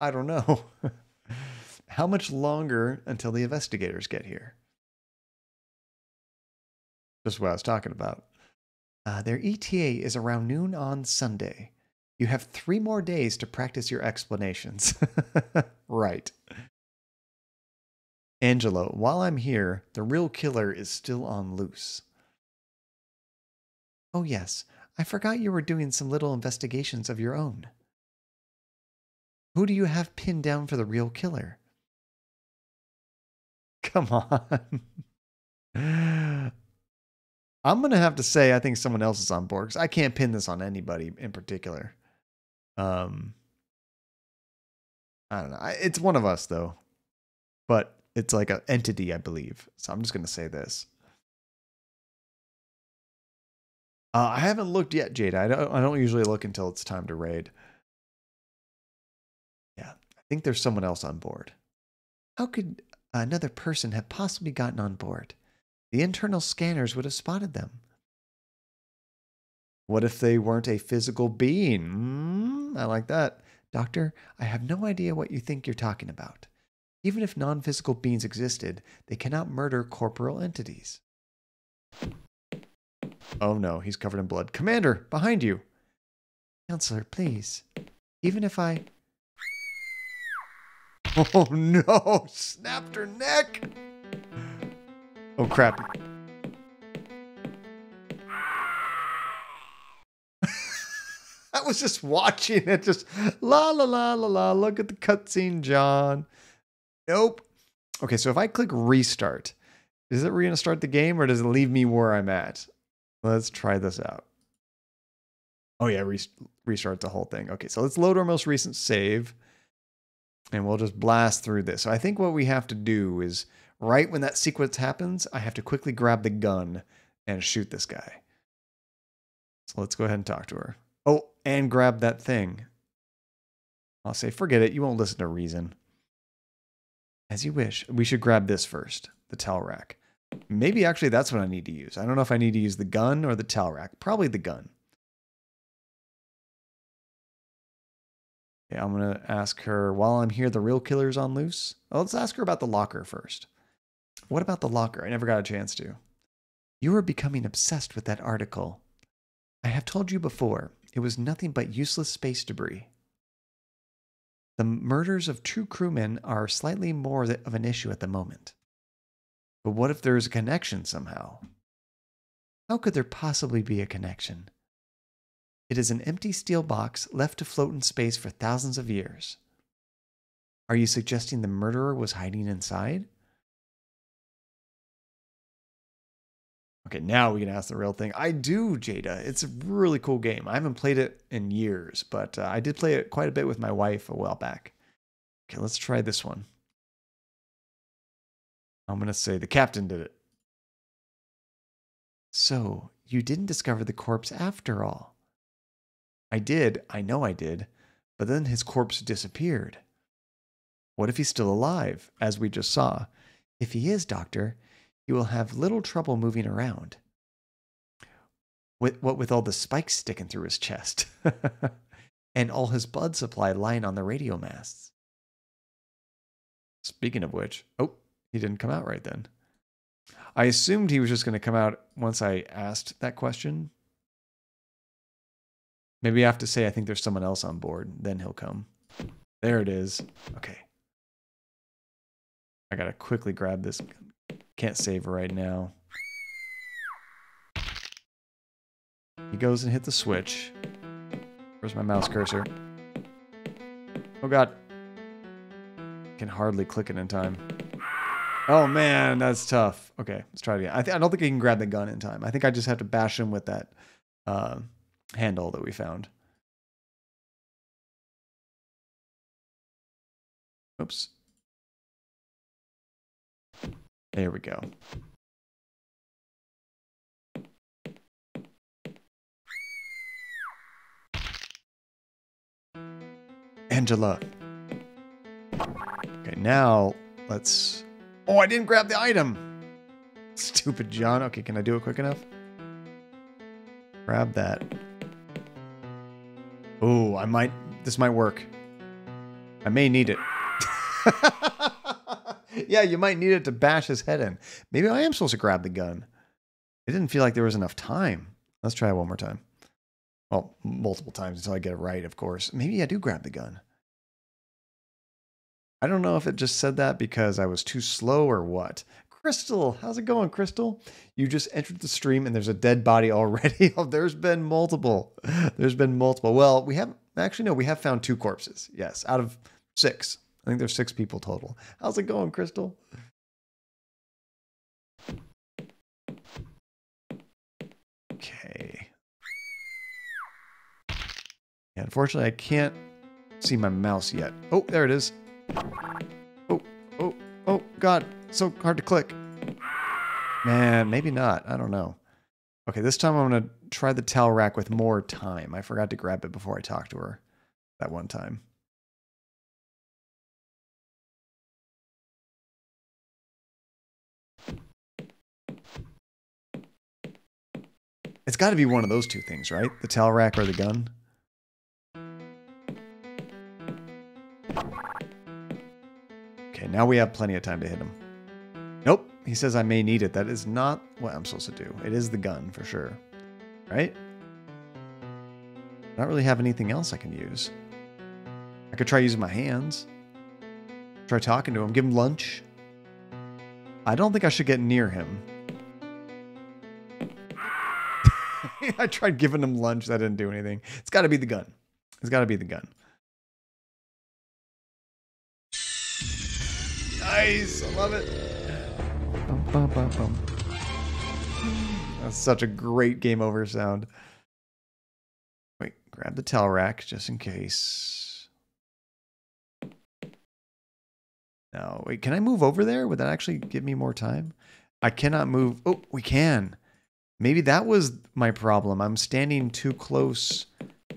I don't know. How much longer until the investigators get here? Just what I was talking about. Uh, their ETA is around noon on Sunday. You have three more days to practice your explanations. right. Angela, while I'm here, the real killer is still on loose. Oh, yes, I forgot you were doing some little investigations of your own. Who do you have pinned down for the real killer? Come on. I'm going to have to say I think someone else is on board because I can't pin this on anybody in particular. Um, I don't know. It's one of us though, but it's like an entity, I believe. So I'm just gonna say this. Uh, I haven't looked yet, Jada. I don't. I don't usually look until it's time to raid. Yeah, I think there's someone else on board. How could another person have possibly gotten on board? The internal scanners would have spotted them. What if they weren't a physical being? Mm, I like that. Doctor, I have no idea what you think you're talking about. Even if non physical beings existed, they cannot murder corporeal entities. Oh no, he's covered in blood. Commander, behind you! Counselor, please. Even if I. Oh no! Snapped her neck! Oh crap. I was just watching it, just la la la la la. Look at the cutscene, John. Nope. Okay, so if I click restart, is it going to start the game or does it leave me where I'm at? Let's try this out. Oh yeah, re- restart the whole thing. Okay, so let's load our most recent save, and we'll just blast through this. So I think what we have to do is right when that sequence happens, I have to quickly grab the gun and shoot this guy. So let's go ahead and talk to her. And grab that thing. I'll say, forget it. You won't listen to reason. As you wish. We should grab this first, the towel rack. Maybe actually that's what I need to use. I don't know if I need to use the gun or the towel rack. Probably the gun. Okay, I'm going to ask her, while I'm here, the real killer's on loose? Well, let's ask her about the locker first. What about the locker? I never got a chance to. You are becoming obsessed with that article. I have told you before, it was nothing but useless space debris. The murders of two crewmen are slightly more of an issue at the moment. But what if there is a connection somehow? How could there possibly be a connection? It is an empty steel box left to float in space for thousands of years. Are you suggesting the murderer was hiding inside? Okay, now we can ask the real thing. I do, Jada. It's a really cool game. I haven't played it in years, but uh, I did play it quite a bit with my wife a while back. Okay, let's try this one. I'm going to say the captain did it. So, you didn't discover the corpse after all. I did. I know I did. But then his corpse disappeared. What if he's still alive, as we just saw? If he is, Doctor, he will have little trouble moving around. With, what with all the spikes sticking through his chest and all his blood supply lying on the radio masts. Speaking of which, oh, he didn't come out right then. I assumed he was just going to come out once I asked that question. Maybe I have to say I think there's someone else on board, then he'll come. There it is. Okay. I got to quickly grab this can't save right now. He goes and hit the switch. Where's my mouse cursor? Oh god. Can hardly click it in time. Oh man, that's tough. Okay, let's try it again. I, I don't think he can grab the gun in time. I think I just have to bash him with that uh, handle that we found. Oops. There we go. Angela. Okay, now let's. Oh, I didn't grab the item. Stupid John. Okay, can I do it quick enough? Grab that. Oh, I might. This might work. I may need it. yeah, you might need it to bash his head in. Maybe I am supposed to grab the gun. It didn't feel like there was enough time. Let's try it one more time. Well, multiple times until I get it right, of course. Maybe I do grab the gun. I don't know if it just said that because I was too slow or what. Crystal, how's it going, Crystal? You just entered the stream and there's a dead body already. oh, there's been multiple. There's been multiple. Well, we have actually no, we have found two corpses. Yes, out of six. I think there's six people total. How's it going, Crystal? Okay. Yeah, unfortunately, I can't see my mouse yet. Oh, there it is. Oh, oh, oh, God. So hard to click. Man, maybe not. I don't know. Okay, this time I'm going to try the towel rack with more time. I forgot to grab it before I talked to her that one time. It's got to be one of those two things, right? The towel rack or the gun? Okay, now we have plenty of time to hit him. Nope, he says I may need it. That is not what I'm supposed to do. It is the gun for sure. Right? I don't really have anything else I can use. I could try using my hands. Try talking to him. Give him lunch. I don't think I should get near him. I tried giving him lunch. That didn't do anything. It's got to be the gun. It's got to be the gun. Nice. I love it. Bum, bum, bum. That's such a great game over sound. Wait, grab the towel rack just in case. No, wait, can I move over there? Would that actually give me more time? I cannot move. Oh, we can. Maybe that was my problem. I'm standing too close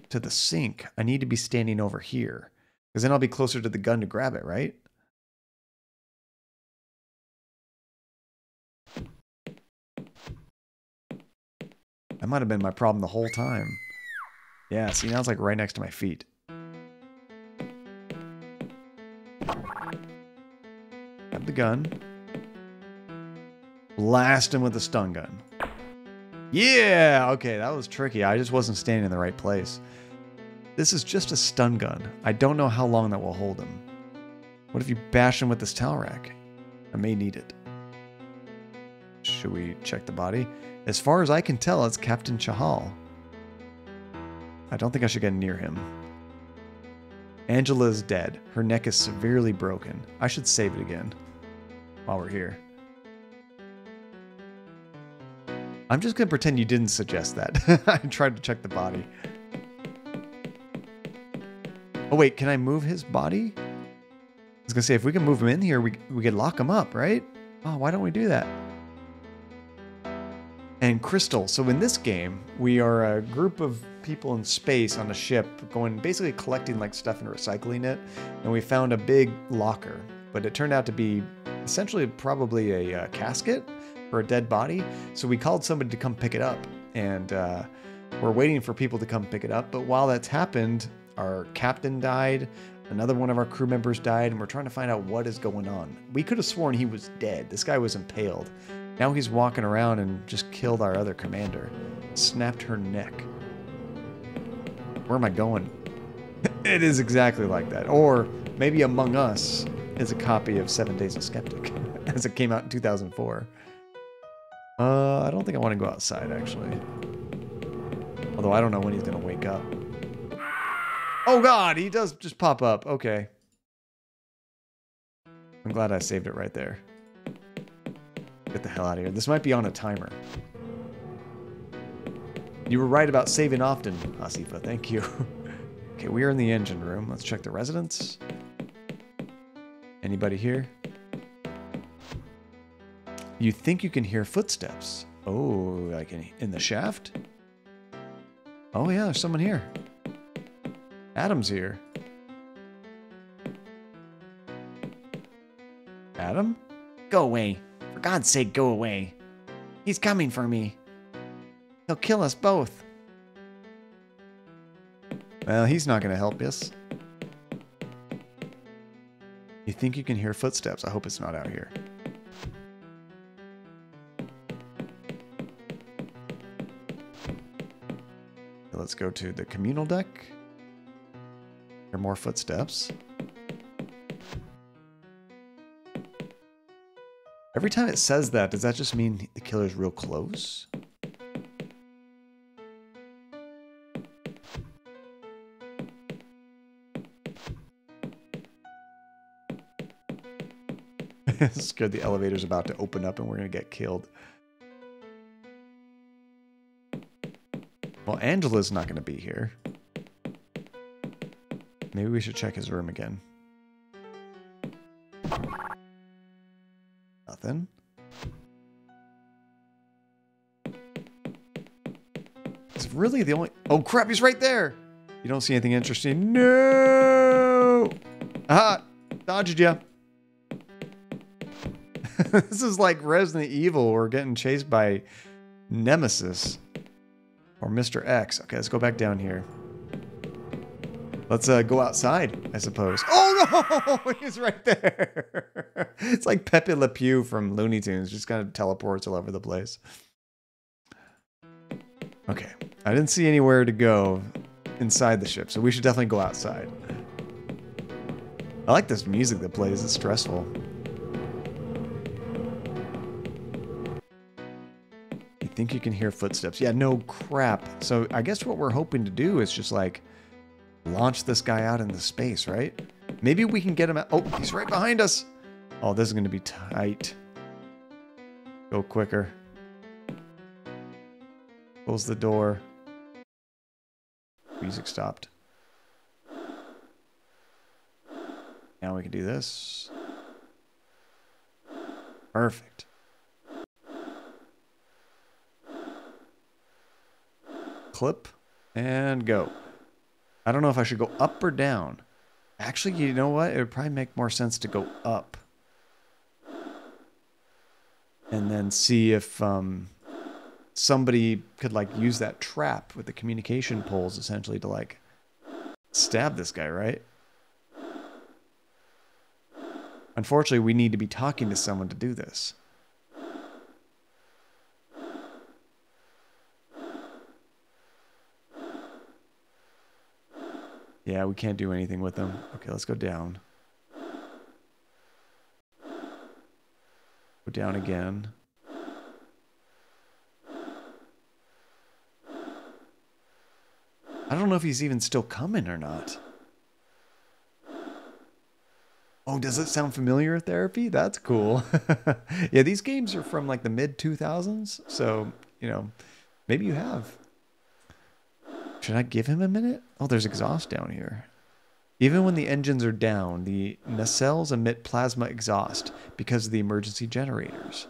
to the sink. I need to be standing over here because then I'll be closer to the gun to grab it, right? That might have been my problem the whole time. Yeah, see, now it's like right next to my feet. Grab the gun. Blast him with the stun gun. Yeah! Okay, that was tricky. I just wasn't standing in the right place. This is just a stun gun. I don't know how long that will hold him. What if you bash him with this towel rack? I may need it. Should we check the body? As far as I can tell, it's Captain Chahal. I don't think I should get near him. Angela is dead. Her neck is severely broken. I should save it again while we're here. I'm just going to pretend you didn't suggest that. I tried to check the body. Oh, wait, can I move his body? I was going to say, if we can move him in here, we, we could lock him up, right? Oh, why don't we do that? And Crystal. So in this game, we are a group of people in space on a ship going basically collecting like stuff and recycling it. And we found a big locker, but it turned out to be essentially probably a uh, casket for a dead body. So we called somebody to come pick it up. And uh, we're waiting for people to come pick it up. But while that's happened, our captain died. Another one of our crew members died, and we're trying to find out what is going on. We could have sworn he was dead. This guy was impaled. Now he's walking around and just killed our other commander. Snapped her neck. Where am I going? it is exactly like that. Or maybe Among Us is a copy of Seven Days of Skeptic, as it came out in 2004. Uh, I don't think I want to go outside, actually. Although I don't know when he's going to wake up. Oh god, he does just pop up. Okay. I'm glad I saved it right there. Get the hell out of here. This might be on a timer. You were right about saving often, Asifa. Thank you. okay, we are in the engine room. Let's check the residence. Anybody here? You think you can hear footsteps. Oh, like in, in the shaft? Oh yeah, there's someone here. Adam's here. Adam? Go away. For God's sake, go away. He's coming for me. He'll kill us both. Well, he's not going to help us. You think you can hear footsteps? I hope it's not out here. Let's go to the communal deck. Hear more footsteps. Every time it says that, does that just mean the killer's real close? good the elevator's about to open up and we're going to get killed. Well, Angela's not going to be here. Maybe we should check his room again. Nothing. It's really the only... Oh, crap, he's right there! You don't see anything interesting? No! Aha! Dodged ya. this is like Resident Evil. We're getting chased by Nemesis. Or Mr. X. Okay, let's go back down here. Let's uh, go outside, I suppose. Oh no! He's right there. it's like Pepe Le Pew from Looney Tunes. Just kind of teleports all over the place. Okay. I didn't see anywhere to go inside the ship, so we should definitely go outside. I like this music that plays. It's stressful. Think you can hear footsteps. Yeah, no crap. So I guess what we're hoping to do is just like launch this guy out into space, right? Maybe we can get him out. Oh, he's right behind us. Oh, this is going to be tight. Go quicker. Close the door. Music stopped. Now we can do this. Perfect. Clip and go. I don't know if I should go up or down. Actually, you know what? It would probably make more sense to go up. And then see if um, somebody could like use that trap with the communication poles essentially to like stab this guy, right? Unfortunately, we need to be talking to someone to do this. Yeah, we can't do anything with them. Okay, let's go down. Go down again. I don't know if he's even still coming or not. Oh, does it sound familiar, Therapy? That's cool. yeah, these games are from like the mid 2000s. So, you know, maybe you have. Should I give him a minute? Oh, there's exhaust down here. Even when the engines are down, the nacelles emit plasma exhaust because of the emergency generators.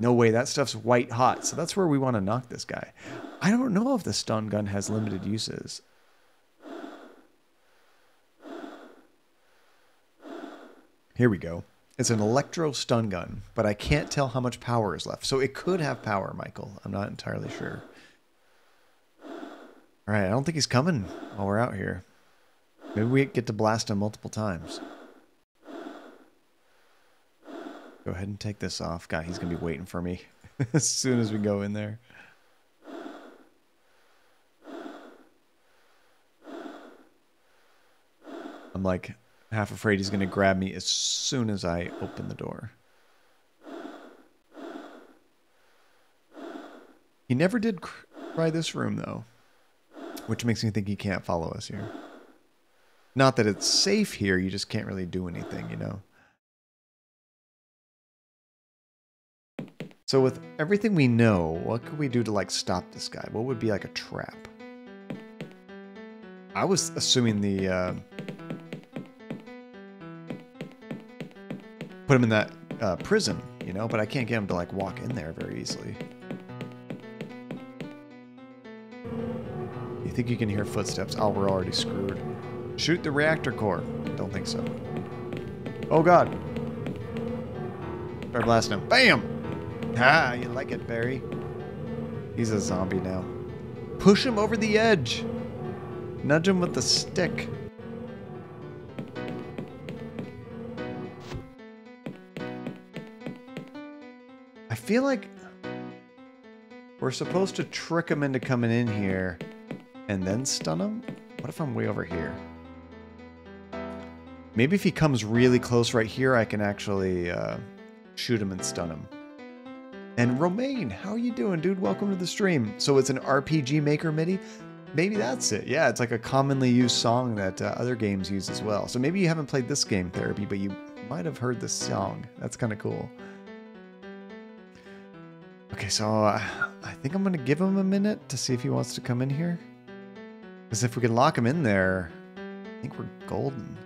No way, that stuff's white hot. So that's where we want to knock this guy. I don't know if the stun gun has limited uses. Here we go. It's an electro stun gun, but I can't tell how much power is left. So it could have power, Michael. I'm not entirely sure. All right, I don't think he's coming while we're out here. Maybe we get to blast him multiple times. Go ahead and take this off. God, he's going to be waiting for me as soon as we go in there. I'm like half afraid he's going to grab me as soon as I open the door. He never did cry this room, though, which makes me think he can't follow us here. Not that it's safe here, you just can't really do anything, you know? So with everything we know, what could we do to like stop this guy? What would be like a trap? I was assuming the uh, put him in that uh, prison, you know, but I can't get him to like walk in there very easily. Think you can hear footsteps? Oh, we're already screwed. Shoot the reactor core. Don't think so. Oh god. Start blasting him. Bam! Ah, you like it, Barry. He's a zombie now. Push him over the edge. Nudge him with the stick. I feel like we're supposed to trick him into coming in here and then stun him? What if I'm way over here? Maybe if he comes really close right here, I can actually uh, shoot him and stun him. And Romaine, how are you doing, dude? Welcome to the stream. So it's an RPG Maker MIDI? Maybe that's it. Yeah, it's like a commonly used song that uh, other games use as well. So maybe you haven't played this game, Therapy, but you might have heard this song. That's kind of cool. Okay, so uh, I think I'm going to give him a minute to see if he wants to come in here. Because if we can lock him in there, I think we're golden.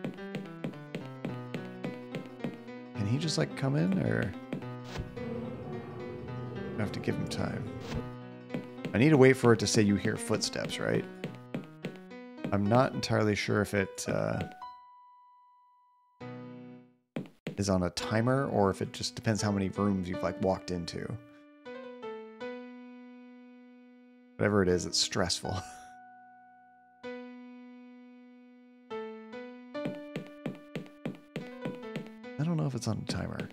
Can he just like come in or... I have to give him time. I need to wait for it to say you hear footsteps, right? I'm not entirely sure if it uh, is on a timer or if it just depends how many rooms you've like walked into. Whatever it is, it's stressful. It's on a timer.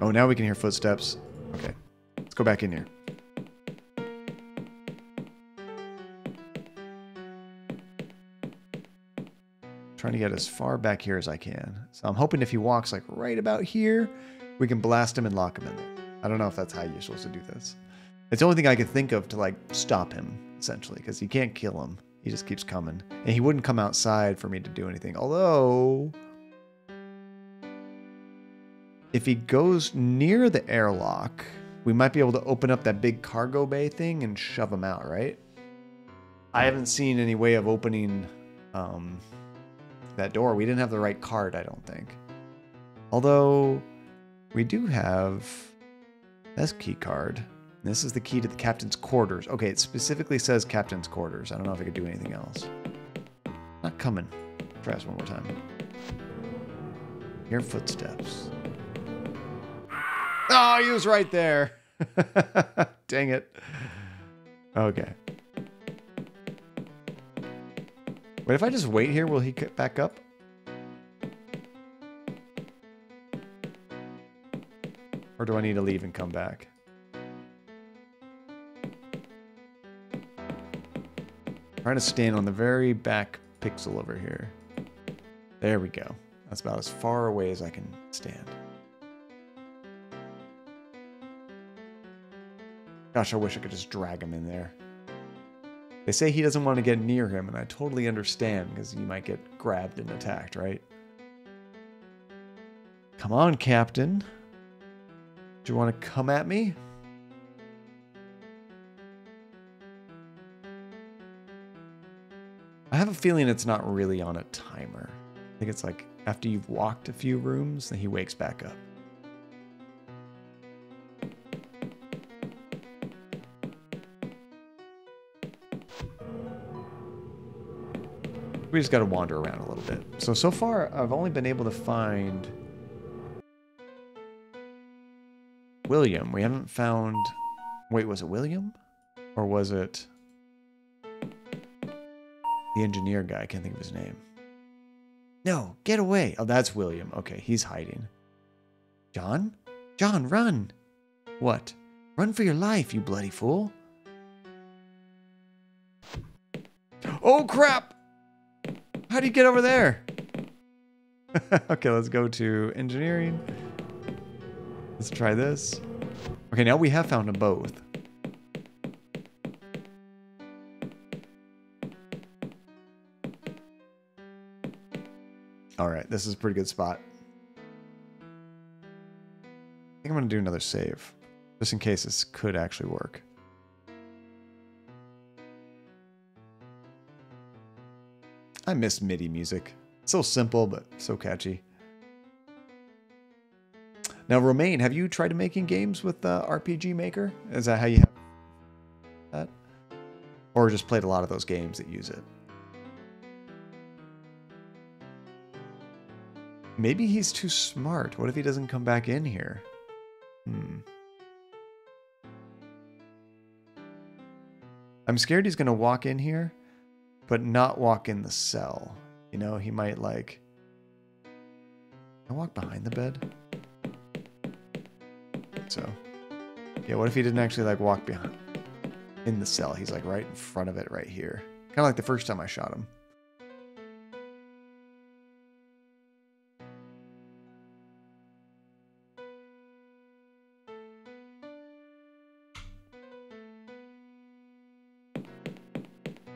Oh, now we can hear footsteps. Okay. Let's go back in here. Trying to get as far back here as I can. So I'm hoping if he walks like right about here, we can blast him and lock him in there. I don't know if that's how you're supposed to do this. It's the only thing I could think of to like stop him, essentially, because you can't kill him. He just keeps coming. And he wouldn't come outside for me to do anything. Although, if he goes near the airlock, we might be able to open up that big cargo bay thing and shove him out, right? I haven't seen any way of opening um, that door. We didn't have the right card, I don't think. Although, we do have this key card. This is the key to the captain's quarters. Okay, it specifically says captain's quarters. I don't know if I could do anything else. Not coming. Try this one more time. Hear footsteps. Oh, he was right there. Dang it. Okay. Wait, if I just wait here, will he get back up? Or do I need to leave and come back? Trying to stand on the very back pixel over here. There we go. That's about as far away as I can stand. Gosh, I wish I could just drag him in there. They say he doesn't want to get near him, and I totally understand because you might get grabbed and attacked, right? Come on, Captain. Do you want to come at me? I have a feeling it's not really on a timer. I think it's like after you've walked a few rooms, then he wakes back up. We just got to wander around a little bit. So, so far, I've only been able to find William. We haven't found... Wait, was it William? Or was it the engineer guy? I can't think of his name. No, get away. Oh, that's William. Okay, he's hiding. John? John, run! What? Run for your life, you bloody fool. Oh, crap! How do you get over there? okay, let's go to engineering. Let's try this. Okay, now we have found them both. All right, this is a pretty good spot. I think I'm going to do another save, just in case this could actually work. I miss MIDI music. So simple, but so catchy. Now, Romaine, have you tried making games with uh, RPG Maker? Is that how you have that? Or just played a lot of those games that use it? Maybe he's too smart. What if he doesn't come back in here? Hmm. I'm scared he's going to walk in here, but not walk in the cell. You know, he might like... I walk behind the bed? So, yeah, what if he didn't actually like walk behind in the cell? He's like right in front of it right here. Kind of like the first time I shot him.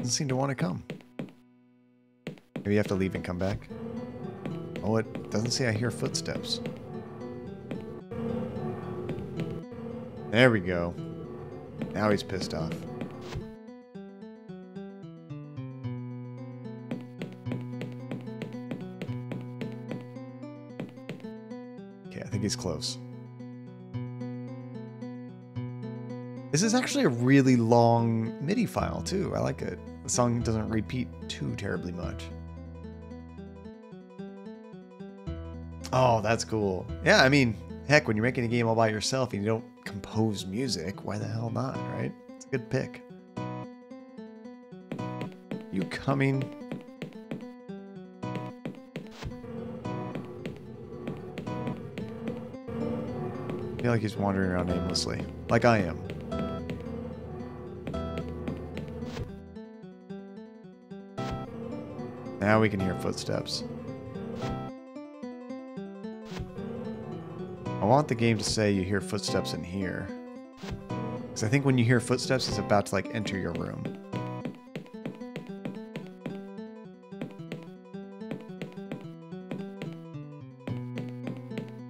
Doesn't seem to want to come. Maybe you have to leave and come back. Oh, it doesn't say I hear footsteps. There we go. Now he's pissed off. Okay, I think he's close. This is actually a really long MIDI file, too. I like it. The song doesn't repeat too terribly much. Oh, that's cool. Yeah, I mean, heck, when you're making a game all by yourself and you don't compose music, why the hell not, right? It's a good pick. You coming? I feel like he's wandering around aimlessly, like I am. Now we can hear footsteps. I want the game to say you hear footsteps in here. Because I think when you hear footsteps, it's about to like enter your room.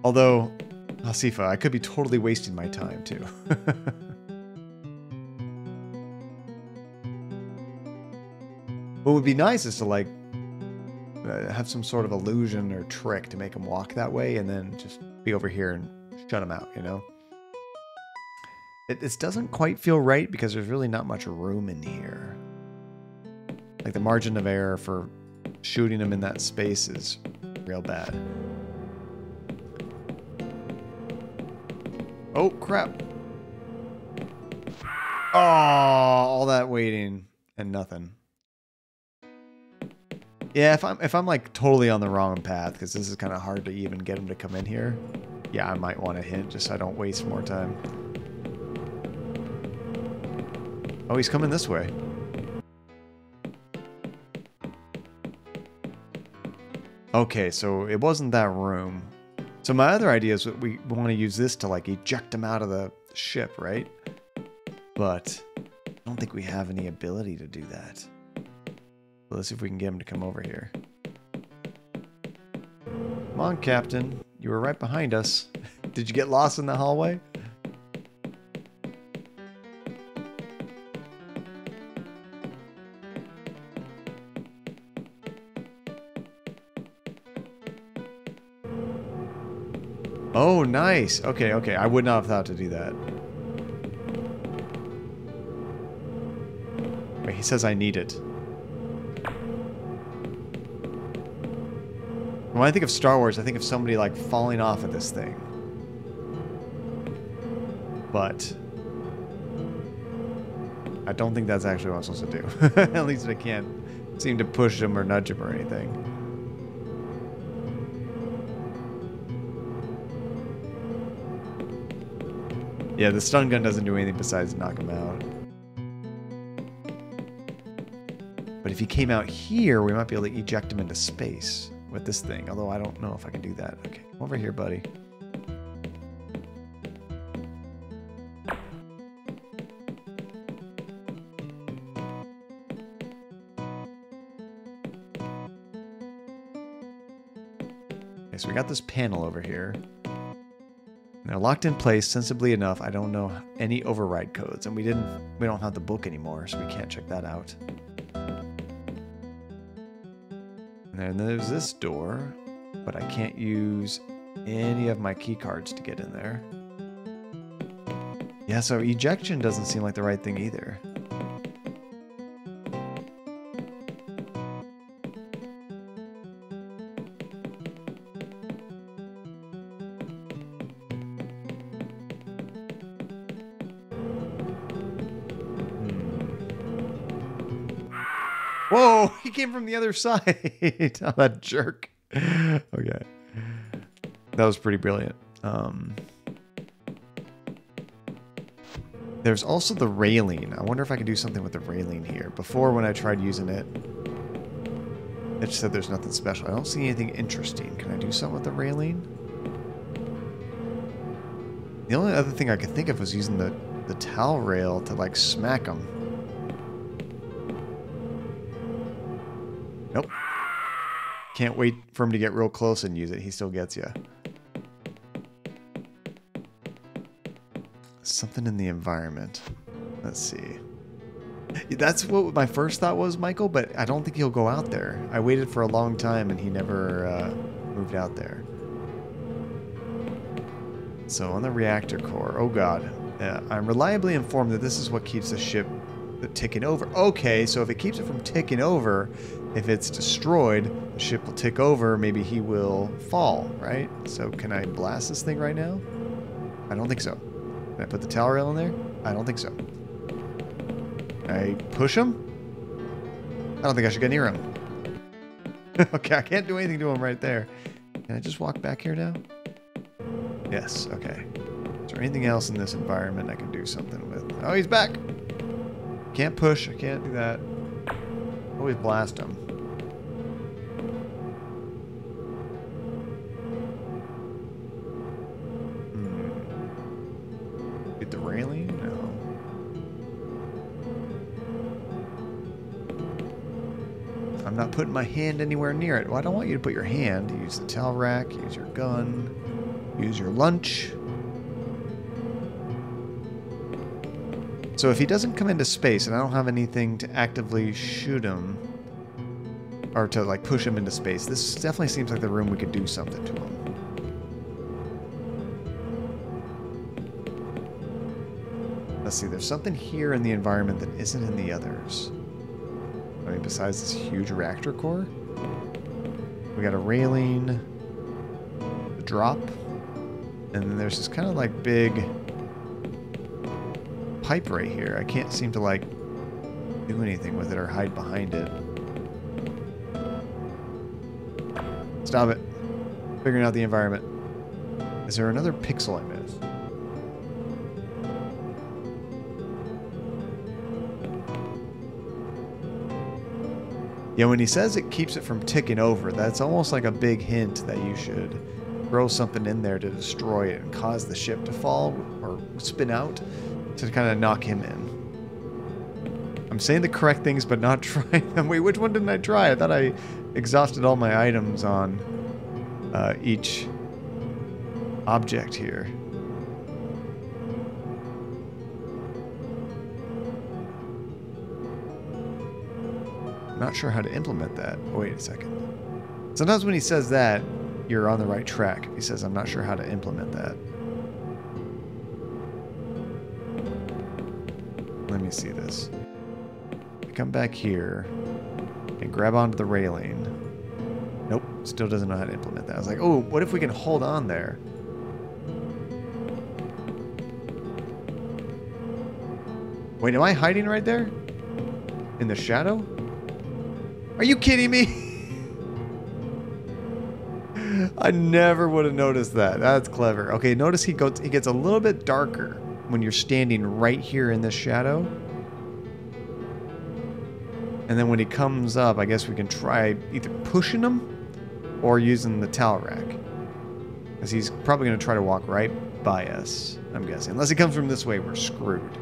Although, Hasifa, I could be totally wasting my time too. what would be nice is to like have some sort of illusion or trick to make them walk that way and then just be over here and shut them out, you know? It, this doesn't quite feel right because there's really not much room in here. Like the margin of error for shooting them in that space is real bad. Oh, crap. Oh, all that waiting and nothing. Yeah, if I'm if I'm like totally on the wrong path, because this is kind of hard to even get him to come in here. Yeah, I might want to hint just so I don't waste more time. Oh, he's coming this way. Okay, so it wasn't that room. So my other idea is that we want to use this to like eject him out of the ship, right? But I don't think we have any ability to do that. Let's see if we can get him to come over here. Come on, Captain. You were right behind us. Did you get lost in the hallway? Oh, nice. Okay, okay. I would not have thought to do that. Wait, he says I need it. When I think of Star Wars, I think of somebody like falling off of this thing. But I don't think that's actually what I'm supposed to do. At least I can't seem to push him or nudge him or anything. Yeah, the stun gun doesn't do anything besides knock him out. But if he came out here, we might be able to eject him into space with this thing. Although I don't know if I can do that. Okay, over here, buddy. Okay, so we got this panel over here. They're locked in place sensibly enough. I don't know any override codes, and we didn't. We don't have the book anymore, so we can't check that out. And then there's this door, but I can't use any of my key cards to get in there. Yeah, so ejection doesn't seem like the right thing either. Came from the other side. oh, that jerk. Okay. That was pretty brilliant. Um, there's also the railing. I wonder if I can do something with the railing here. Before, when I tried using it, it said there's nothing special. I don't see anything interesting. Can I do something with the railing? The only other thing I could think of was using the, the towel rail to, like, smack them. Can't wait for him to get real close and use it. He still gets you. Something in the environment. Let's see. That's what my first thought was, Michael, but I don't think he'll go out there. I waited for a long time and he never uh, moved out there. So on the reactor core, oh god. Uh, I'm reliably informed that this is what keeps the ship ticking over. Okay, so if it keeps it from ticking over, if it's destroyed, the ship will tick over, maybe he will fall, right? So can I blast this thing right now? I don't think so. Can I put the tower rail in there? I don't think so. Can I push him? I don't think I should get near him. okay, I can't do anything to him right there. Can I just walk back here now? Yes, okay. Is there anything else in this environment I can do something with? Oh, he's back! Can't push, I can't do that. Always blast him. Putting my hand anywhere near it. Well, I don't want you to put your hand. Use the towel rack, use your gun, use your lunch. So if he doesn't come into space and I don't have anything to actively shoot him, or to like push him into space, this definitely seems like the room we could do something to him. Let's see, there's something here in the environment that isn't in the others. I mean, besides this huge reactor core. We got a railing, a drop, and then there's this kind of like big pipe right here. I can't seem to like do anything with it or hide behind it. Stop it. Figuring out the environment. Is there another pixel I missed? Yeah, when he says it keeps it from ticking over, that's almost like a big hint that you should throw something in there to destroy it and cause the ship to fall or spin out to kind of knock him in. I'm saying the correct things, but not trying them. Wait, which one didn't I try? I thought I exhausted all my items on uh, each object here. Not sure how to implement that. Oh, wait a second. Sometimes when he says that, you're on the right track. He says, I'm not sure how to implement that. Let me see this. I come back here and grab onto the railing. Nope, still doesn't know how to implement that. I was like, oh, what if we can hold on there? Wait, am I hiding right there? In the shadow? Are you kidding me? I never would have noticed that. That's clever. Okay, notice he goes he gets a little bit darker when you're standing right here in this shadow. And then when he comes up, I guess we can try either pushing him or using the towel rack. Because he's probably going to try to walk right by us, I'm guessing. Unless he comes from this way, we're screwed.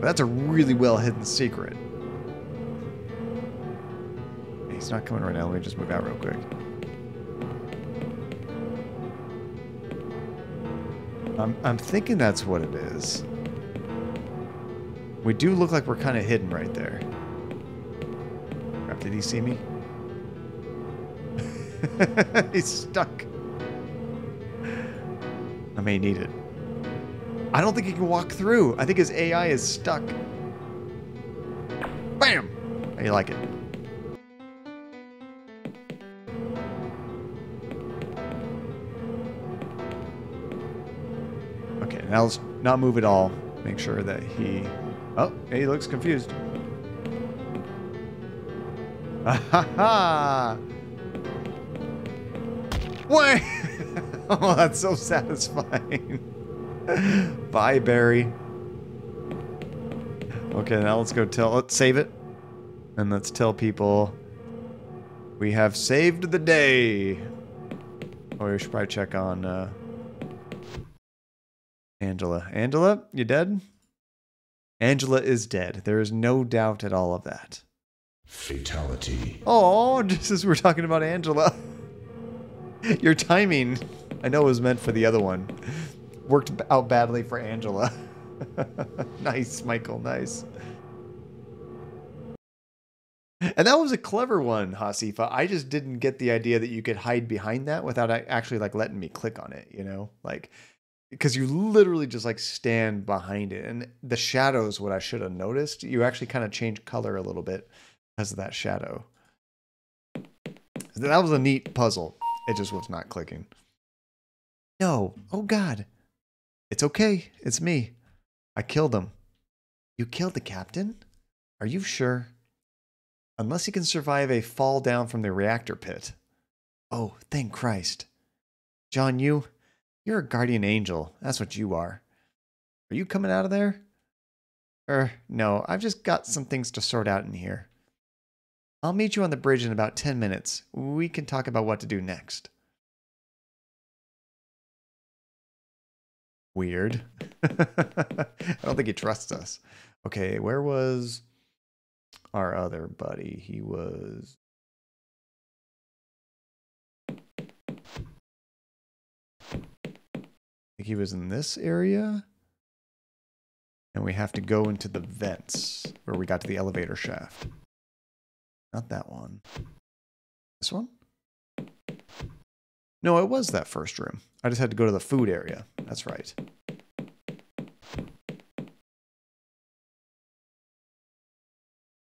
But that's a really well hidden secret. He's not coming right now. Let me just move out real quick. I'm, I'm thinking that's what it is. We do look like we're kind of hidden right there. Crap, did he see me? He's stuck. I may need it. I don't think he can walk through. I think his AI is stuck. Bam! You like it? Now let's not move at all. Make sure that he... Oh, he looks confused. Ha ha ha! What? oh, that's so satisfying. Bye, Barry. Okay, now let's go tell. Let's save it, and let's tell people we have saved the day. Oh, we should probably check on uh, Angela. Angela, you dead? Angela is dead. There is no doubt at all of that. Fatality. Oh, just as we're talking about Angela. Your timing, I know it was meant for the other one, worked out badly for Angela. nice, Michael, nice. And that was a clever one, Hasifa. I just didn't get the idea that you could hide behind that without actually like letting me click on it, you know? Like because you literally just like stand behind it and the shadows what I should have noticed. You actually kind of change color a little bit because of that shadow. That was a neat puzzle. It just was not clicking. No. Oh, God. It's okay. It's me. I killed him. You killed the captain? Are you sure? Unless he can survive a fall down from the reactor pit. Oh, thank Christ. John, you. You're a guardian angel. That's what you are. Are you coming out of there? Er, no. I've just got some things to sort out in here. I'll meet you on the bridge in about 10 minutes. We can talk about what to do next. Weird. I don't think he trusts us. Okay, where was. our other buddy? He was. I think he was in this area. And we have to go into the vents where we got to the elevator shaft. Not that one. This one? No, it was that first room. I just had to go to the food area. That's right.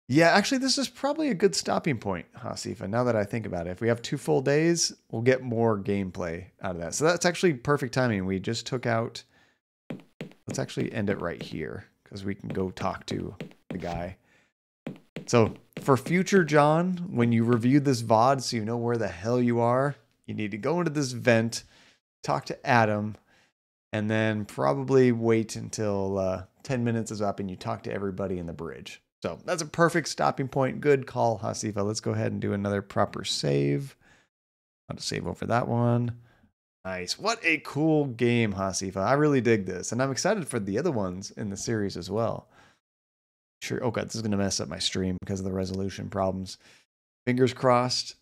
Yeah, actually, this is probably a good stopping point, Hasifa. Now that I think about it, if we have two full days, we'll get more gameplay out of that. So that's actually perfect timing. We just took out. Let's actually end it right here because we can go talk to the guy. So for future John, when you review this VOD, so you know where the hell you are, you need to go into this vent, talk to Adam, and then probably wait until uh, 10 minutes is up and you talk to everybody in the bridge. So that's a perfect stopping point. Good call, Hasifa. Let's go ahead and do another proper save. I'll just save over that one. Nice. What a cool game, Hasifa. I really dig this. And I'm excited for the other ones in the series as well. Sure. Oh, God, this is going to mess up my stream because of the resolution problems. Fingers crossed.